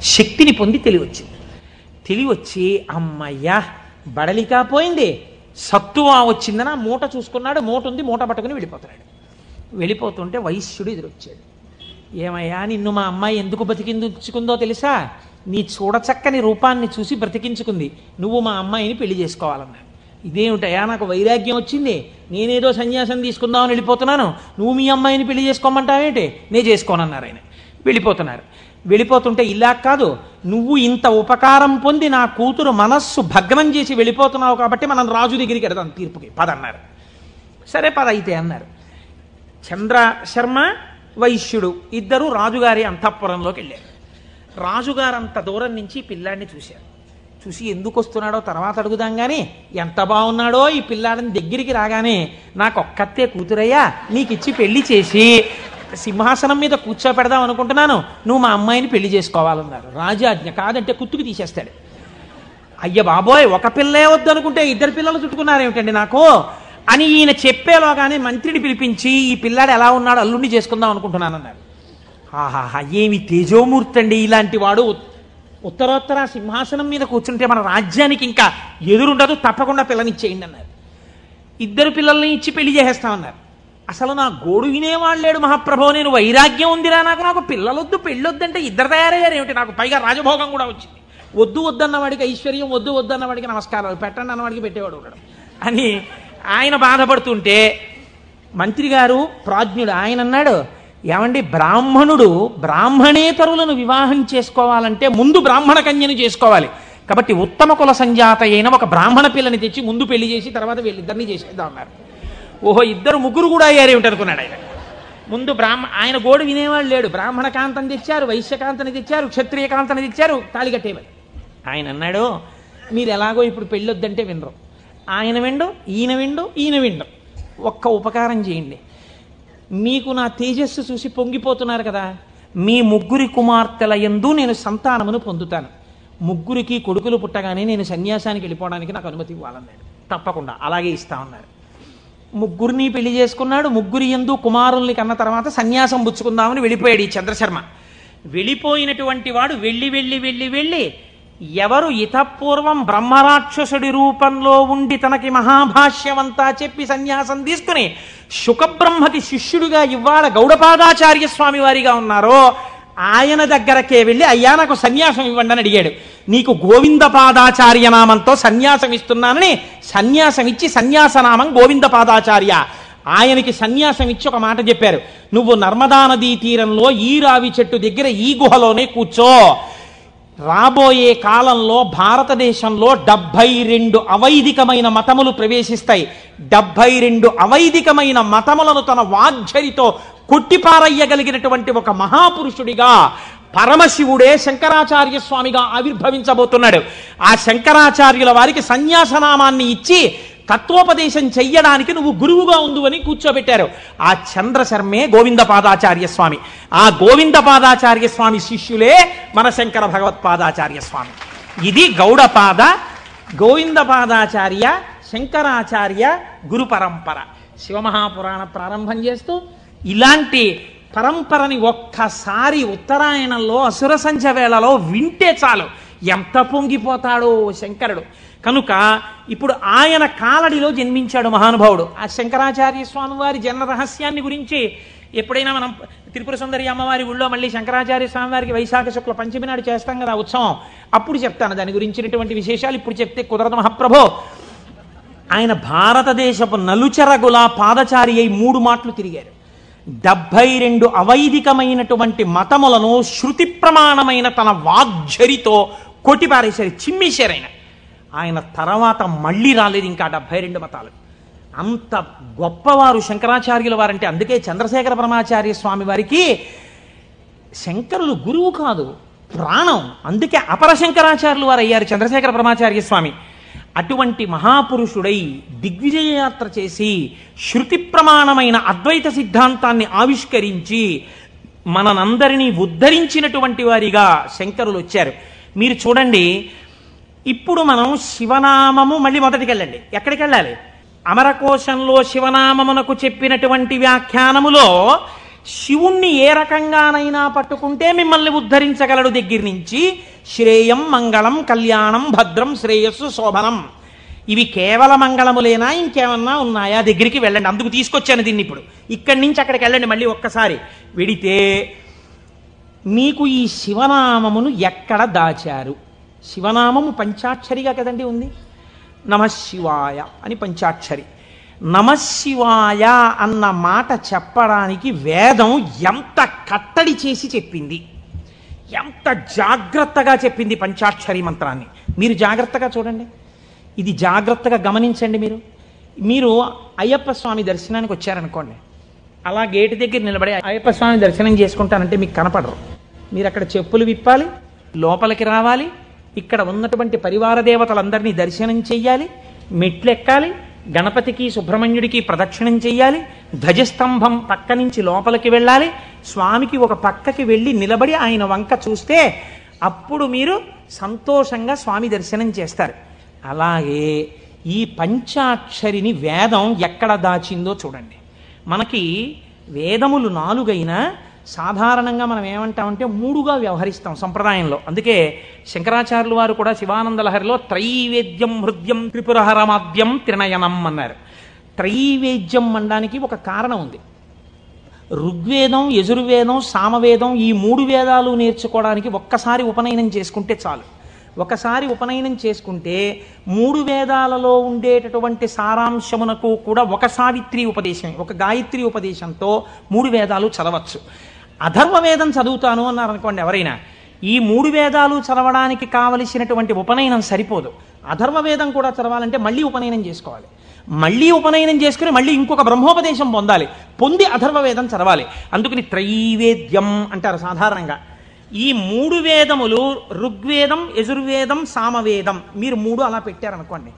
శక్తిని పొంది తెలివి వచ్చింది తెలివి వచ్చి అమ్మయ్యా బడలికా పోయింది. సత్తువా వచ్చిందని? ఆ మూట చూసుకున్నాడు మూట ఉంది మూట పట్టుకుని వెళ్ళిపోతున్నాడు. వెళ్ళిపోతుంటే వైశ్యుడు ఎదురొచ్చాడు. ఏమయ్యా నిన్ను మా అమ్మాయి ఎందుకు బతికిందుకుందో తెలుసా? నీ చూడచక్కని రూపాన్ని చూసి బ్రతికించుకుంది. నువ్వు మా అమ్మాయిని పెళ్ళి చేసుకోవాలన్నా ఇదేమిటయా నాకు వైరాగ్యం వచ్చింది. నేనేదో సన్యాసం తీసుకుందామని వెళ్ళిపోతున్నాను. నువ్వు మీ అమ్మాయిని పెళ్ళి చేసుకోమంటావేంటి? నేను చేసుకోనన్నారు ఆయన. వెళ్ళిపోతున్నారు. వెళ్ళిపోతుంటే ఇలా కాదు. నువ్వు ఇంత ఉపకారం పొంది నా కూతురు మనస్సు భగ్నం చేసి వెళ్ళిపోతున్నావు కాబట్టి మనం రాజు దగ్గరికి వెడదాం తీర్పుకి. పదన్నారు. సరే పద అయితే అన్నారు. చంద్ర శర్మ వైశ్యుడు ఇద్దరు రాజుగారి అంతఃపురంలోకి వెళ్ళారు. రాజుగారు అంత దూరం నుంచి పిల్లాడిని చూశారు. చూసి ఎందుకు వస్తున్నాడో తర్వాత అడుగుదాం కానీ ఎంత బాగున్నాడో ఈ పిల్లాడిని దగ్గరికి రాగానే నాకు ఒక్కతే కూతురయ్యా నీకు ఇచ్చి పెళ్ళి చేసి సింహాసనం మీద కూర్చోపెడదాం అనుకుంటున్నాను నువ్వు మా అమ్మాయిని పెళ్ళి చేసుకోవాలన్నారు. రాజాజ్ఞ కాదంటే కుత్తుకు తీసేస్తాడు. అయ్య బాబోయ్ ఒక పిల్లే వద్దనుకుంటే ఇద్దరు పిల్లలు చుట్టుకున్నారేమిటండి నాకు? అని ఈయన చెప్పేలోగానే మంత్రిని పిలిపించి ఈ పిల్లాడు ఎలా ఉన్నాడో అల్లుండి చేసుకుందాం అనుకుంటున్నానన్నారు. ఆహాహా ఏమి తేజోమూర్తి అండి ఇలాంటి వాడు? ఉత్తరోత్తర సింహాసనం మీద కూర్చుంటే మన రాజ్యానికి ఇంకా ఎదురుండదు తప్పకుండా పిల్లనిచ్చేయండి అన్నారు. ఇద్దరు పిల్లల్ని ఇచ్చి పెళ్ళి చేసేస్తామన్నారు. అసలు నా గోడు వినేవాడు లేడు మహాప్రభో నేను వైరాగ్యం ఉందిరా నాకు నాకు పిల్లలొద్దు పెళ్ళొద్దంటే ఇద్దరు తయారయ్యారు ఏమిటి? నాకు పైగా రాజభోగం కూడా వచ్చింది. వద్దు వద్దన్న వాడికి ఐశ్వర్యం వద్దు వద్దన్న వాడికి నమస్కారాలు పెట్టండి అన్నవాడికి పెట్టేవాడు ఉండడం. అని ఆయన బాధపడుతుంటే మంత్రి గారు ప్రాజ్ఞుడు ఆయన అన్నాడు ఏమండి బ్రాహ్మణుడు బ్రాహ్మణేతరులను వివాహం చేసుకోవాలంటే ముందు బ్రాహ్మణ కన్యను చేసుకోవాలి. కాబట్టి ఉత్తమ కుల సంజాత అయిన ఒక బ్రాహ్మణ పిల్లని తెచ్చి ముందు పెళ్ళి చేసి తర్వాత వీళ్ళిద్దరిని చేసేద్దాం అన్నారు. ఓహో ఇద్దరు ముగ్గురు కూడా అయ్యారు ఏమిటనుకున్నాడు ఆయన. ముందు బ్రాహ్మ ఆయన గోడు వినేవాడు లేడు. బ్రాహ్మణ కాంతం తెచ్చారు వైశ్యకాంతని తెచ్చారు క్షత్రియ కాంతని తెచ్చారు తాళిగట్టేవారు ఆయన అన్నాడు మీరు ఎలాగో ఇప్పుడు పెళ్ళొద్దంటే వినరు. ఆయన విండు ఈయన విండు ఈయన విండు. ఒక్క ఉపకారం చేయండి. మీకు నా తేజస్సు చూసి పొంగిపోతున్నారు కదా. మీ ముగ్గురి కుమార్తెల యందు నేను సంతానమును పొందుతాను. ముగ్గురికి కొడుకులు పుట్టగానే నేను సన్యాసానికి వెళ్ళిపోవడానికి నాకు అనుమతి ఇవ్వాలన్నాడు తప్పకుండా అలాగే ఇస్తా ఉన్నారు ముగ్గురిని పెళ్ళి చేసుకున్నాడు. ముగ్గురి ఎందు కుమారుల్ని కన్న తర్వాత సన్యాసం పుచ్చుకుందామని వెళ్ళిపోయాడు ఈ చంద్రశర్మ. వెళ్ళిపోయినటువంటి వాడు వెళ్ళి వెళ్ళి వెళ్ళి వెళ్ళి ఎవరు ఇతపూర్వం బ్రహ్మరాక్షసుడి రూపంలో ఉండి తనకి మహాభాష్యమంతా చెప్పి సన్యాసం తీసుకుని శుకబ్రహ్మకి శిష్యుడిగా ఇవాళ గౌడపాదాచార్య స్వామి వారిగా ఉన్నారో ఆయన దగ్గరకే వెళ్ళి అయ్యా నాకు సన్యాసం ఇవ్వండి అని అడిగాడు. నీకు గోవిందపాదాచార్య నామంతో సన్యాసం ఇస్తున్నానని సన్యాసం ఇచ్చి సన్యాసనామం గోవిందపాదాచార్య. ఆయనకి సన్యాసం ఇచ్చి ఒక మాట చెప్పారు. నువ్వు నర్మదా నదీ తీరంలో ఈ రావి చెట్టు దగ్గర ఈ గుహలోనే కూర్చో. రాబోయే కాలంలో భారతదేశంలో డెబ్భై రెండు అవైదికమైన మతములు ప్రవేశిస్తాయి. డెబ్భై రెండు అవైదికమైన మతములను తన వాగ్జరితో కొట్టిపారయ్యగలిగినటువంటి ఒక మహాపురుషుడిగా పరమశివుడే శంకరాచార్య స్వామిగా ఆవిర్భవించబోతున్నాడు. ఆ శంకరాచార్యుల వారికి సన్యాసనామాన్ని ఇచ్చి తత్వోపదేశం చెయ్యడానికి నువ్వు గురువుగా ఉండు అని కూర్చోబెట్టారు. ఆ చంద్రశర్మే గోవింద పాదాచార్య స్వామి. ఆ గోవింద పాదాచార్య స్వామి శిష్యులే మన శంకర భగవత్పాదాచార్య స్వామి. ఇది గౌడపాద గోవిందపాదాచార్య శంకరాచార్య గురు పరంపర. శివమహాపురాణ ప్రారంభం చేస్తూ ఇలాంటి పరంపరని ఒక్కసారి ఉత్తరాయణంలో అసుర సంధ్య వేళలో వింటే చాలు. ఎంత పొంగిపోతాడో శంకరుడు. కనుక ఇప్పుడు ఆయన కాలడిలో జన్మించాడు మహానుభావుడు. ఆ శంకరాచార్య స్వామి వారి జన్మ రహస్యాన్ని గురించి ఎప్పుడైనా మనం త్రిపుర సుందరి అమ్మవారి ఊళ్ళో మళ్ళీ శంకరాచార్య స్వామి వారికి వైశాఖ శుక్ల పంచమి నాడు చేస్తాం కదా ఉత్సవం. అప్పుడు చెప్తాను దాని గురించినటువంటి విశేషాలు ఇప్పుడు చెప్తే కుదరదు మహాప్రభో. ఆయన భారతదేశపు నలుచరగుల పాదచారి అయి మూడు మాటలు తిరిగారు. డెబ్భై రెండు అవైదికమైనటువంటి మతములను శృతి ప్రమాణమైన తన వాగ్జరితో కొట్టిపారేశారు చిమ్మేశారు ఆయన. ఆయన తర్వాత మళ్ళీ రాలేదు ఇంకా డెబ్భై రెండు మతాలు. అంత గొప్పవారు శంకరాచార్యుల వారంటే అందుకే చంద్రశేఖర పరమాచార్య స్వామి వారికి శంకరులు గురువు కాదు ప్రాణం. అందుకే అపర శంకరాచార్యులు వారు అయ్యారు చంద్రశేఖర పరమాచార్య స్వామి. అటువంటి మహాపురుషుడై దిగ్విజయ యాత్ర చేసి శృతి ప్రమాణమైన అద్వైత సిద్ధాంతాన్ని ఆవిష్కరించి మనందరినీ ఉద్ధరించినటువంటి వారిగా శంకరులు వచ్చారు. మీరు చూడండి ఇప్పుడు మనం శివనామము మళ్ళీ మొదటికి వెళ్ళండి ఎక్కడికి వెళ్ళాలి అమరకోశంలో శివనామమునకు చెప్పినటువంటి వ్యాఖ్యానములో శివుణ్ణి ఏ రకంగానైనా పట్టుకుంటే మిమ్మల్ని ఉద్ధరించగలడు దగ్గర నుంచి. శ్రేయం మంగళం కళ్యాణం భద్రం శ్రేయస్సు శోభనం. ఇవి కేవల మంగళములేనా ఇంకేమన్నా ఉన్నాయా? దగ్గరికి వెళ్ళండి. అందుకు తీసుకొచ్చాను దీన్ని ఇప్పుడు. ఇక్కడి నుంచి అక్కడికి వెళ్ళండి మళ్ళీ ఒక్కసారి. వెడితే మీకు ఈ శివనామమును ఎక్కడ దాచారు? శివనామము పంచాక్షరిగా కదండి ఉంది? నమశివాయ అని పంచాక్షరి. నమశివాయ అన్న మాట చెప్పడానికి వేదం ఎంత కట్టడి చేసి చెప్పింది? ఎంత జాగ్రత్తగా చెప్పింది పంచాక్షరి మంత్రాన్ని? మీరు జాగ్రత్తగా చూడండి. ఇది జాగ్రత్తగా గమనించండి మీరు. మీరు అయ్యప్ప స్వామి దర్శనానికి వచ్చారనుకోండి. అలా గేటు దగ్గర నిలబడి అయ్యప్ప స్వామి దర్శనం చేసుకుంటానంటే మీకు కనపడరు. మీరు అక్కడ చెప్పులు విప్పాలి లోపలికి రావాలి ఇక్కడ ఉన్నటువంటి పరివార దేవతలందరినీ దర్శనం చెయ్యాలి మెట్లెక్కాలి గణపతికి సుబ్రహ్మణ్యుడికి ప్రదక్షిణం చెయ్యాలి ధ్వజస్తంభం పక్క నుంచి లోపలికి వెళ్ళాలి స్వామికి ఒక పక్కకి వెళ్ళి నిలబడి ఆయన వంక చూస్తే అప్పుడు మీరు సంతోషంగా స్వామి దర్శనం చేస్తారు. అలాగే ఈ పంచాక్షరిని వేదం ఎక్కడ దాచిందో చూడండి. మనకి వేదములు నాలుగైనా సాధారణంగా మనం ఏమంటామంటే మూడుగా వ్యవహరిస్తాం సంప్రదాయంలో. అందుకే శంకరాచార్యులు వారు కూడా శివానంద లహరిలో త్రైవేద్యం హృద్యం త్రిపురహరమాద్యం త్రినయనం అన్నారు. త్రైవేద్యం అనడానికి ఒక కారణం ఉంది. ఋగ్వేదం యజుర్వేదం సామవేదం ఈ మూడు వేదాలు నేర్చుకోవడానికి ఒక్కసారి ఉపనయనం చేసుకుంటే చాలు. ఒకసారి ఉపనయనం చేసుకుంటే మూడు వేదాలలో ఉండేటటువంటి సారాంశమునకు కూడా ఒక సావిత్రి ఉపదేశం ఒక గాయత్రి ఉపదేశంతో మూడు వేదాలు చదవచ్చు. అధర్మ వేదం చదువుతాను అన్నారు అనుకోండి ఎవరైనా ఈ మూడు వేదాలు చదవడానికి కావలసినటువంటి ఉపనయనం సరిపోదు. అధర్మ వేదం కూడా చదవాలంటే మళ్ళీ ఉపనయనం చేసుకోవాలి. మళ్ళీ ఉపనయనం చేసుకుని మళ్ళీ ఇంకొక బ్రహ్మోపదేశం పొందాలి. పొంది అధర్వవేదం చదవాలి. అందుకని త్రైవేద్యం అంటారు సాధారణంగా. ఈ మూడు వేదములు ఋగ్వేదం యజుర్వేదం సామవేదం మీరు మూడు అలా పెట్టారనుకోండి.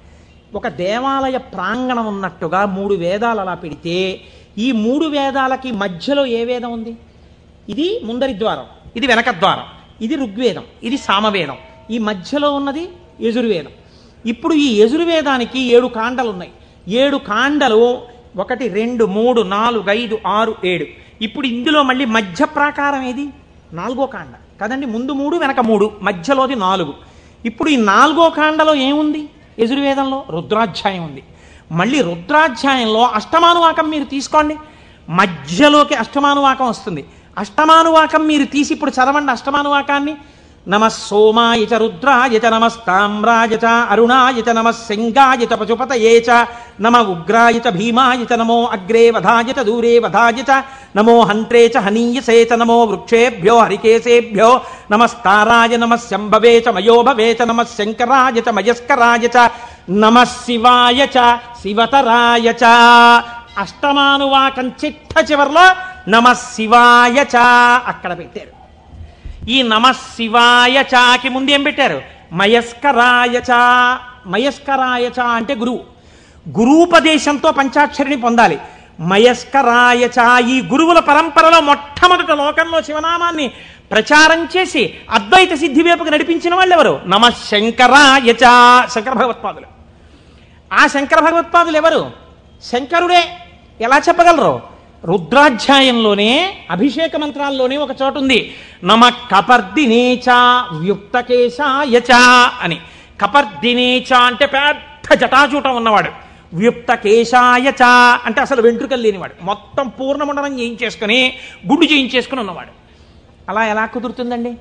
ఒక దేవాలయ ప్రాంగణం ఉన్నట్టుగా మూడు వేదాలు అలా పెడితే ఈ మూడు వేదాలకి మధ్యలో ఏ వేదం ఉంది? ఇది ముందరి ద్వారం ఇది వెనక ద్వారం ఇది ఋగ్వేదం ఇది సామవేదం. ఈ మధ్యలో ఉన్నది యజుర్వేదం. ఇప్పుడు ఈ యజుర్వేదానికి ఏడు కాండలు ఉన్నాయి ఏడు కాండలు ఒకటి రెండు మూడు నాలుగు ఐదు ఆరు ఏడు. ఇప్పుడు ఇందులో మళ్ళీ మధ్య ప్రాకారం ఏది? నాలుగో కాండ. కదండి ముందు మూడు వెనక మూడు మధ్యలోది నాలుగు. ఇప్పుడు ఈ నాలుగో కాండలో ఏముంది? యజుర్వేదంలో రుద్రాధ్యాయం ఉంది. మళ్ళీ రుద్రాధ్యాయంలో అష్టమానువాకం మీరు తీసుకోండి. మధ్యలోకి అష్టమానువాకం వస్తుంది. అష్టమానువాకం మీరు తీసి ఇప్పుడు చదవండి అష్టమానువాకాన్ని. నమ సోమాయ చ రుద్రాయ చ నమస్తామ్రాయ చ అరుణాయ చ నమ శంగాయ చ పశుపతయే చ నమ ఉగ్రాయ చ భీమాయ చ నమో అగ్రే వధాయ చ దూరే వధాయ చ నమో హంత్రే చ హనీయసే చ నమో వృక్షేభ్యో హరికేశేభ్యో నమస్తారాయ నమ శంభవే చ మయోభవే చ నమ శంకరాయ చ మయస్కరాయ చ నమ శివాయ చ శివతరాయ చ. అష్టమానువాకం చిట్ట చివర్లో నమ శివాయ చ అక్కడ పెట్టారు. ఈ నమ శివాయ చాకి ముందు ఏం పెట్టారు? మయస్కరాయ చా. మయస్కరాయ చా అంటే గురువు. గురూపదేశంతో పంచాక్షరిని పొందాలి. మయస్కరాయ చా. ఈ గురువుల పరంపరలో మొట్టమొదట లోకంలో శివనామాన్ని ప్రచారం చేసి అద్వైత సిద్ధి వైపుకు నడిపించిన వాళ్ళు ఎవరు? నమ శంకరాయ చా. శంకర భగవత్పాదులు. ఆ శంకర భగవత్పాదులు ఎవరు? శంకరుడే. ఎలా చెప్పగలరు? రుద్రాధ్యాయంలోనే అభిషేక మంత్రాల్లోనే ఒక చోటు ఉంది. నమ కపర్దినేచ వ్యుక్తకేశాయచ అని. కపర్దినేచ అంటే పెద్ద జటాజూటం ఉన్నవాడు. వ్యుక్తకేశాయచ అంటే అసలు వెంట్రుకలు లేనివాడు. మొత్తం పూర్ణమండలం చేయించేసుకుని గుండు చేయించేసుకుని ఉన్నవాడు. అలా ఎలా కుదురుతుందండి?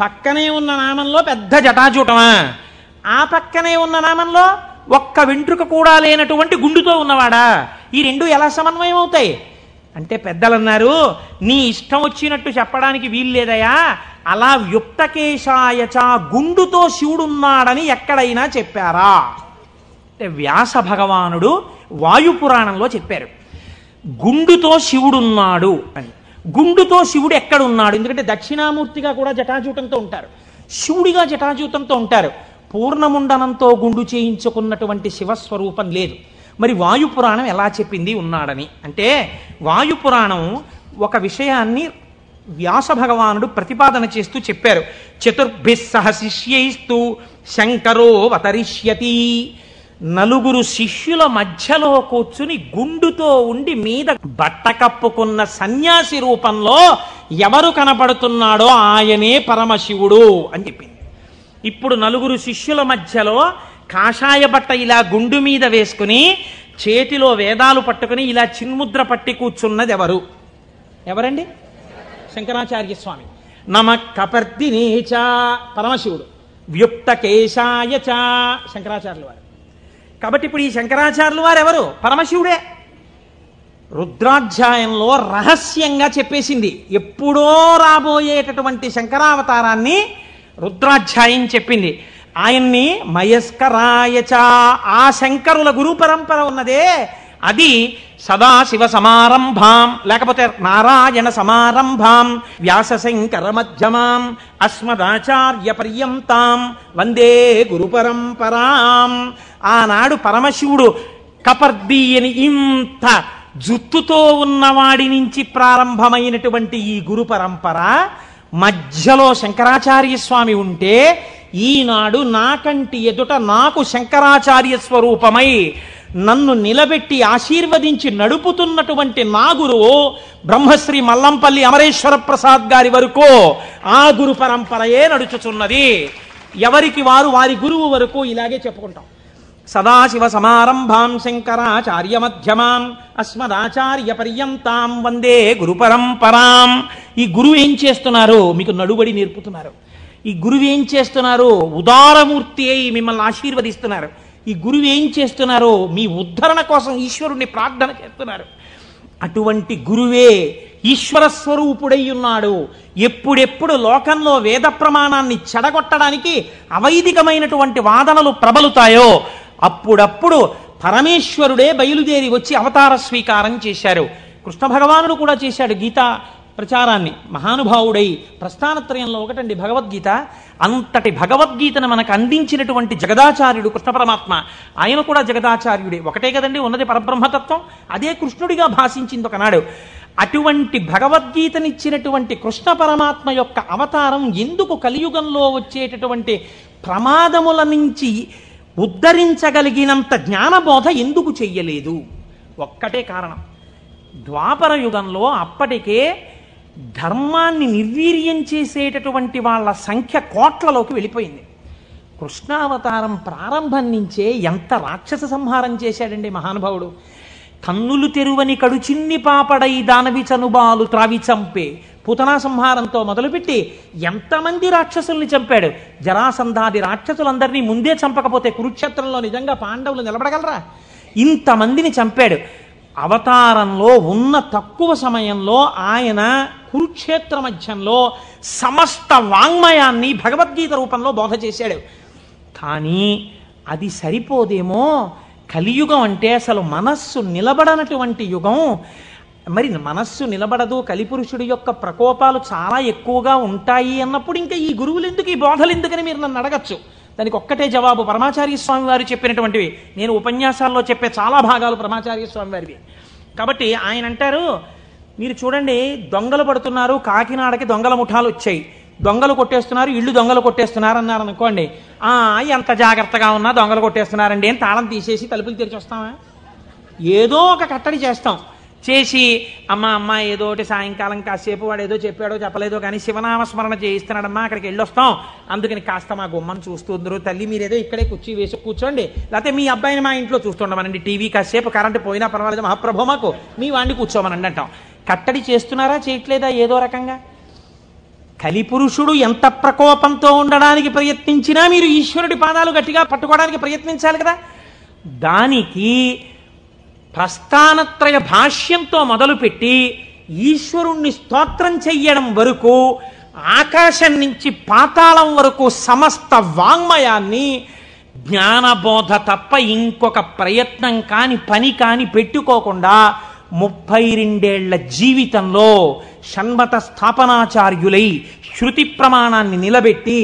పక్కనే ఉన్న నామంలో పెద్ద జటాజూటమా? ఆ పక్కనే ఉన్న నామంలో ఒక్క వెంట్రుక కూడా లేనటువంటి గుండుతో ఉన్నవాడా? ఈ రెండు ఎలా సమన్వయం అవుతాయి అంటే పెద్దలు అన్నారు నీ ఇష్టం వచ్చినట్టు చెప్పడానికి వీలు లేదయా? అలా వ్యుక్తకేశాయచ గుండుతో శివుడున్నాడని ఎక్కడైనా చెప్పారా? అంటే వ్యాస భగవానుడు వాయుపురాణంలో చెప్పారు గుండుతో శివుడున్నాడు అని. గుండుతో శివుడు ఎక్కడున్నాడు? ఎందుకంటే దక్షిణామూర్తిగా కూడా జటాజూటంతో ఉంటారు. శివుడిగా జటాజూటంతో ఉంటారు. పూర్ణముండనంతో గుండు చేయించుకున్నటువంటి శివస్వరూపం లేదు. మరి వాయుపురాణం ఎలా చెప్పింది ఉన్నాడని. అంటే వాయుపురాణం ఒక విషయాన్ని వ్యాస భగవానుడు ప్రతిపాదన చేస్తూ చెప్పారు. చతుర్భిస్సహ శిష్యైస్తూ శంకరో అవతరిష్యతి. నలుగురు శిష్యుల మధ్యలో కూర్చుని గుండుతో ఉండి మీద బట్ట కప్పుకున్న సన్యాసి రూపంలో ఎవరు కనపడుతున్నాడో ఆయనే పరమశివుడు అని చెప్పింది. ఇప్పుడు నలుగురు శిష్యుల మధ్యలో కాషాయ బట్ట ఇలా గుండు మీద వేసుకుని చేతిలో వేదాలు పట్టుకుని ఇలా చిన్ముద్ర పట్టి కూర్చున్నది ఎవరు? ఎవరండి? శంకరాచార్య స్వామి. నమ కపర్దినేచ పరమశివుడు. వ్యుక్త కేశాయ చ శంకరాచార్యులు వారు. కాబట్టి ఇప్పుడు ఈ శంకరాచార్యులు వారు ఎవరు? పరమశివుడే. రుద్రాధ్యాయంలో రహస్యంగా చెప్పేసింది. ఎప్పుడో రాబోయేటటువంటి శంకరావతారాన్ని రుద్రాధ్యాయం చెప్పింది. ఆయన్ని మయస్కరాయచ ఆ శంకరుల గురు పరంపర ఉన్నదే. అది సదాశివ సమారంభాం లేకపోతే నారాయణ సమారంభాం వ్యాసశంకర మధ్యమాం అస్మదాచార్య పర్యంతాం వందే గురు పరంపరాం. ఆనాడు పరమశివుడు కపర్ది అని ఇంత జుత్తుతో ఉన్నవాడి నుంచి ప్రారంభమైనటువంటి ఈ గురు పరంపర మధ్యలో శంకరాచార్య స్వామి ఉంటే ఈనాడు నాకంటి ఎదుట నాకు శంకరాచార్య స్వరూపమై నన్ను నిలబెట్టి ఆశీర్వదించి నడుపుతున్నటువంటి నా గురువు బ్రహ్మశ్రీ మల్లంపల్లి అమరేశ్వర ప్రసాద్ గారి వరకు ఆ గురు పరంపరయే నడుచుచున్నది. ఎవరికి వారు వారి గురువు వరకు ఇలాగే చెప్పుకుంటాం. సదాశివ సమారంభాం శంకరాచార్య మధ్యమాం అస్మదాచార్య పర్యంతాం వందే గురు పరంపరాం. ఈ గురువు ఏం చేస్తున్నారు? మీకు నడుబడి నేర్పుతున్నారు. ఈ గురువు ఏం చేస్తున్నారు? ఉదారమూర్తి అయి మిమ్మల్ని ఆశీర్వదిస్తున్నారు. ఈ గురువు ఏం చేస్తున్నారు? మీ ఉద్ధరణ కోసం ఈశ్వరుణ్ణి ప్రార్థన చేస్తున్నారు. అటువంటి గురువే ఈశ్వర స్వరూపుడై ఉన్నాడు. ఎప్పుడెప్పుడు లోకంలో వేద ప్రమాణాన్ని చెడగొట్టడానికి అవైదికమైనటువంటి వాదనలు ప్రబలుతాయో అప్పుడప్పుడు పరమేశ్వరుడే బయలుదేరి వచ్చి అవతార స్వీకారం చేశారు. కృష్ణ భగవానుడు కూడా చేశాడు. గీత ప్రచారాన్ని మహానుభావుడై ప్రస్థానత్రయంలో ఒకటండి భగవద్గీత. అంతటి భగవద్గీతను మనకు అందించినటువంటి జగదాచార్యుడు కృష్ణ పరమాత్మ. ఆయన కూడా జగదాచార్యుడే. ఒకటే కదండి ఉన్నది పరబ్రహ్మతత్వం. అదే కృష్ణుడిగా భాషించింది ఒకనాడు. అటువంటి భగవద్గీతనిచ్చినటువంటి కృష్ణ పరమాత్మ యొక్క అవతారం ఎందుకు కలియుగంలో వచ్చేటటువంటి ప్రమాదముల నుంచి ఉద్ధరించగలిగినంత జ్ఞానబోధ ఎందుకు చెయ్యలేదు? ఒక్కటే కారణం. ద్వాపర యుగంలో అప్పటికే ధర్మాన్ని నిర్వీర్యం చేసేటటువంటి వాళ్ళ సంఖ్య కోట్లలోకి వెళ్ళిపోయింది. కృష్ణావతారం ప్రారంభం నుంచే ఎంత రాక్షస సంహారం చేశాడండి మహానుభావుడు. కన్నులు తెరువని కడుచిన్ని పాపడై దానవి చనుబాలు త్రావి చంపే పుతనా సంహారంతో మొదలుపెట్టి ఎంతమంది రాక్షసుల్ని చంపాడు? జరాసంధాది రాక్షసులందరినీ ముందే చంపకపోతే కురుక్షేత్రంలో నిజంగా పాండవులు నిలబడగలరా? ఇంతమందిని చంపాడు. అవతారంలో ఉన్న తక్కువ సమయంలో ఆయన కురుక్షేత్ర మధ్యంలో సమస్త వాంగ్మయాన్ని భగవద్గీత రూపంలో బోధ చేశాడు. కానీ అది సరిపోదేమో? కలియుగం అంటే అసలు మనస్సు నిలబడనటువంటి యుగం. మరి మనస్సు నిలబడదు కలిపురుషుడి యొక్క ప్రకోపాలు చాలా ఎక్కువగా ఉంటాయి అన్నప్పుడు ఇంకా ఈ గురువులు ఎందుకు ఈ బోధలు ఎందుకని మీరు నన్ను అడగచ్చు? దానికి ఒక్కటే జవాబు పరమాచార్య స్వామి వారు చెప్పినటువంటివి. నేను ఉపన్యాసాల్లో చెప్పే చాలా భాగాలు పరమాచార్య స్వామి వారివి. కాబట్టి ఆయన అంటారు మీరు చూడండి దొంగలు పడుతున్నారు కాకినాడకి దొంగల ముఠాలు వచ్చాయి. దొంగలు కొట్టేస్తున్నారు ఇళ్ళు దొంగలు కొట్టేస్తున్నారు అన్నారు అనుకోండి. "ఆ, ఎంత జాగ్రత్తగా ఉన్నా దొంగలు కొట్టేస్తున్నారండి అని తాళం తీసేసి తలుపులు తెరిచి వస్తామా? ఏదో ఒక కట్టడి చేస్తాం. చేసి అమ్మ అమ్మ ఏదో ఒకటి సాయంకాలం కాసేపు వాడు ఏదో చెప్పాడో చెప్పలేదో కానీ శివనామస్మరణ చేయిస్తున్నాడమ్మా అక్కడికి వెళ్ళొస్తాం. అందుకని కాస్త మా గుమ్మని చూస్తుందరు తల్లి మీరేదో ఇక్కడే కుర్చీ వేసి కూర్చోండి. లేకపోతే మీ అబ్బాయిని మా ఇంట్లో చూస్తుండమనండి. టీవీ కాసేపు కరెంటు పోయినా పర్వాలేదు. మహాప్రభు మాకు మీ వాడిని కూర్చోమనండి అంటాం. కట్టడి చేస్తున్నారా? చేయట్లేదా? ఏదో రకంగా? కలిపురుషుడు ఎంత ప్రకోపంతో ఉండడానికి ప్రయత్నించినా మీరు ఈశ్వరుడి పాదాలు గట్టిగా పట్టుకోవడానికి ప్రయత్నించాలి కదా. దానికి ప్రస్థానత్రయ భాష్యంతో మొదలుపెట్టి ఈశ్వరుణ్ణి స్తోత్రం చెయ్యడం వరకు ఆకాశం నుంచి పాతాళం వరకు సమస్త వాంగ్మయాన్ని జ్ఞానబోధ తప్ప ఇంకొక ప్రయత్నం కాని పని కాని పెట్టుకోకుండా ముప్పై రెండేళ్ళ జీవితంలో షణ్మత స్థాపనాచార్యులై శృతి ప్రమాణాన్ని నిలబెట్టి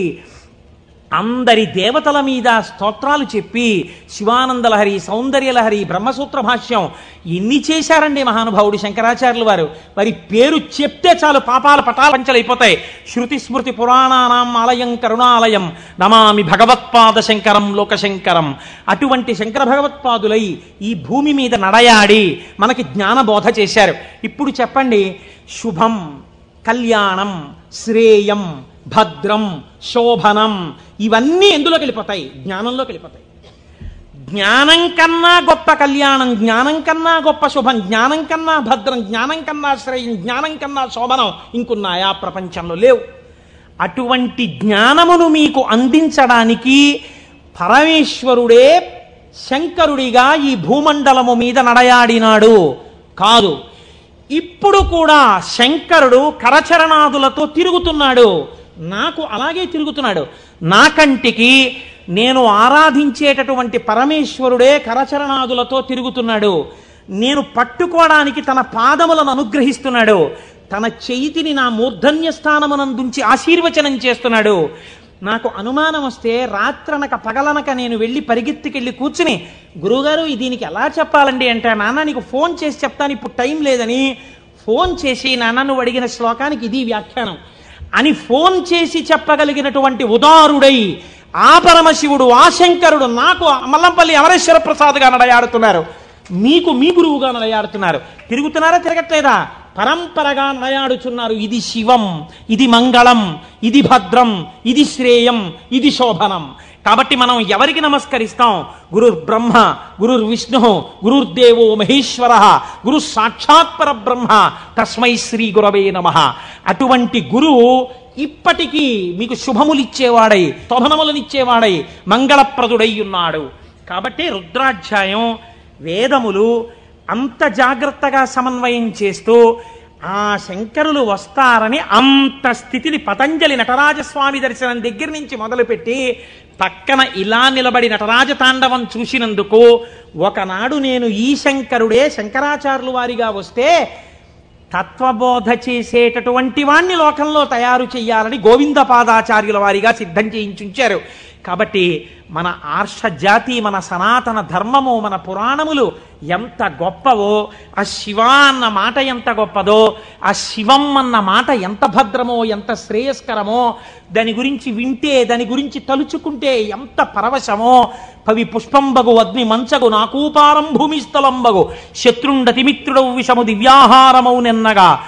అందరి దేవతల మీద స్తోత్రాలు చెప్పి శివానందలహరి సౌందర్యలహరి బ్రహ్మసూత్ర భాష్యం ఎన్ని చేశారండి మహానుభావుడు శంకరాచార్యులు వారు. వారి పేరు చెప్తే చాలు పాపాల పటాపంచలైపోతాయి. శృతి స్మృతి పురాణానాం ఆలయం కరుణాలయం. నమామి భగవత్పాద శంకరం లోకశంకరం. అటువంటి శంకర భగవత్పాదులై ఈ భూమి మీద నడయాడి మనకి జ్ఞానబోధ చేశారు. ఇప్పుడు చెప్పండి శుభం కళ్యాణం శ్రేయం భద్రం శోభనం ఇవన్నీ ఎందులోకి వెళ్ళిపోతాయి? జ్ఞానంలోకి వెళ్ళిపోతాయి. జ్ఞానం కన్నా గొప్ప కళ్యాణం జ్ఞానం కన్నా గొప్ప శుభం జ్ఞానం కన్నా భద్రం జ్ఞానం కన్నా శ్రేయం జ్ఞానం కన్నా శోభనం ఇంకున్నాయా ప్రపంచంలో లేవు. అటువంటి జ్ఞానమును మీకు అందించడానికి పరమేశ్వరుడే శంకరుడిగా ఈ భూమండలము మీద నడయాడినాడు. కాదు ఇప్పుడు కూడా శంకరుడు కరచరణాదులతో తిరుగుతున్నాడు. నాకు అలాగే తిరుగుతున్నాడు. నా కంటికి నేను ఆరాధించేటటువంటి పరమేశ్వరుడే కరచరణాదులతో తిరుగుతున్నాడు. నేను పట్టుకోవడానికి తన పాదములను అనుగ్రహిస్తున్నాడు. తన చేతిని నా మూర్ధన్య స్థానమునందుంచి ఆశీర్వచనం చేస్తున్నాడు. నాకు అనుమానం వస్తే రాత్రనక పగలనక నేను వెళ్ళి పరిగెత్తుకెళ్ళి కూర్చుని గురువుగారు దీనికి ఎలా చెప్పాలండి? అంటే నాన్న నీకు ఫోన్ చేసి చెప్తాను ఇప్పుడు టైం లేదని. ఫోన్ చేసి నాన్న నువ్వు అడిగిన శ్లోకానికి ఇది వ్యాఖ్యానం. అని ఫోన్ చేసి చెప్పగలిగినటువంటి ఉదారుడై ఆ పరమశివుడు ఆ శంకరుడు నాకు మల్లంపల్లి అమరేశ్వర ప్రసాద్గా నడయాడుతున్నారు. మీకు మీ గురువుగా నడయాడుతున్నారు. తిరుగుతున్నారా తిరగట్లేదా? పరంపరగా నడయాడుచున్నారు ఇది శివం ఇది మంగళం ఇది భద్రం ఇది శ్రేయం ఇది శోభనం. కాబట్టి మనం ఎవరికి నమస్కరిస్తాం? గురు బ్రహ్మ గురుర్ విష్ణు గురుర్దేవో మహేశ్వర గురు సాక్షాత్ పరబ్రహ్మ తస్మై శ్రీ గురవే నమ. అటువంటి గురువు ఇప్పటికీ మీకు శుభములిచ్చేవాడై శోభనములనిచ్చేవాడై మంగళప్రదుడై ఉన్నాడు కాబట్టి రుద్రాధ్యాయం వేదములు అంత జాగ్రత్తగా సమన్వయం చేస్తూ ఆ శంకరులు వస్తారని అంత స్థితిని పతంజలి నటరాజస్వామి దర్శనం దగ్గర నుంచి మొదలుపెట్టి పక్కన ఇలా నిలబడి నటరాజ తాండవం చూసినందుకు ఒకనాడు నేను ఈ శంకరుడే శంకరాచార్యులు వారిగా వస్తే తత్వబోధ చేసేటటువంటి వాణ్ణి లోకంలో తయారు చేయాలని గోవిందపాదాచార్యుల వారిగా సిద్ధం చేయించుంచారు. కాబట్టి మన ఆర్ష జాతి మన సనాతన ధర్మము మన పురాణములు ఎంత గొప్పవో ఆ శివ అన్న మాట ఎంత గొప్పదో ఆ శివం అన్న మాట ఎంత భద్రమో ఎంత శ్రేయస్కరమో దాని గురించి వింటే దాని గురించి తలుచుకుంటే ఎంత పరవశమో. పవి పుష్పంబగు అగ్ని మంచగు నాకూపారం భూమిస్థలంబగు శత్రుండతి మిత్రుడవు విషము దివ్యాహారమౌ నెన్నగా.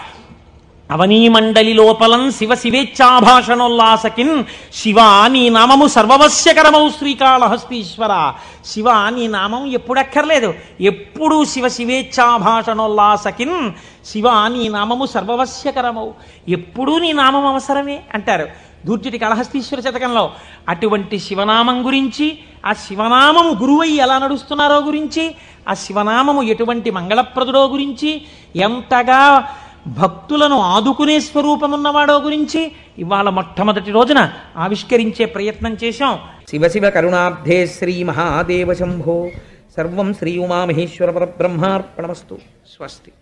అవనీమండలి లోపలం శివ శివేచ్ఛాభాషణోల్లాసకిన్ శివ నీ నామము సర్వవశ్యకరమౌ శ్రీకాళహస్తీశ్వర. శివ నీ నామం ఎప్పుడు అక్కర్లేదు ఎప్పుడు శివ శివేచ్ఛాభాషణోల్లాసకిన్ శివ నీ నామము సర్వవశ్యకరమౌ. ఎప్పుడూ నీ నామం అవసరమే అంటారు. దూర్జటి కళహస్తీశ్వర శతకంలో అటువంటి శివనామం గురించి ఆ శివనామము గురువై ఎలా నడుస్తున్నారో గురించి ఆ శివనామము ఎటువంటి మంగళప్రదుడో గురించి ఎంతగా భక్తులను ఆదుకునే స్వరూపమున్నవాడో గురించి ఇవాళ మొట్టమొదటి రోజున ఆవిష్కరించే ప్రయత్నం చేశాం. శివ శివ కరుణాబ్ధే శ్రీ మహాదేవ శంభో. సర్వం శ్రీ ఉమామహేశ్వర పరబ్రహ్మార్పణమస్తు. స్వస్తి.